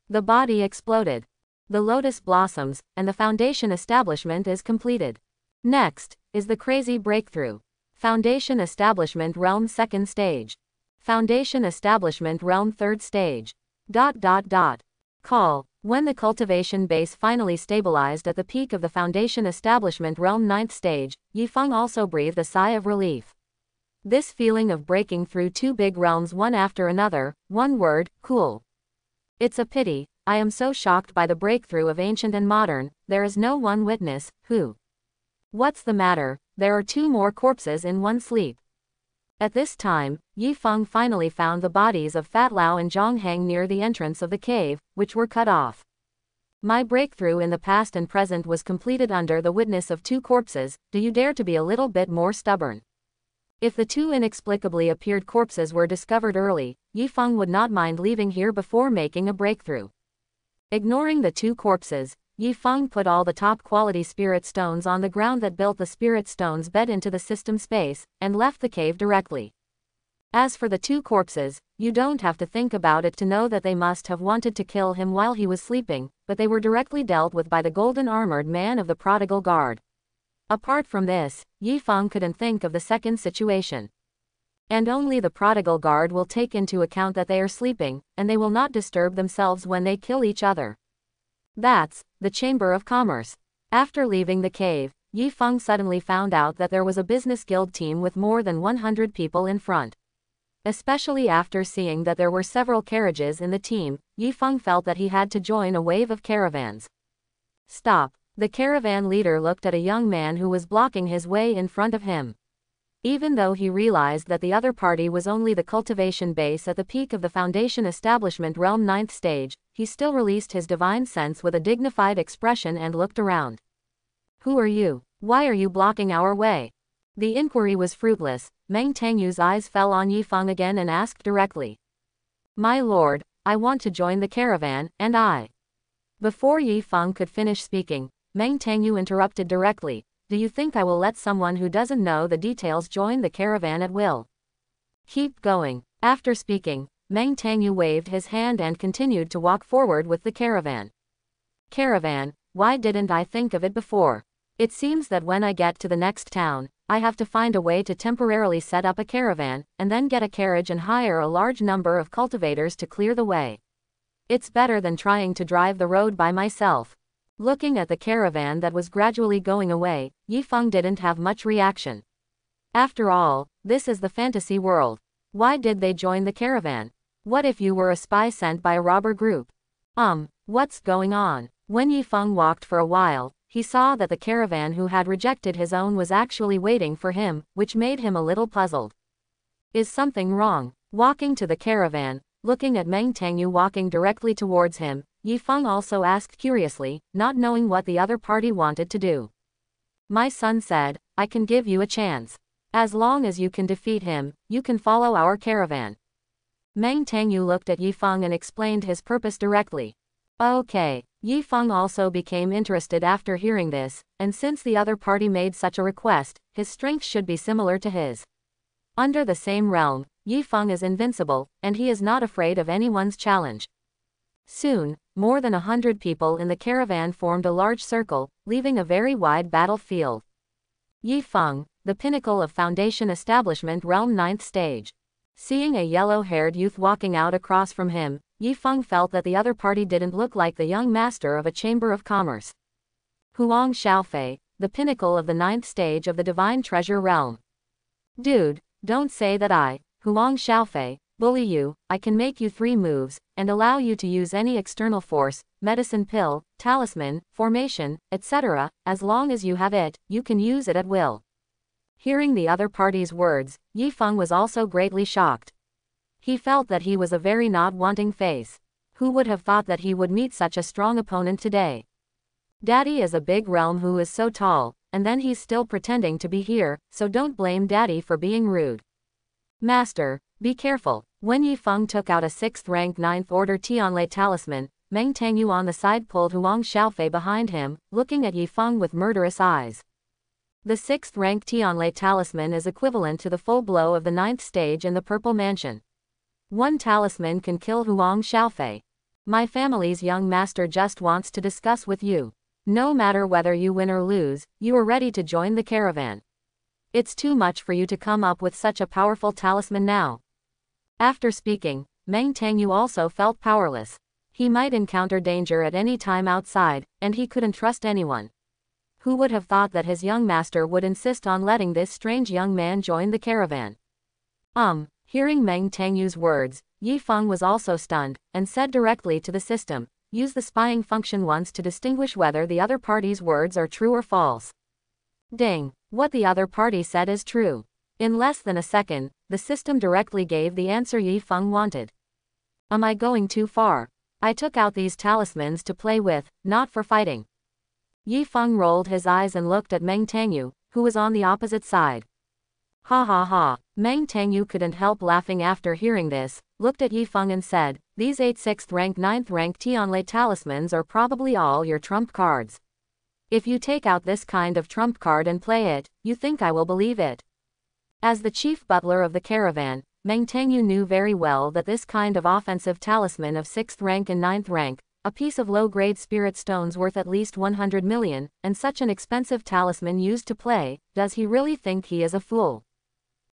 The body exploded. The lotus blossoms, and the foundation establishment is completed. Next, is the crazy breakthrough. Foundation Establishment Realm Second Stage. Foundation Establishment Realm Third Stage. Dot dot dot. Call. When the cultivation base finally stabilized at the peak of the Foundation Establishment Realm 9th stage, Yifeng also breathed a sigh of relief. This feeling of breaking through two big realms one after another, one word, cool. It's a pity, I am so shocked by the breakthrough of ancient and modern, there is no one witness, who. What's the matter, there are two more corpses in one sleep. At this time, Yi Feng finally found the bodies of Fat Lao and Zhang Heng near the entrance of the cave, which were cut off. My breakthrough in the past and present was completed under the witness of two corpses, do you dare to be a little bit more stubborn? If the two inexplicably appeared corpses were discovered early, Yifeng would not mind leaving here before making a breakthrough. Ignoring the two corpses, Yifeng put all the top quality spirit stones on the ground that built the spirit stones bed into the system space, and left the cave directly. As for the two corpses, you don't have to think about it to know that they must have wanted to kill him while he was sleeping, but they were directly dealt with by the golden armored man of the prodigal guard. Apart from this, Yi Feng couldn't think of the second situation. And only the prodigal guard will take into account that they are sleeping, and they will not disturb themselves when they kill each other. That's the Chamber of Commerce. After leaving the cave, Yi Feng suddenly found out that there was a business guild team with more than 100 people in front. Especially after seeing that there were several carriages in the team, Yi Feng felt that he had to join a wave of caravans. Stop, the caravan leader looked at a young man who was blocking his way in front of him. Even though he realized that the other party was only the cultivation base at the peak of the Foundation Establishment Realm 9th stage, he still released his divine sense with a dignified expression and looked around. Who are you? Why are you blocking our way? The inquiry was fruitless, Meng Tangyu's eyes fell on Yifeng again and asked directly. My lord, I want to join the caravan, and I. Before Yifeng could finish speaking, Meng Tangyu interrupted directly, do you think I will let someone who doesn't know the details join the caravan at will? Keep going. After speaking, Meng Tangyu waved his hand and continued to walk forward with the caravan. Caravan, why didn't I think of it before? It seems that when I get to the next town, I have to find a way to temporarily set up a caravan, and then get a carriage and hire a large number of cultivators to clear the way. It's better than trying to drive the road by myself. Looking at the caravan that was gradually going away, Yifeng didn't have much reaction. After all, this is the fantasy world. Why did they join the caravan? What if you were a spy sent by a robber group? Um, what's going on? When Yifeng walked for a while, he saw that the caravan who had rejected his own was actually waiting for him, which made him a little puzzled. Is something wrong? Walking to the caravan, looking at Meng Tangyu walking directly towards him, Yi Feng also asked curiously, not knowing what the other party wanted to do. My son said, I can give you a chance. As long as you can defeat him, you can follow our caravan. Meng Tangyu looked at Yi Feng and explained his purpose directly. Okay. Yi Feng also became interested after hearing this, and since the other party made such a request, his strength should be similar to his. Under the same realm, Yi Feng is invincible, and he is not afraid of anyone's challenge. Soon, more than a hundred people in the caravan formed a large circle, leaving a very wide battlefield. Yi Feng, the pinnacle of Foundation Establishment Realm 9th stage. Seeing a yellow-haired youth walking out across from him, Yi Feng felt that the other party didn't look like the young master of a chamber of commerce. Huang Xiaofei, the pinnacle of the ninth stage of the divine treasure realm. Dude, don't say that I, Huang Xiaofei, bully you, I can make you three moves, and allow you to use any external force, medicine pill, talisman, formation, etc., as long as you have it, you can use it at will. Hearing the other party's words, Yi Feng was also greatly shocked. He felt that he was a very not wanting face. Who would have thought that he would meet such a strong opponent today? Daddy is a big realm who is so tall, and then he's still pretending to be here, so don't blame Daddy for being rude. Master, be careful. When Yi Feng took out a 6th rank 9th order Tianlei talisman, Meng Tangyu on the side pulled Huang Xiaofei behind him, looking at Yi Feng with murderous eyes. The 6th rank Tianlei talisman is equivalent to the full blow of the ninth stage in the Purple Mansion. One talisman can kill Huang Xiaofei. My family's young master just wants to discuss with you. No matter whether you win or lose, you are ready to join the caravan. It's too much for you to come up with such a powerful talisman now. After speaking, Meng Tangyu also felt powerless. He might encounter danger at any time outside, and he couldn't trust anyone. Who would have thought that his young master would insist on letting this strange young man join the caravan? Um, hearing Meng Tangyu's words, Yi Feng was also stunned, and said directly to the system, use the spying function once to distinguish whether the other party's words are true or false. Ding, what the other party said is true. In less than a second, the system directly gave the answer Yi Feng wanted. Am I going too far? I took out these talismans to play with, not for fighting. Yi Feng rolled his eyes and looked at Meng Tangyu, who was on the opposite side. Ha ha ha, Meng Tangyu couldn't help laughing after hearing this, looked at Yi Feng and said, these 8 6th rank 9th rank Tianlei talismans are probably all your trump cards. If you take out this kind of trump card and play it, you think I will believe it. As the chief butler of the caravan, Meng Tangyu knew very well that this kind of offensive talisman of 6th rank and 9th rank, a piece of low-grade spirit stones worth at least 100 million, and such an expensive talisman used to play, does he really think he is a fool?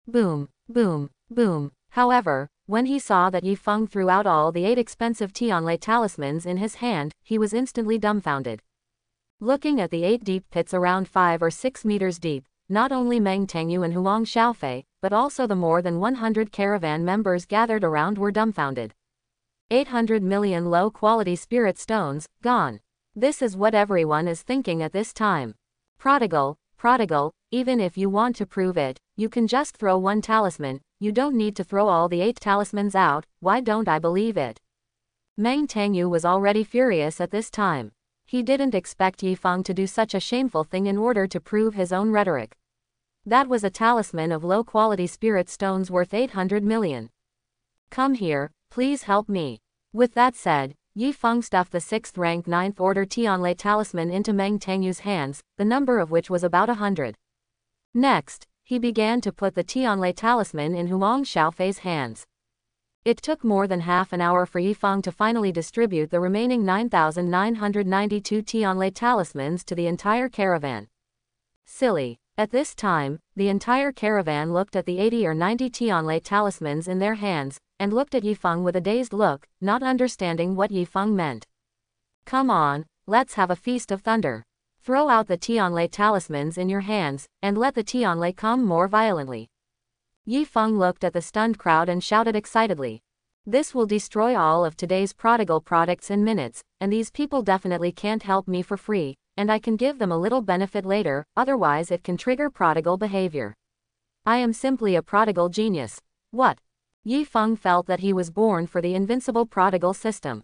Boom, boom, boom. However, when he saw that Yi Feng threw out all the eight expensive Tianlei talismans in his hand, he was instantly dumbfounded. Looking at the eight deep pits around five or six meters deep, not only Meng Tangyu and Huang Xiaofei, but also the more than 100 caravan members gathered around were dumbfounded. 800 million low-quality spirit stones, gone. This is what everyone is thinking at this time. Prodigal, prodigal, even if you want to prove it, you can just throw one talisman, you don't need to throw all the eight talismans out, why don't I believe it? Meng Tangyu was already furious at this time. He didn't expect Yi Feng to do such a shameful thing in order to prove his own rhetoric. That was a talisman of low-quality spirit stones worth 800 million. Come here, please help me. With that said, Yi Feng stuffed the 6th rank 9th order Tianlei talisman into Meng Tangyu's hands, the number of which was about a hundred. Next, he began to put the Tianlei talisman in Huang Xiaofei's hands. It took more than half an hour for Yi Feng to finally distribute the remaining 9,992 Tianlei talismans to the entire caravan. Silly. At this time, the entire caravan looked at the 80 or 90 Tianlei talismans in their hands, and looked at Yifeng with a dazed look, not understanding what Yifeng meant. Come on, let's have a feast of thunder. Throw out the Tianlei talismans in your hands, and let the Tianlei come more violently. Yifeng looked at the stunned crowd and shouted excitedly. This will destroy all of today's prodigal products in minutes, and these people definitely can't help me for free, and I can give them a little benefit later, otherwise it can trigger prodigal behavior. I am simply a prodigal genius. What? Yi Feng felt that he was born for the invincible prodigal system.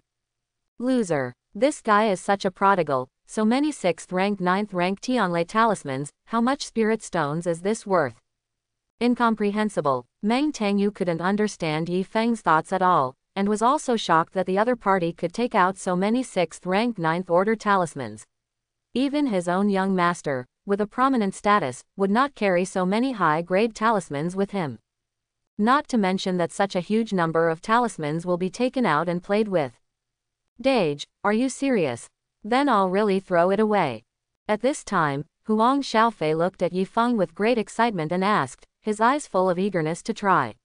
Loser. This guy is such a prodigal, so many 6th rank 9th rank Tianlei talismans, how much spirit stones is this worth? Incomprehensible. Meng Tangyu couldn't understand Yi Feng's thoughts at all, and was also shocked that the other party could take out so many 6th rank 9th order talismans. Even his own young master, with a prominent status, would not carry so many high-grade talismans with him. Not to mention that such a huge number of talismans will be taken out and played with. Dage, are you serious? Then I'll really throw it away. At this time, Huang Xiaofei looked at Yi Feng with great excitement and asked, his eyes full of eagerness to try.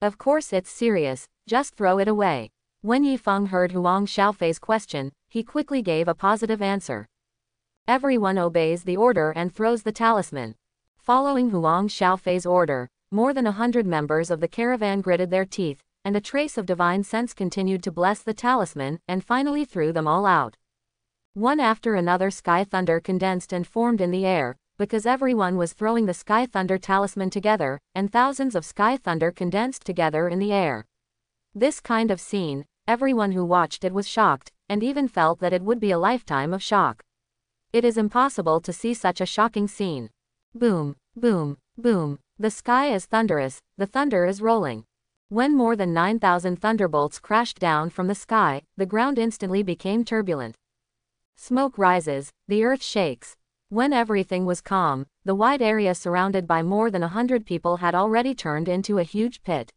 Of course it's serious, just throw it away. When Yi Feng heard Huang Xiaofei's question, he quickly gave a positive answer. Everyone obeys the order and throws the talisman. Following Huang Xiaofei's order, more than a hundred members of the caravan gritted their teeth, and a trace of divine sense continued to bless the talisman, and finally threw them all out. One after another sky thunder condensed and formed in the air, because everyone was throwing the sky thunder talisman together, and thousands of sky thunder condensed together in the air. This kind of scene, everyone who watched it was shocked, and even felt that it would be a lifetime of shock. It is impossible to see such a shocking scene. Boom, boom, boom. The sky is thunderous, the thunder is rolling. When more than 9,000 thunderbolts crashed down from the sky, the ground instantly became turbulent. Smoke rises, the earth shakes. When everything was calm, the wide area surrounded by more than a hundred people had already turned into a huge pit.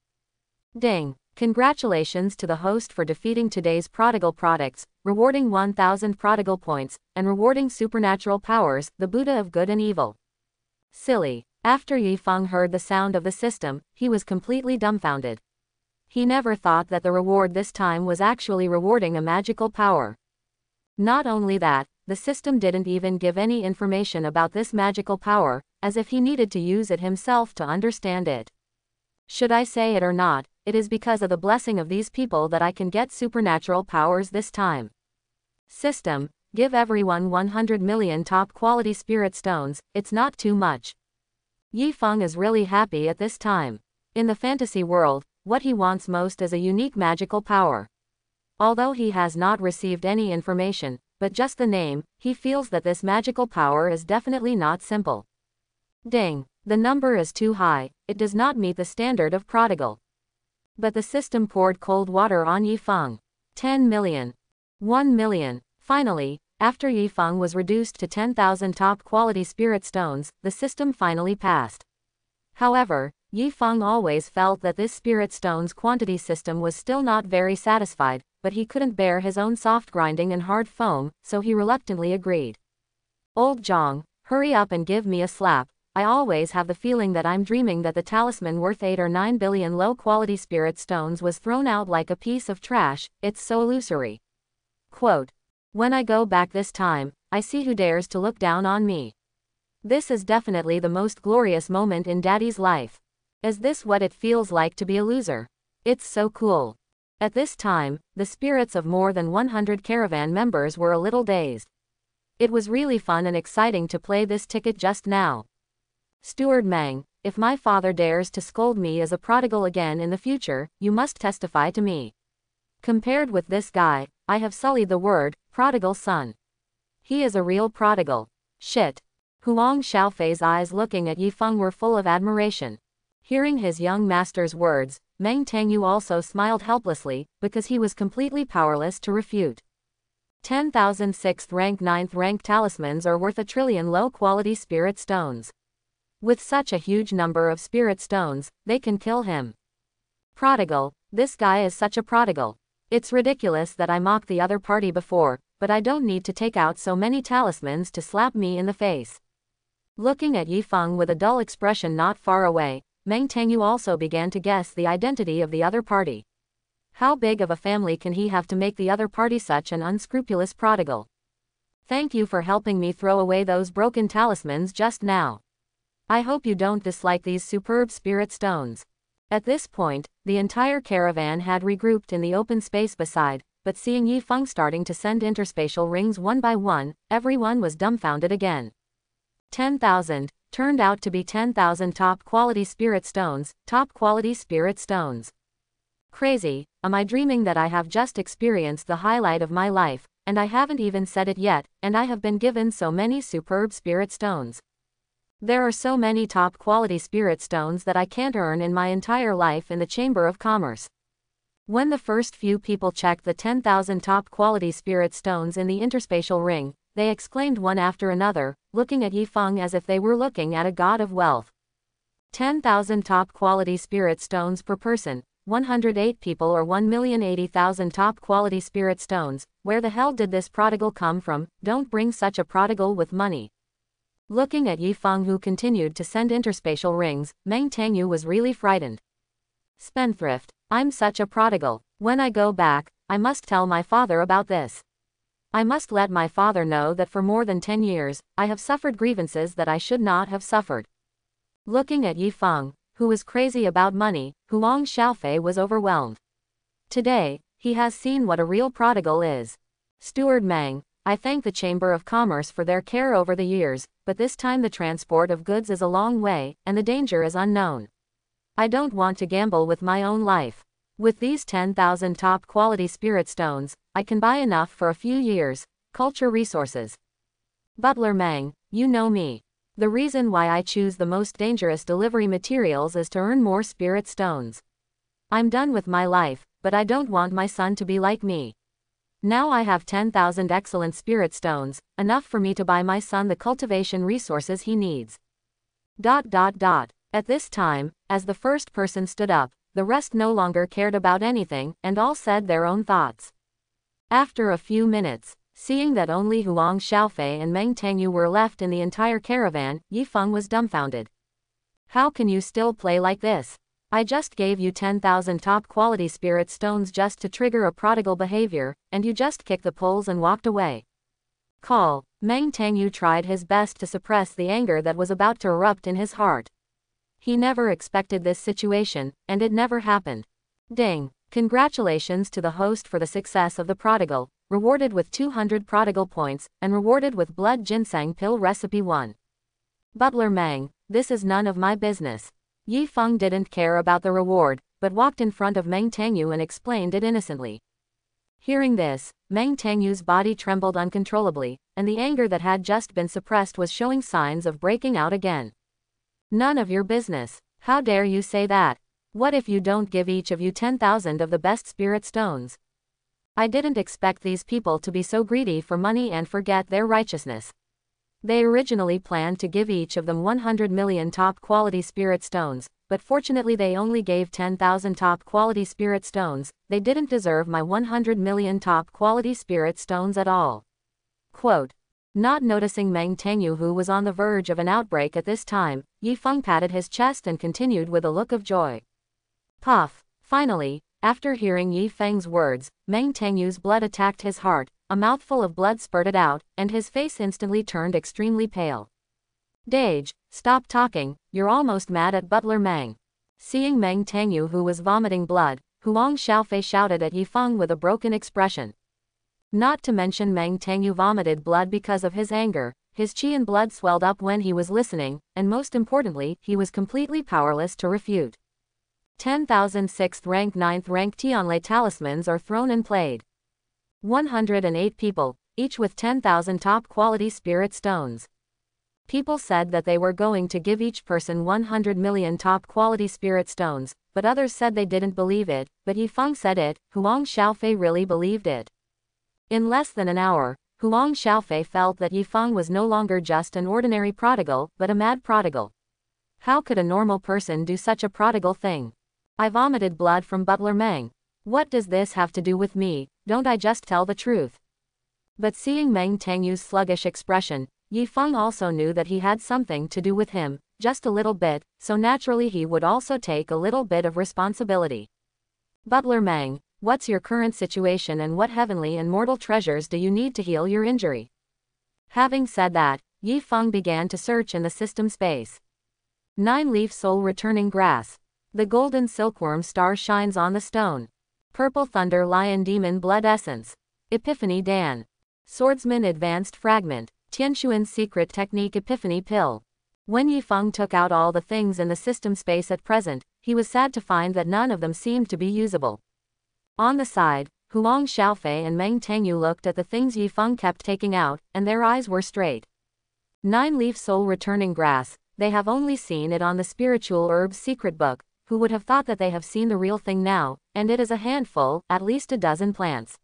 Ding! Congratulations to the host for defeating today's prodigal products, rewarding 1000 prodigal points, and rewarding supernatural powers, the Buddha of good and evil. Silly. After Yi Feng heard the sound of the system, he was completely dumbfounded. He never thought that the reward this time was actually rewarding a magical power. Not only that, the system didn't even give any information about this magical power, as if he needed to use it himself to understand it. Should I say it or not, it is because of the blessing of these people that I can get supernatural powers this time. System, give everyone 100 million top quality spirit stones, it's not too much. Yi Feng is really happy at this time. In the fantasy world, what he wants most is a unique magical power. Although he has not received any information, but just the name, he feels that this magical power is definitely not simple. Ding. The number is too high, it does not meet the standard of prodigal. But the system poured cold water on Yi Feng. 10 million. 1 million. Finally, after Yi Feng was reduced to 10,000 top quality spirit stones, the system finally passed. However, Yi Feng always felt that this spirit stones quantity system was still not very satisfied, but he couldn't bear his own soft grinding and hard foam, so he reluctantly agreed. Old Zhang, hurry up and give me a slap, I always have the feeling that I'm dreaming that the talisman worth 8 or 9 billion low-quality spirit stones was thrown out like a piece of trash, it's so illusory. Quote. When I go back this time, I see who dares to look down on me. This is definitely the most glorious moment in Daddy's life. Is this what it feels like to be a loser? It's so cool. At this time, the spirits of more than 100 caravan members were a little dazed. It was really fun and exciting to play this ticket just now. Steward Meng, if my father dares to scold me as a prodigal again in the future, you must testify to me. Compared with this guy, I have sullied the word, prodigal son. He is a real prodigal. Shit. Huang Xiaofei's eyes looking at Yi Feng were full of admiration. Hearing his young master's words, Meng Tangyu also smiled helplessly, because he was completely powerless to refute. 10,000 6th rank 9th rank talismans are worth a trillion low-quality spirit stones. With such a huge number of spirit stones, they can kill him. Prodigal, this guy is such a prodigal. It's ridiculous that I mocked the other party before, but I don't need to take out so many talismans to slap me in the face. Looking at Yi Feng with a dull expression not far away, Meng Tangyu also began to guess the identity of the other party. How big of a family can he have to make the other party such an unscrupulous prodigal? Thank you for helping me throw away those broken talismans just now. I hope you don't dislike these superb spirit stones. At this point, the entire caravan had regrouped in the open space beside, but seeing Yi Feng starting to send interspatial rings one by one, everyone was dumbfounded again. 10,000, turned out to be 10,000 top quality spirit stones, top quality spirit stones. Crazy, am I dreaming that I have just experienced the highlight of my life, and I haven't even said it yet, and I have been given so many superb spirit stones. There are so many top quality spirit stones that I can't earn in my entire life in the Chamber of Commerce. When the first few people checked the 10,000 top quality spirit stones in the interspatial ring, they exclaimed one after another, looking at Yi Feng as if they were looking at a god of wealth. 10,000 top quality spirit stones per person, 108 people or 1,080,000 top quality spirit stones, where the hell did this prodigal come from, don't bring such a prodigal with money. Looking at Yi Feng who continued to send interspatial rings, Meng Tangyu was really frightened. Spendthrift, I'm such a prodigal, when I go back, I must tell my father about this. I must let my father know that for more than 10 years, I have suffered grievances that I should not have suffered. Looking at Yi Feng, who was crazy about money, Huang Xiaofei was overwhelmed. Today, he has seen what a real prodigal is. Steward Meng, I thank the Chamber of Commerce for their care over the years, but this time the transport of goods is a long way, and the danger is unknown. I don't want to gamble with my own life. With these 10,000 top quality spirit stones, I can buy enough for a few years. Culture resources. Butler Meng, you know me. The reason why I choose the most dangerous delivery materials is to earn more spirit stones. I'm done with my life, but I don't want my son to be like me. Now I have 10,000 excellent spirit stones, enough for me to buy my son the cultivation resources he needs. Dot dot dot. At this time, as the first person stood up, the rest no longer cared about anything, and all said their own thoughts. After a few minutes, seeing that only Huang Xiaofei and Meng Tangyu were left in the entire caravan, Yi Feng was dumbfounded. How can you still play like this? I just gave you 10,000 top quality spirit stones just to trigger a prodigal behavior, and you just kicked the poles and walked away. Call. Meng Tangyu tried his best to suppress the anger that was about to erupt in his heart. He never expected this situation, and it never happened. Ding. Congratulations to the host for the success of the prodigal, rewarded with 200 prodigal points, and rewarded with blood ginseng pill recipe 1. Butler Meng, this is none of my business. Yi Feng didn't care about the reward, but walked in front of Meng Tangyu and explained it innocently. Hearing this, Meng Tangyu's body trembled uncontrollably, and the anger that had just been suppressed was showing signs of breaking out again. None of your business. How dare you say that? What if you don't give each of you 10,000 of the best spirit stones? I didn't expect these people to be so greedy for money and forget their righteousness. They originally planned to give each of them 100 million top quality spirit stones, but fortunately they only gave 10,000 top quality spirit stones, they didn't deserve my 100 million top quality spirit stones at all. Quote. Not noticing Meng Tangyu who was on the verge of an outbreak at this time, Yi Feng patted his chest and continued with a look of joy. Puff. Finally, after hearing Yi Feng's words, Meng Tangyu's blood attacked his heart, a mouthful of blood spurted out, and his face instantly turned extremely pale. Dage, stop talking, you're almost mad at Butler Meng. Seeing Meng Tangyu who was vomiting blood, Huang Xiaofei shouted at Yi Feng with a broken expression. Not to mention Meng Tangyu vomited blood because of his anger, his chi and blood swelled up when he was listening, and most importantly, he was completely powerless to refute. 10,000 6th rank 9th rank Tianlei talismans are thrown and played. 108 people, each with 10,000 top quality spirit stones. People said that they were going to give each person 100 million top quality spirit stones, but others said they didn't believe it, but Yi Feng said it, Huang Xiaofei really believed it. In less than an hour, Huang Xiaofei felt that Yi Feng was no longer just an ordinary prodigal, but a mad prodigal. How could a normal person do such a prodigal thing? I vomited blood from Butler Meng. What does this have to do with me, don't I just tell the truth? But seeing Meng Tangyu's sluggish expression, Yi Feng also knew that he had something to do with him, just a little bit, so naturally he would also take a little bit of responsibility. Butler Meng, what's your current situation and what heavenly and mortal treasures do you need to heal your injury? Having said that, Yi Feng began to search in the system space. Nine-leaf soul returning grass. The golden silkworm star shines on the stone. Purple thunder lion demon blood essence. Epiphany Dan. Swordsman advanced fragment. Tianxuan's secret technique Epiphany Pill. When Yifeng took out all the things in the system space at present, he was sad to find that none of them seemed to be usable. On the side, Huang Xiaofei and Meng Tangyu looked at the things Yifeng kept taking out, and their eyes were straight. Nine-leaf soul returning grass, they have only seen it on the spiritual herbs secret book, who would have thought that they have seen the real thing now, and it is a handful, at least a dozen plants.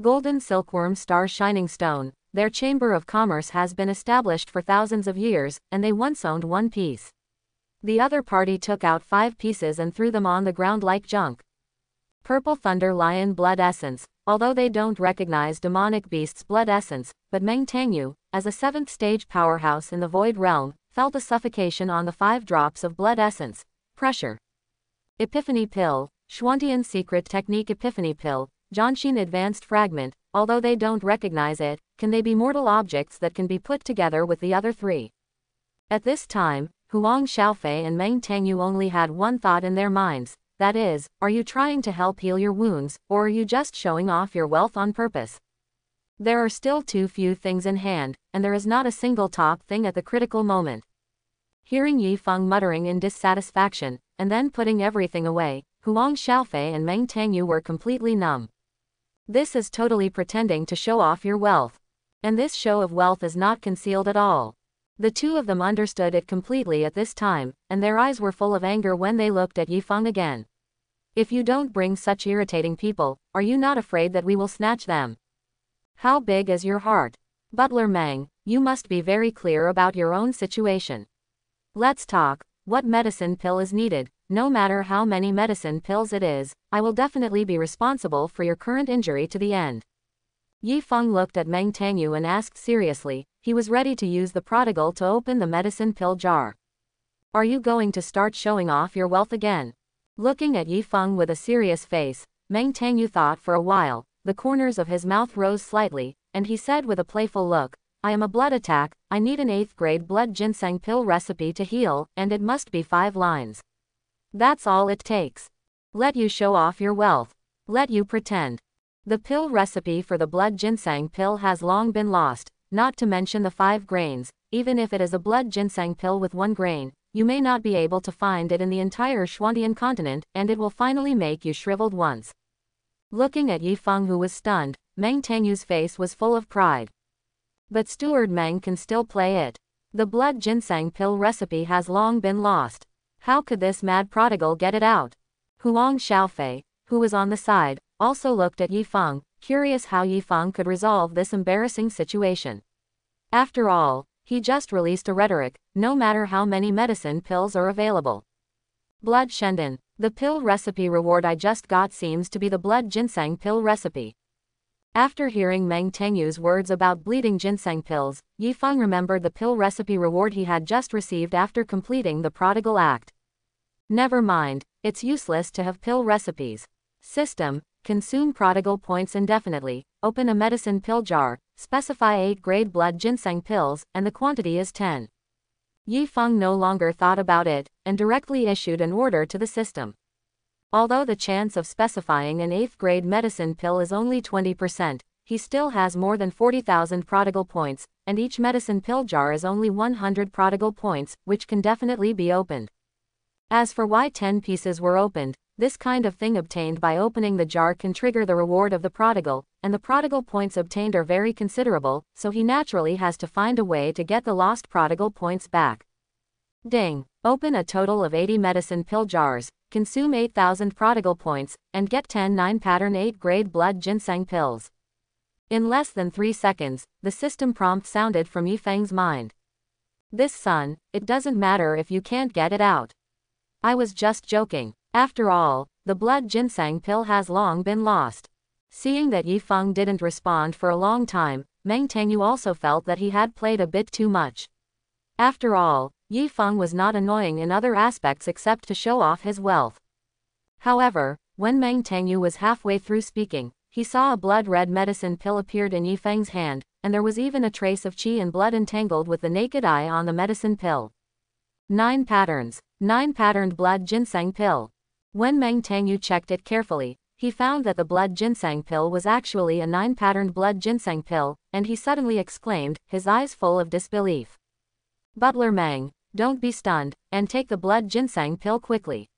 Golden silkworm star shining stone, their Chamber of Commerce has been established for thousands of years, and they once owned one piece. The other party took out five pieces and threw them on the ground like junk. Purple Thunder Lion Blood Essence, although they don't recognize demonic beast's blood essence, but Meng Tangyu, as a seventh stage powerhouse in the Void Realm, felt a suffocation on the five drops of blood essence. Pressure. Epiphany Pill, Xuantian Secret Technique Epiphany Pill, Jianxin Advanced Fragment, although they don't recognize it, can they be mortal objects that can be put together with the other three? At this time, Huang Xiaofei and Meng Tangyu only had one thought in their minds, that is, are you trying to help heal your wounds, or are you just showing off your wealth on purpose? There are still too few things in hand, and there is not a single top thing at the critical moment. Hearing Yi Feng muttering in dissatisfaction, and then putting everything away, Huang Xiaofei and Meng Tangyu were completely numb. This is totally pretending to show off your wealth. And this show of wealth is not concealed at all. The two of them understood it completely at this time, and their eyes were full of anger when they looked at Yifeng again. If you don't bring such irritating people, are you not afraid that we will snatch them? How big is your heart? Butler Meng, you must be very clear about your own situation. Let's talk. What medicine pill is needed? No matter how many medicine pills it is, I will definitely be responsible for your current injury to the end. Yi Feng looked at Meng Tangyu and asked seriously, he was ready to use the prodigal to open the medicine pill jar. Are you going to start showing off your wealth again? Looking at Yi Feng with a serious face, Meng Tangyu thought for a while, the corners of his mouth rose slightly, and he said with a playful look, I am a blood attack, I need an 8th grade blood ginseng pill recipe to heal, and it must be 5 lines. That's all it takes. Let you show off your wealth. Let you pretend. The pill recipe for the blood ginseng pill has long been lost, not to mention the 5 grains, even if it is a blood ginseng pill with 1 grain, you may not be able to find it in the entire Xuantian continent, and it will finally make you shriveled once. Looking at Yi Feng who was stunned, Meng Tangyu's face was full of pride. But Steward Meng can still play it. The blood ginseng pill recipe has long been lost. How could this mad prodigal get it out? Huang Xiaofei, who was on the side, also looked at Yi Feng, curious how Yi Feng could resolve this embarrassing situation. After all, he just released a rhetoric, no matter how many medicine pills are available. Blood Shendan. The pill recipe reward I just got seems to be the blood ginseng pill recipe. After hearing Meng Tangyu's words about bleeding ginseng pills, Yi Feng remembered the pill recipe reward he had just received after completing the prodigal act. Never mind, it's useless to have pill recipes. System, consume prodigal points indefinitely, open a medicine pill jar, specify 8 grade blood ginseng pills, and the quantity is 10. Yi Feng no longer thought about it, and directly issued an order to the system. Although the chance of specifying an 8th grade medicine pill is only 20%, he still has more than 40,000 prodigal points, and each medicine pill jar is only 100 prodigal points, which can definitely be opened. As for why 10 pieces were opened, this kind of thing obtained by opening the jar can trigger the reward of the prodigal, and the prodigal points obtained are very considerable, so he naturally has to find a way to get the lost prodigal points back. Ding. Open a total of 80 medicine pill jars, consume 8,000 prodigal points, and get 10 9 pattern 8 grade blood ginseng pills. In less than 3 seconds, the system prompt sounded from Yifeng's mind. This son, it doesn't matter if you can't get it out. I was just joking. After all, the blood ginseng pill has long been lost. Seeing that Yifeng didn't respond for a long time, Meng Tangyu also felt that he had played a bit too much. After all, Yifeng was not annoying in other aspects except to show off his wealth. However, when Meng Tangyu was halfway through speaking, he saw a blood-red medicine pill appeared in Yifeng's hand, and there was even a trace of qi and blood entangled with the naked eye on the medicine pill. 9 patterns. 9 patterned blood ginseng pill. When Meng Tangyu checked it carefully, he found that the blood ginseng pill was actually a 9 patterned blood ginseng pill, and he suddenly exclaimed, his eyes full of disbelief. Butler Meng, don't be stunned, and take the blood ginseng pill quickly.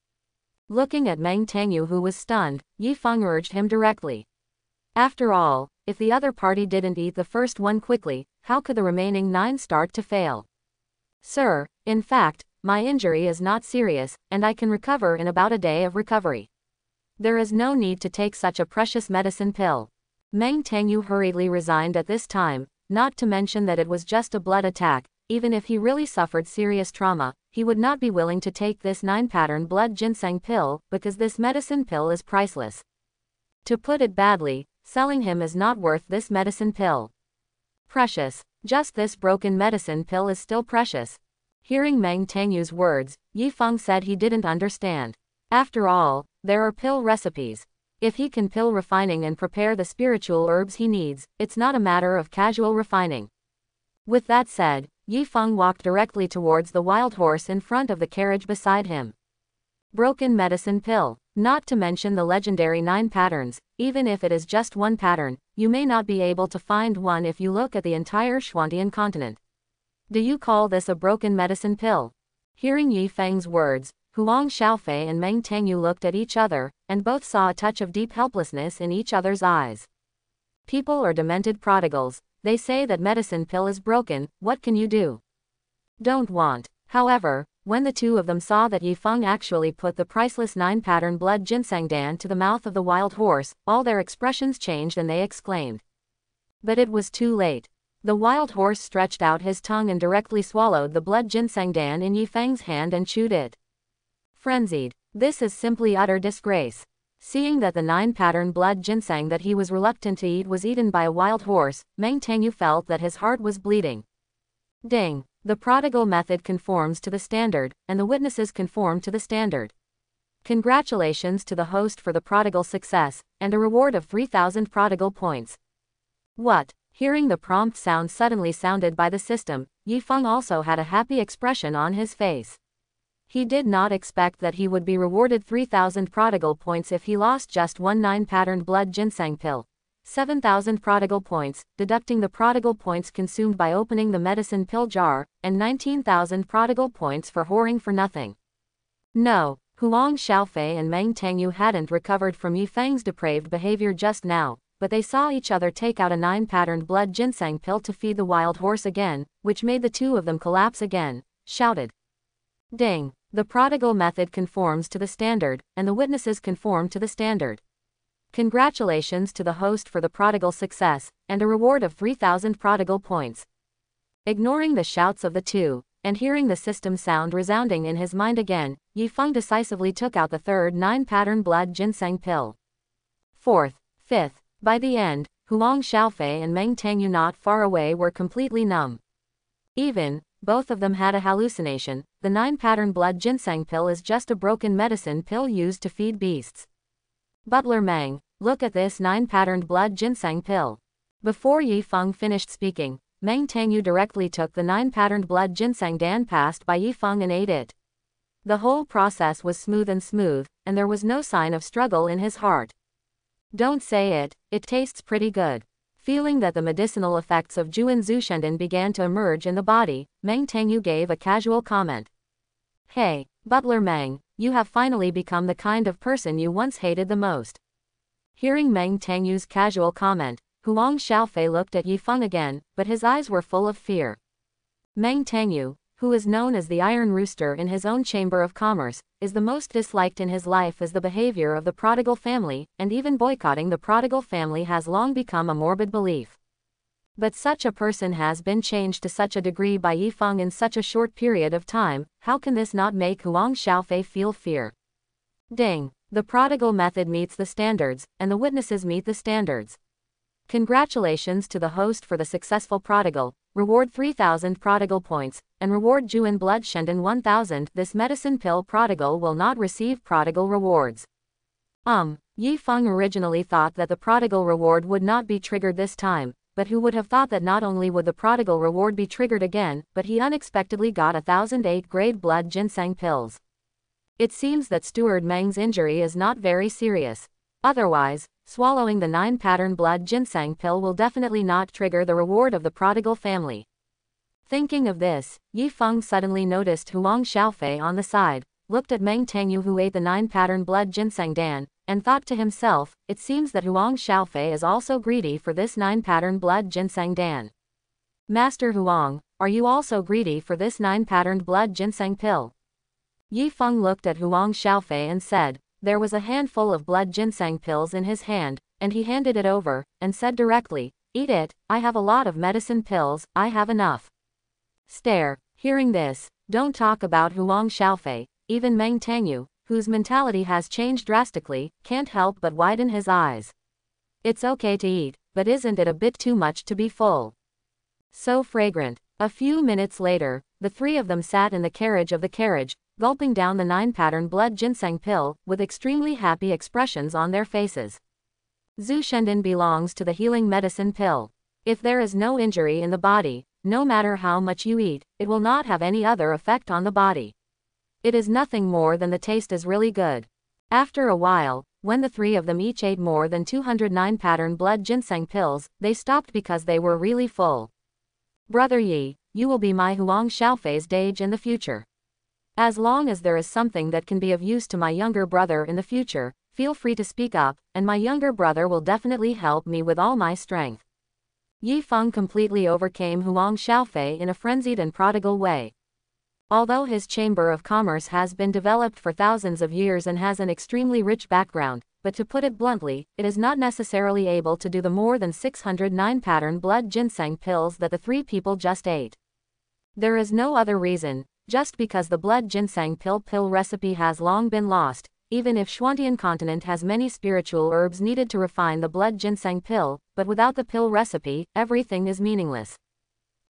Looking at Meng Tangyu who was stunned, Yi Feng urged him directly. After all, if the other party didn't eat the first one quickly, how could the remaining nine start to fail? Sir, in fact, my injury is not serious, and I can recover in about a day of recovery. There is no need to take such a precious medicine pill. Meng Tangyu hurriedly resigned at this time, not to mention that it was just a blood attack, even if he really suffered serious trauma, he would not be willing to take this 9-pattern blood ginseng pill, because this medicine pill is priceless. To put it badly, selling him is not worth this medicine pill. Precious. Just this broken medicine pill is still precious. Hearing Meng Tangyu's words, Yi Feng said he didn't understand. After all, there are pill recipes. If he can pill refining and prepare the spiritual herbs he needs, it's not a matter of casual refining. With that said, Yi Feng walked directly towards the wild horse in front of the carriage beside him. Broken medicine pill. Not to mention the legendary nine patterns, even if it is just one pattern, you may not be able to find one if you look at the entire Xuantian continent. Do you call this a broken medicine pill? Hearing Yi Feng's words, Huang Xiaofei and Meng Tangyu looked at each other, and both saw a touch of deep helplessness in each other's eyes. People are demented prodigals, they say that medicine pill is broken, what can you do? Don't want. However, when the two of them saw that Yi Feng actually put the priceless nine-pattern blood ginseng dan to the mouth of the wild horse, all their expressions changed and they exclaimed. But it was too late. The wild horse stretched out his tongue and directly swallowed the blood ginseng dan in Yi Feng's hand and chewed it. Frenzied. This is simply utter disgrace. Seeing that the nine-pattern blood ginseng that he was reluctant to eat was eaten by a wild horse, Meng Tangyu felt that his heart was bleeding. Ding. The prodigal method conforms to the standard, and the witnesses conform to the standard. Congratulations to the host for the prodigal success, and a reward of 3,000 prodigal points. What? Hearing the prompt sound suddenly sounded by the system, Yifeng also had a happy expression on his face. He did not expect that he would be rewarded 3,000 prodigal points if he lost just one 9 patterned blood ginseng pill. 7,000 prodigal points, deducting the prodigal points consumed by opening the medicine pill jar, and 19,000 prodigal points for whoring for nothing. No, Huang Xiaofei and Meng Tangyu hadn't recovered from Yifeng's depraved behavior just now, but they saw each other take out a nine-patterned blood ginseng pill to feed the wild horse again, which made the two of them collapse again, shouted. Ding! The prodigal method conforms to the standard, and the witnesses conform to the standard. Congratulations to the host for the prodigal success, and a reward of 3,000 prodigal points. Ignoring the shouts of the two, and hearing the system sound resounding in his mind again, Yi Feng decisively took out the third nine-pattern blood ginseng pill. Fourth, fifth, by the end, Huang Xiaofei and Meng Tangyu not far away were completely numb. Even, both of them had a hallucination, the nine-pattern blood ginseng pill is just a broken medicine pill used to feed beasts. Butler Meng, look at this nine-patterned blood ginseng pill. Before Yi Feng finished speaking, Meng Tangyu directly took the nine-patterned blood ginseng dan passed by Yi Feng and ate it. The whole process was smooth and smooth, and there was no sign of struggle in his heart. Don't say it, it tastes pretty good. Feeling that the medicinal effects of Juan Zushenden began to emerge in the body, Meng Tangyu gave a casual comment. Hey, Butler Meng, you have finally become the kind of person you once hated the most. Hearing Meng Tangyu's casual comment, Huang Xiaofei looked at Yifeng again, but his eyes were full of fear. Meng Tangyu, who is known as the Iron Rooster in his own Chamber of Commerce, is the most disliked in his life as the behavior of the prodigal family, and even boycotting the prodigal family has long become a morbid belief. But such a person has been changed to such a degree by Yifeng in such a short period of time, how can this not make Huang Xiaofei feel fear? Ding! The prodigal method meets the standards, and the witnesses meet the standards. Congratulations to the host for the successful prodigal, reward 3000 prodigal points, and reward Juan Blood Shenden 1000. This medicine pill prodigal will not receive prodigal rewards. Um, Yi Feng originally thought that the prodigal reward would not be triggered this time, but who would have thought that not only would the prodigal reward be triggered again, but he unexpectedly got a thousand eight grade blood ginseng pills. It seems that Steward Meng's injury is not very serious. Otherwise, swallowing the 9-pattern blood ginseng pill will definitely not trigger the reward of the prodigal family. Thinking of this, Yi Feng suddenly noticed Huang Xiaofei on the side, looked at Meng Tangyu who ate the 9-pattern blood ginseng dan, and thought to himself, it seems that Huang Xiaofei is also greedy for this 9-pattern blood ginseng dan. Master Huang, are you also greedy for this 9-patterned blood ginseng pill? Yi Feng looked at Huang Xiaofei and said, there was a handful of blood ginseng pills in his hand, and he handed it over, and said directly, Eat it, I have a lot of medicine pills, I have enough. Stare, hearing this, don't talk about Huang Xiaofei, even Meng Tangyu, whose mentality has changed drastically, can't help but widen his eyes. It's okay to eat, but isn't it a bit too much to be full? So fragrant. A few minutes later, the three of them sat in the carriage of the carriage, gulping down the nine-pattern blood ginseng pill, with extremely happy expressions on their faces. Zhu Shendin belongs to the healing medicine pill. If there is no injury in the body, no matter how much you eat, it will not have any other effect on the body. It is nothing more than the taste is really good. After a while, when the three of them each ate more than 209 pattern blood ginseng pills, they stopped because they were really full. Brother Yi, you will be my Huang Xiaofei's dage in the future. As long as there is something that can be of use to my younger brother in the future, feel free to speak up, and my younger brother will definitely help me with all my strength. Yi Feng completely overcame Huang Xiaofei in a frenzied and prodigal way. Although his Chamber of Commerce has been developed for thousands of years and has an extremely rich background, but to put it bluntly, it is not necessarily able to do the more than 609 pattern blood ginseng pills that the three people just ate. There is no other reason, just because the blood ginseng pill pill recipe has long been lost, even if Xuantian continent has many spiritual herbs needed to refine the blood ginseng pill, but without the pill recipe, everything is meaningless.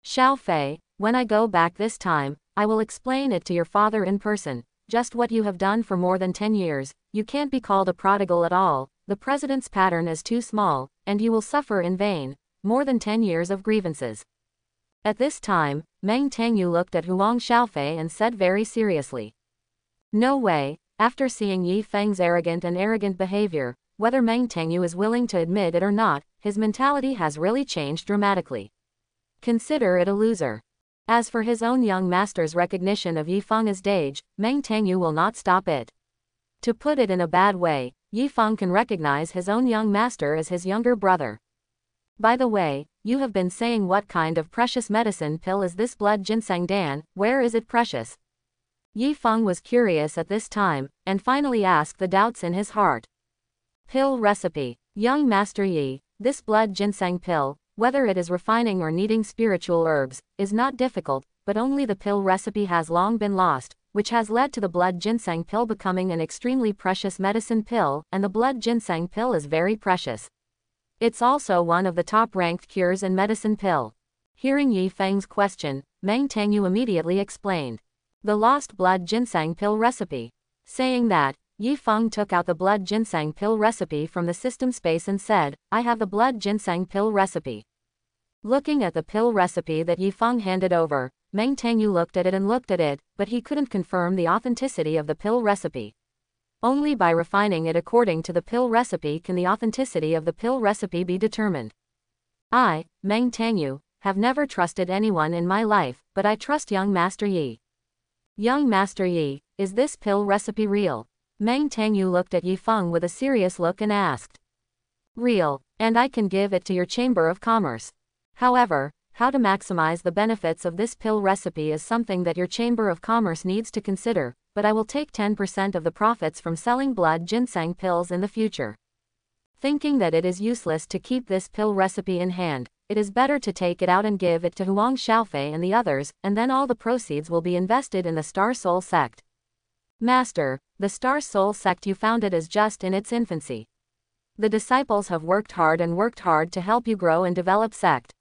Xiao Fei, when I go back this time, I will explain it to your father in person. just what you have done for more than 10 years, you can't be called a prodigal at all, the president's pattern is too small, and you will suffer in vain, more than 10 years of grievances. At this time, Meng Tangyu looked at Huang Xiaofei and said very seriously. No way, after seeing Yi Feng's arrogant and arrogant behavior, whether Meng Tangyu is willing to admit it or not, his mentality has really changed dramatically. Consider it a loser. As for his own young master's recognition of Yi Feng as Dage, Meng Tangyu will not stop it. To put it in a bad way, Yi Feng can recognize his own young master as his younger brother. By the way, you have been saying what kind of precious medicine pill is this blood ginseng dan, where is it precious? Yi Feng was curious at this time, and finally asked the doubts in his heart. Pill recipe. Young Master Yi, this blood ginseng pill, whether it is refining or kneading spiritual herbs, is not difficult, but only the pill recipe has long been lost, which has led to the blood ginseng pill becoming an extremely precious medicine pill, and the blood ginseng pill is very precious. It's also one of the top-ranked cures and medicine pill. Hearing Yi Feng's question, Meng Tangyu immediately explained. The lost blood ginseng pill recipe. Saying that, Yi Feng took out the blood ginseng pill recipe from the system space and said, I have the blood ginseng pill recipe. Looking at the pill recipe that Yi Feng handed over, Meng Tangyu looked at it and looked at it, but he couldn't confirm the authenticity of the pill recipe. Only by refining it according to the pill recipe can the authenticity of the pill recipe be determined. I, Meng Tangyu, have never trusted anyone in my life, but I trust young Master Yi. Young Master Yi, is this pill recipe real? Meng Tangyu looked at Yi Feng with a serious look and asked. Real, and I can give it to your Chamber of Commerce. However, how to maximize the benefits of this pill recipe is something that your Chamber of Commerce needs to consider, but I will take 10% of the profits from selling blood ginseng pills in the future. Thinking that it is useless to keep this pill recipe in hand, it is better to take it out and give it to Huang Xiaofei and the others, and then all the proceeds will be invested in the Star Soul sect. Master, the Star Soul sect you founded is just in its infancy. The disciples have worked hard and worked hard to help you grow and develop sect.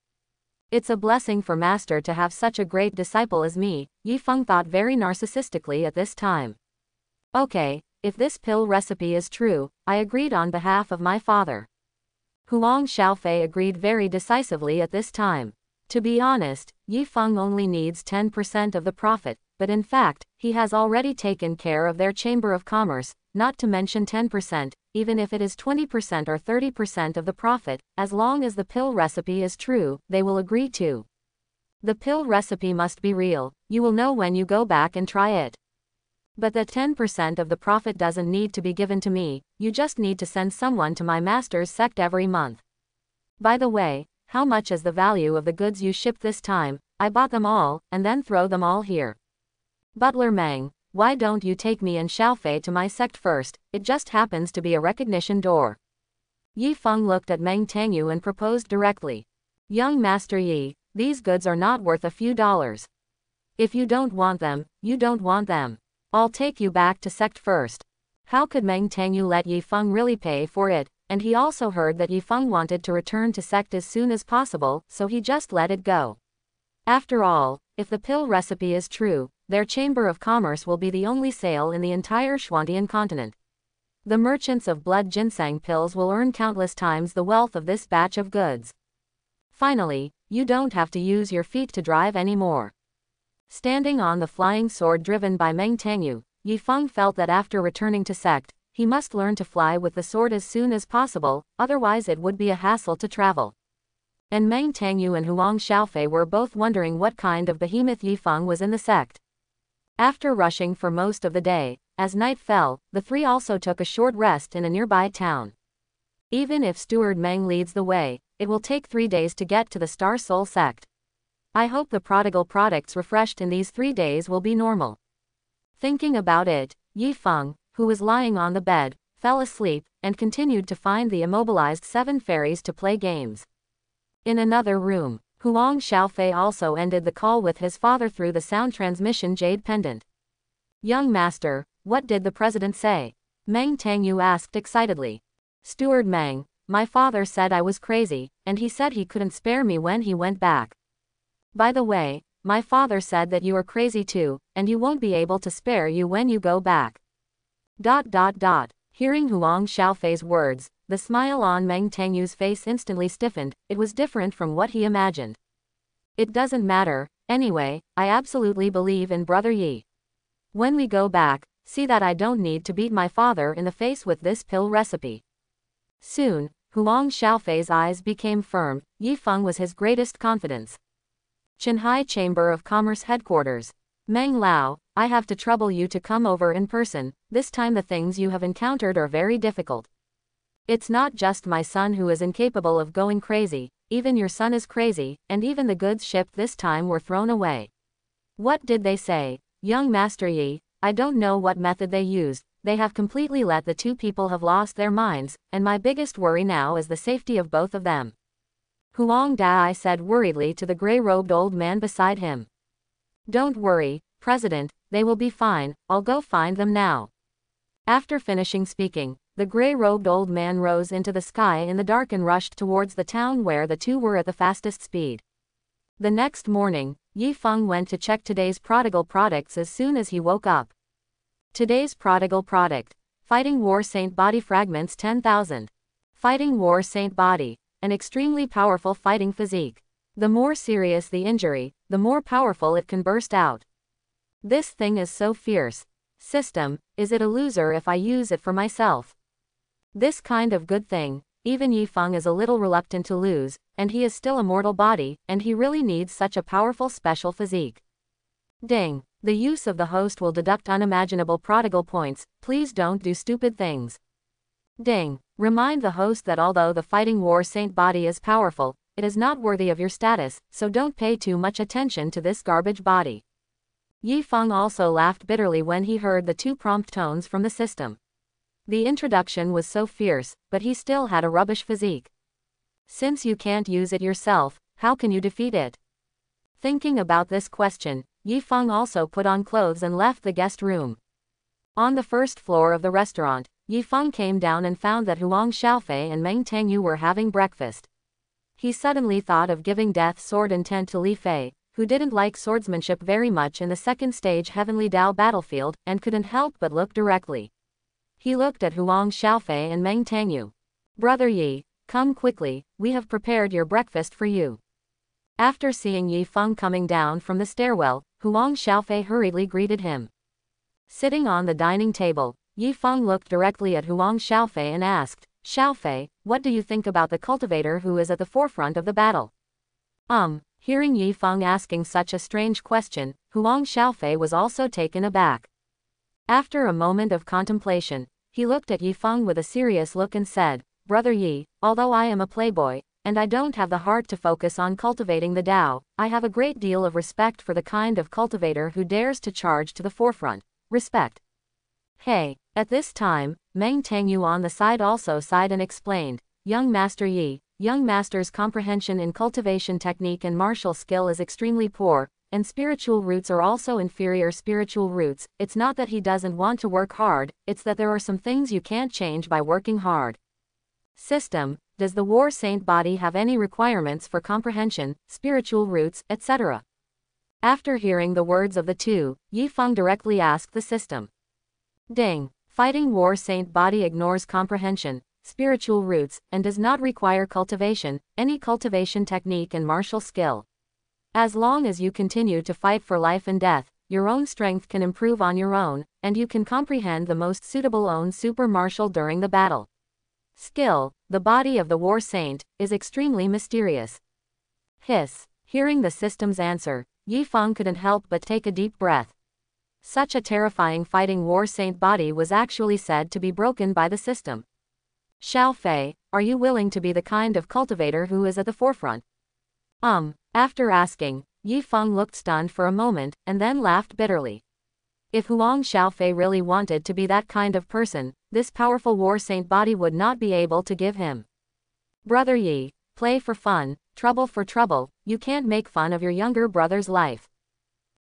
It's a blessing for Master to have such a great disciple as me, Yi Feng thought very narcissistically at this time. Okay, if this pill recipe is true, I agreed on behalf of my father. Huang Xiaofei agreed very decisively at this time. To be honest, Yi Feng only needs 10% of the profit, but in fact, he has already taken care of their Chamber of Commerce, not to mention 10%, even if it is 20% or 30% of the profit, as long as the pill recipe is true, they will agree to. The pill recipe must be real, you will know when you go back and try it. But the 10% of the profit doesn't need to be given to me, you just need to send someone to my master's sect every month. By the way, how much is the value of the goods you shipped this time? I bought them all, and then throw them all here. Butler Meng, why don't you take me and Xiaofei to my sect first, it just happens to be a recognition door. Yi Feng looked at Meng Tangyu and proposed directly. Young Master Yi, these goods are not worth a few dollars. If you don't want them, you don't want them. I'll take you back to sect first. How could Meng Tangyu let Yi Feng really pay for it, and he also heard that Yi Feng wanted to return to sect as soon as possible, so he just let it go. After all, if the pill recipe is true, their Chamber of Commerce will be the only sale in the entire Xuantian continent. The merchants of blood ginseng pills will earn countless times the wealth of this batch of goods. Finally, you don't have to use your feet to drive anymore. Standing on the flying sword driven by Meng Tangyu, Yi Feng felt that after returning to sect, he must learn to fly with the sword as soon as possible, otherwise it would be a hassle to travel. And Meng Tangyu and Huang Xiaofei were both wondering what kind of behemoth Yi Feng was in the sect. After rushing for most of the day, as night fell, the three also took a short rest in a nearby town. Even if Steward Meng leads the way, it will take three days to get to the Star Soul sect. I hope the prodigal products refreshed in these three days will be normal. Thinking about it, Yi Feng, who was lying on the bed, fell asleep, and continued to find the immobilized seven fairies to play games. In another room, Huang Xiaofei also ended the call with his father through the sound transmission jade pendant. Young master, what did the president say? Meng Tangyu asked excitedly. Steward Meng, my father said I was crazy, and he said he couldn't spare me when he went back. By the way, my father said that you are crazy too, and you won't be able to spare you when you go back. Dot dot dot. Hearing Huang Xiaofei's words, the smile on Meng Tangyu's face instantly stiffened, it was different from what he imagined. It doesn't matter, anyway, I absolutely believe in Brother Yi. When we go back, see that I don't need to beat my father in the face with this pill recipe. Soon, Huang Xiaofei's eyes became firm, Yi Feng was his greatest confidence. Qinghai Chamber of Commerce Headquarters. Meng Lao, I have to trouble you to come over in person, this time the things you have encountered are very difficult. It's not just my son who is incapable of going crazy, even your son is crazy, and even the goods shipped this time were thrown away. What did they say? Young Master Yi, I don't know what method they used, they have completely let the two people have lost their minds, and my biggest worry now is the safety of both of them. Huang Dai said worriedly to the gray-robed old man beside him. Don't worry, President, they will be fine, I'll go find them now. After finishing speaking, the gray-robed old man rose into the sky in the dark and rushed towards the town where the two were at the fastest speed. The next morning, Yi Feng went to check today's prodigal products as soon as he woke up. Today's prodigal product, Fighting War Saint Body Fragments 10,000. Fighting War Saint Body, an extremely powerful fighting physique. The more serious the injury, the more powerful it can burst out. This thing is so fierce. System, is it a loser if I use it for myself? This kind of good thing, even Yi Feng is a little reluctant to lose, and he is still a mortal body, and he really needs such a powerful special physique. Ding. The use of the host will deduct unimaginable prodigal points, please don't do stupid things. Ding. Remind the host that although the fighting war saint body is powerful, it is not worthy of your status, so don't pay too much attention to this garbage body. Yi Feng also laughed bitterly when he heard the two prompt tones from the system. The introduction was so fierce, but he still had a rubbish physique. Since you can't use it yourself, how can you defeat it? Thinking about this question, Yi Feng also put on clothes and left the guest room. On the first floor of the restaurant, Yi Feng came down and found that Huang Xiaofei and Meng Tangyu were having breakfast. He suddenly thought of giving death sword intent to Li Fei, who didn't like swordsmanship very much in the second stage Heavenly Dao battlefield and couldn't help but look directly. He looked at Huang Xiaofei and Meng Tangyu. Brother Yi, come quickly, we have prepared your breakfast for you. After seeing Yi Feng coming down from the stairwell, Huang Xiaofei hurriedly greeted him. Sitting on the dining table, Yi Feng looked directly at Huang Xiaofei and asked, Xiaofei, what do you think about the cultivator who is at the forefront of the battle? Um, hearing Yi Feng asking such a strange question, Huang Xiaofei was also taken aback. After a moment of contemplation, he looked at Yi Feng with a serious look and said, Brother Yi, although I am a playboy, and I don't have the heart to focus on cultivating the Tao, I have a great deal of respect for the kind of cultivator who dares to charge to the forefront. Respect. Hey, at this time, Meng Tangyu on the side also sighed and explained, Young Master Yi, young master's comprehension in cultivation technique and martial skill is extremely poor, and spiritual roots are also inferior spiritual roots, it's not that he doesn't want to work hard, it's that there are some things you can't change by working hard. System, does the war saint body have any requirements for comprehension, spiritual roots, etc.? After hearing the words of the two, Yi Feng directly asked the system. Ding. Fighting War Saint Body ignores comprehension, spiritual roots, and does not require cultivation, any cultivation technique and martial skill. As long as you continue to fight for life and death, your own strength can improve on your own, and you can comprehend the most suitable own super martial during the battle. Skill, the body of the war saint, is extremely mysterious. Hiss. Hearing the system's answer, Yi Feng couldn't help but take a deep breath. Such a terrifying fighting war saint body was actually said to be broken by the system. Xiao Fei, are you willing to be the kind of cultivator who is at the forefront? Um, after asking, Yi Feng looked stunned for a moment, and then laughed bitterly. If Huang Xiaofei really wanted to be that kind of person, this powerful war saint body would not be able to give him. Brother Yi, play for fun, trouble for trouble, you can't make fun of your younger brother's life.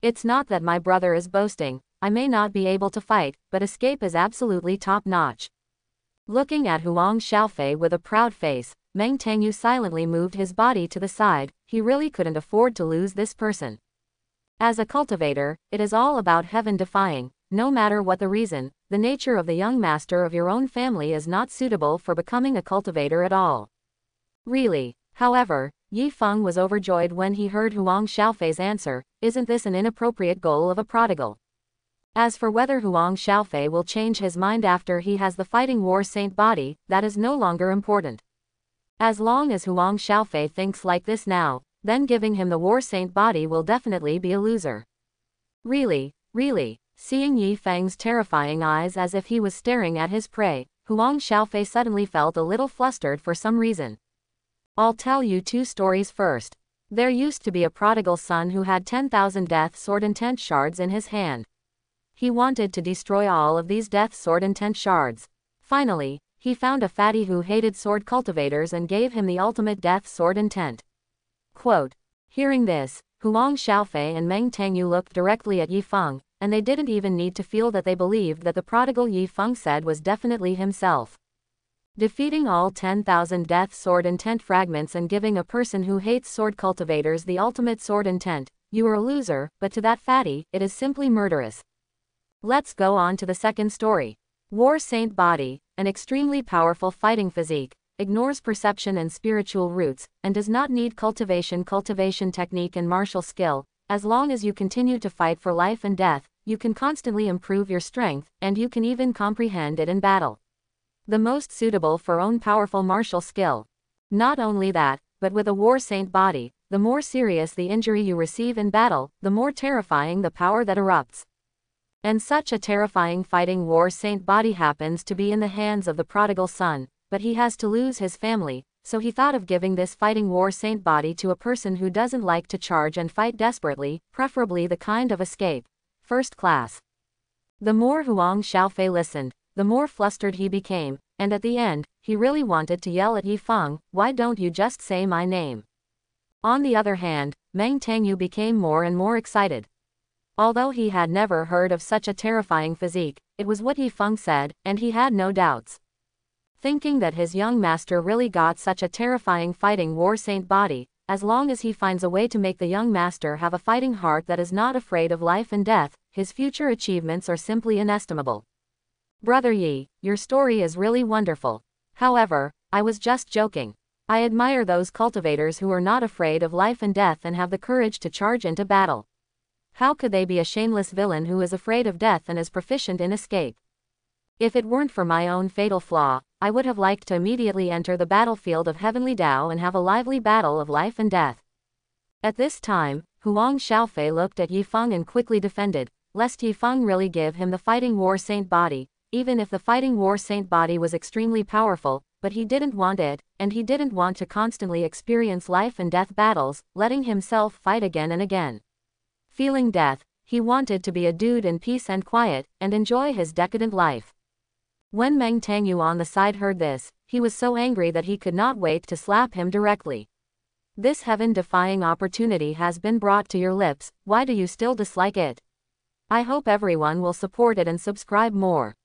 It's not that my brother is boasting, I may not be able to fight, but escape is absolutely top-notch. Looking at Huang Xiaofei with a proud face, Meng Tangyu silently moved his body to the side, he really couldn't afford to lose this person. As a cultivator, it is all about heaven defying, no matter what the reason, the nature of the young master of your own family is not suitable for becoming a cultivator at all. Really. However, Yi Feng was overjoyed when he heard Huang Xiaofei's answer, isn't this an inappropriate goal of a prodigal? As for whether Huang Xiaofei will change his mind after he has the fighting war saint body, that is no longer important. As long as Huang Xiaofei thinks like this now, then giving him the war saint body will definitely be a loser. Really, really, seeing Yi Feng's terrifying eyes as if he was staring at his prey, Huang Xiaofei suddenly felt a little flustered for some reason. I'll tell you two stories first. There used to be a prodigal son who had 10,000 death sword intent shards in his hand. He wanted to destroy all of these death sword intent shards. Finally, he found a fatty who hated sword cultivators and gave him the ultimate death sword intent. Quote. Hearing this, Huang Xiaofei and Meng Tangyu looked directly at Yi Feng, and they didn't even need to feel that they believed that the prodigal Yi Feng said was definitely himself. Defeating all 10,000 death sword intent fragments and giving a person who hates sword cultivators the ultimate sword intent, you are a loser, but to that fatty, it is simply murderous. Let's go on to the second story. War Saint Body, an extremely powerful fighting physique, ignores perception and spiritual roots, and does not need cultivation cultivation technique and martial skill, as long as you continue to fight for life and death, you can constantly improve your strength, and you can even comprehend it in battle. The most suitable for own powerful martial skill. Not only that, but with a war saint body, the more serious the injury you receive in battle, the more terrifying the power that erupts. And such a terrifying fighting war saint body happens to be in the hands of the prodigal son, but he has to lose his family, so he thought of giving this fighting war saint body to a person who doesn't like to charge and fight desperately, preferably the kind of escape. First class. The more Huang Xiaofei listened, the more flustered he became, and at the end, he really wanted to yell at Yi Feng, why don't you just say my name? On the other hand, Meng Tangyu became more and more excited. Although he had never heard of such a terrifying physique, it was what Yi Feng said, and he had no doubts. Thinking that his young master really got such a terrifying fighting war saint body, as long as he finds a way to make the young master have a fighting heart that is not afraid of life and death, his future achievements are simply inestimable. Brother Yi, your story is really wonderful. However, I was just joking. I admire those cultivators who are not afraid of life and death and have the courage to charge into battle. How could they be a shameless villain who is afraid of death and is proficient in escape? If it weren't for my own fatal flaw, I would have liked to immediately enter the battlefield of Heavenly Dao and have a lively battle of life and death. At this time, Huang Xiaofei looked at Yi Feng and quickly defended, lest Yi Feng really give him the fighting war saint body, even if the fighting war saint body was extremely powerful, but he didn't want it, and he didn't want to constantly experience life and death battles, letting himself fight again and again. Feeling death, he wanted to be a dude in peace and quiet, and enjoy his decadent life. When Meng Tangyu on the side heard this, he was so angry that he could not wait to slap him directly. This heaven-defying opportunity has been brought to your lips, why do you still dislike it? I hope everyone will support it and subscribe more.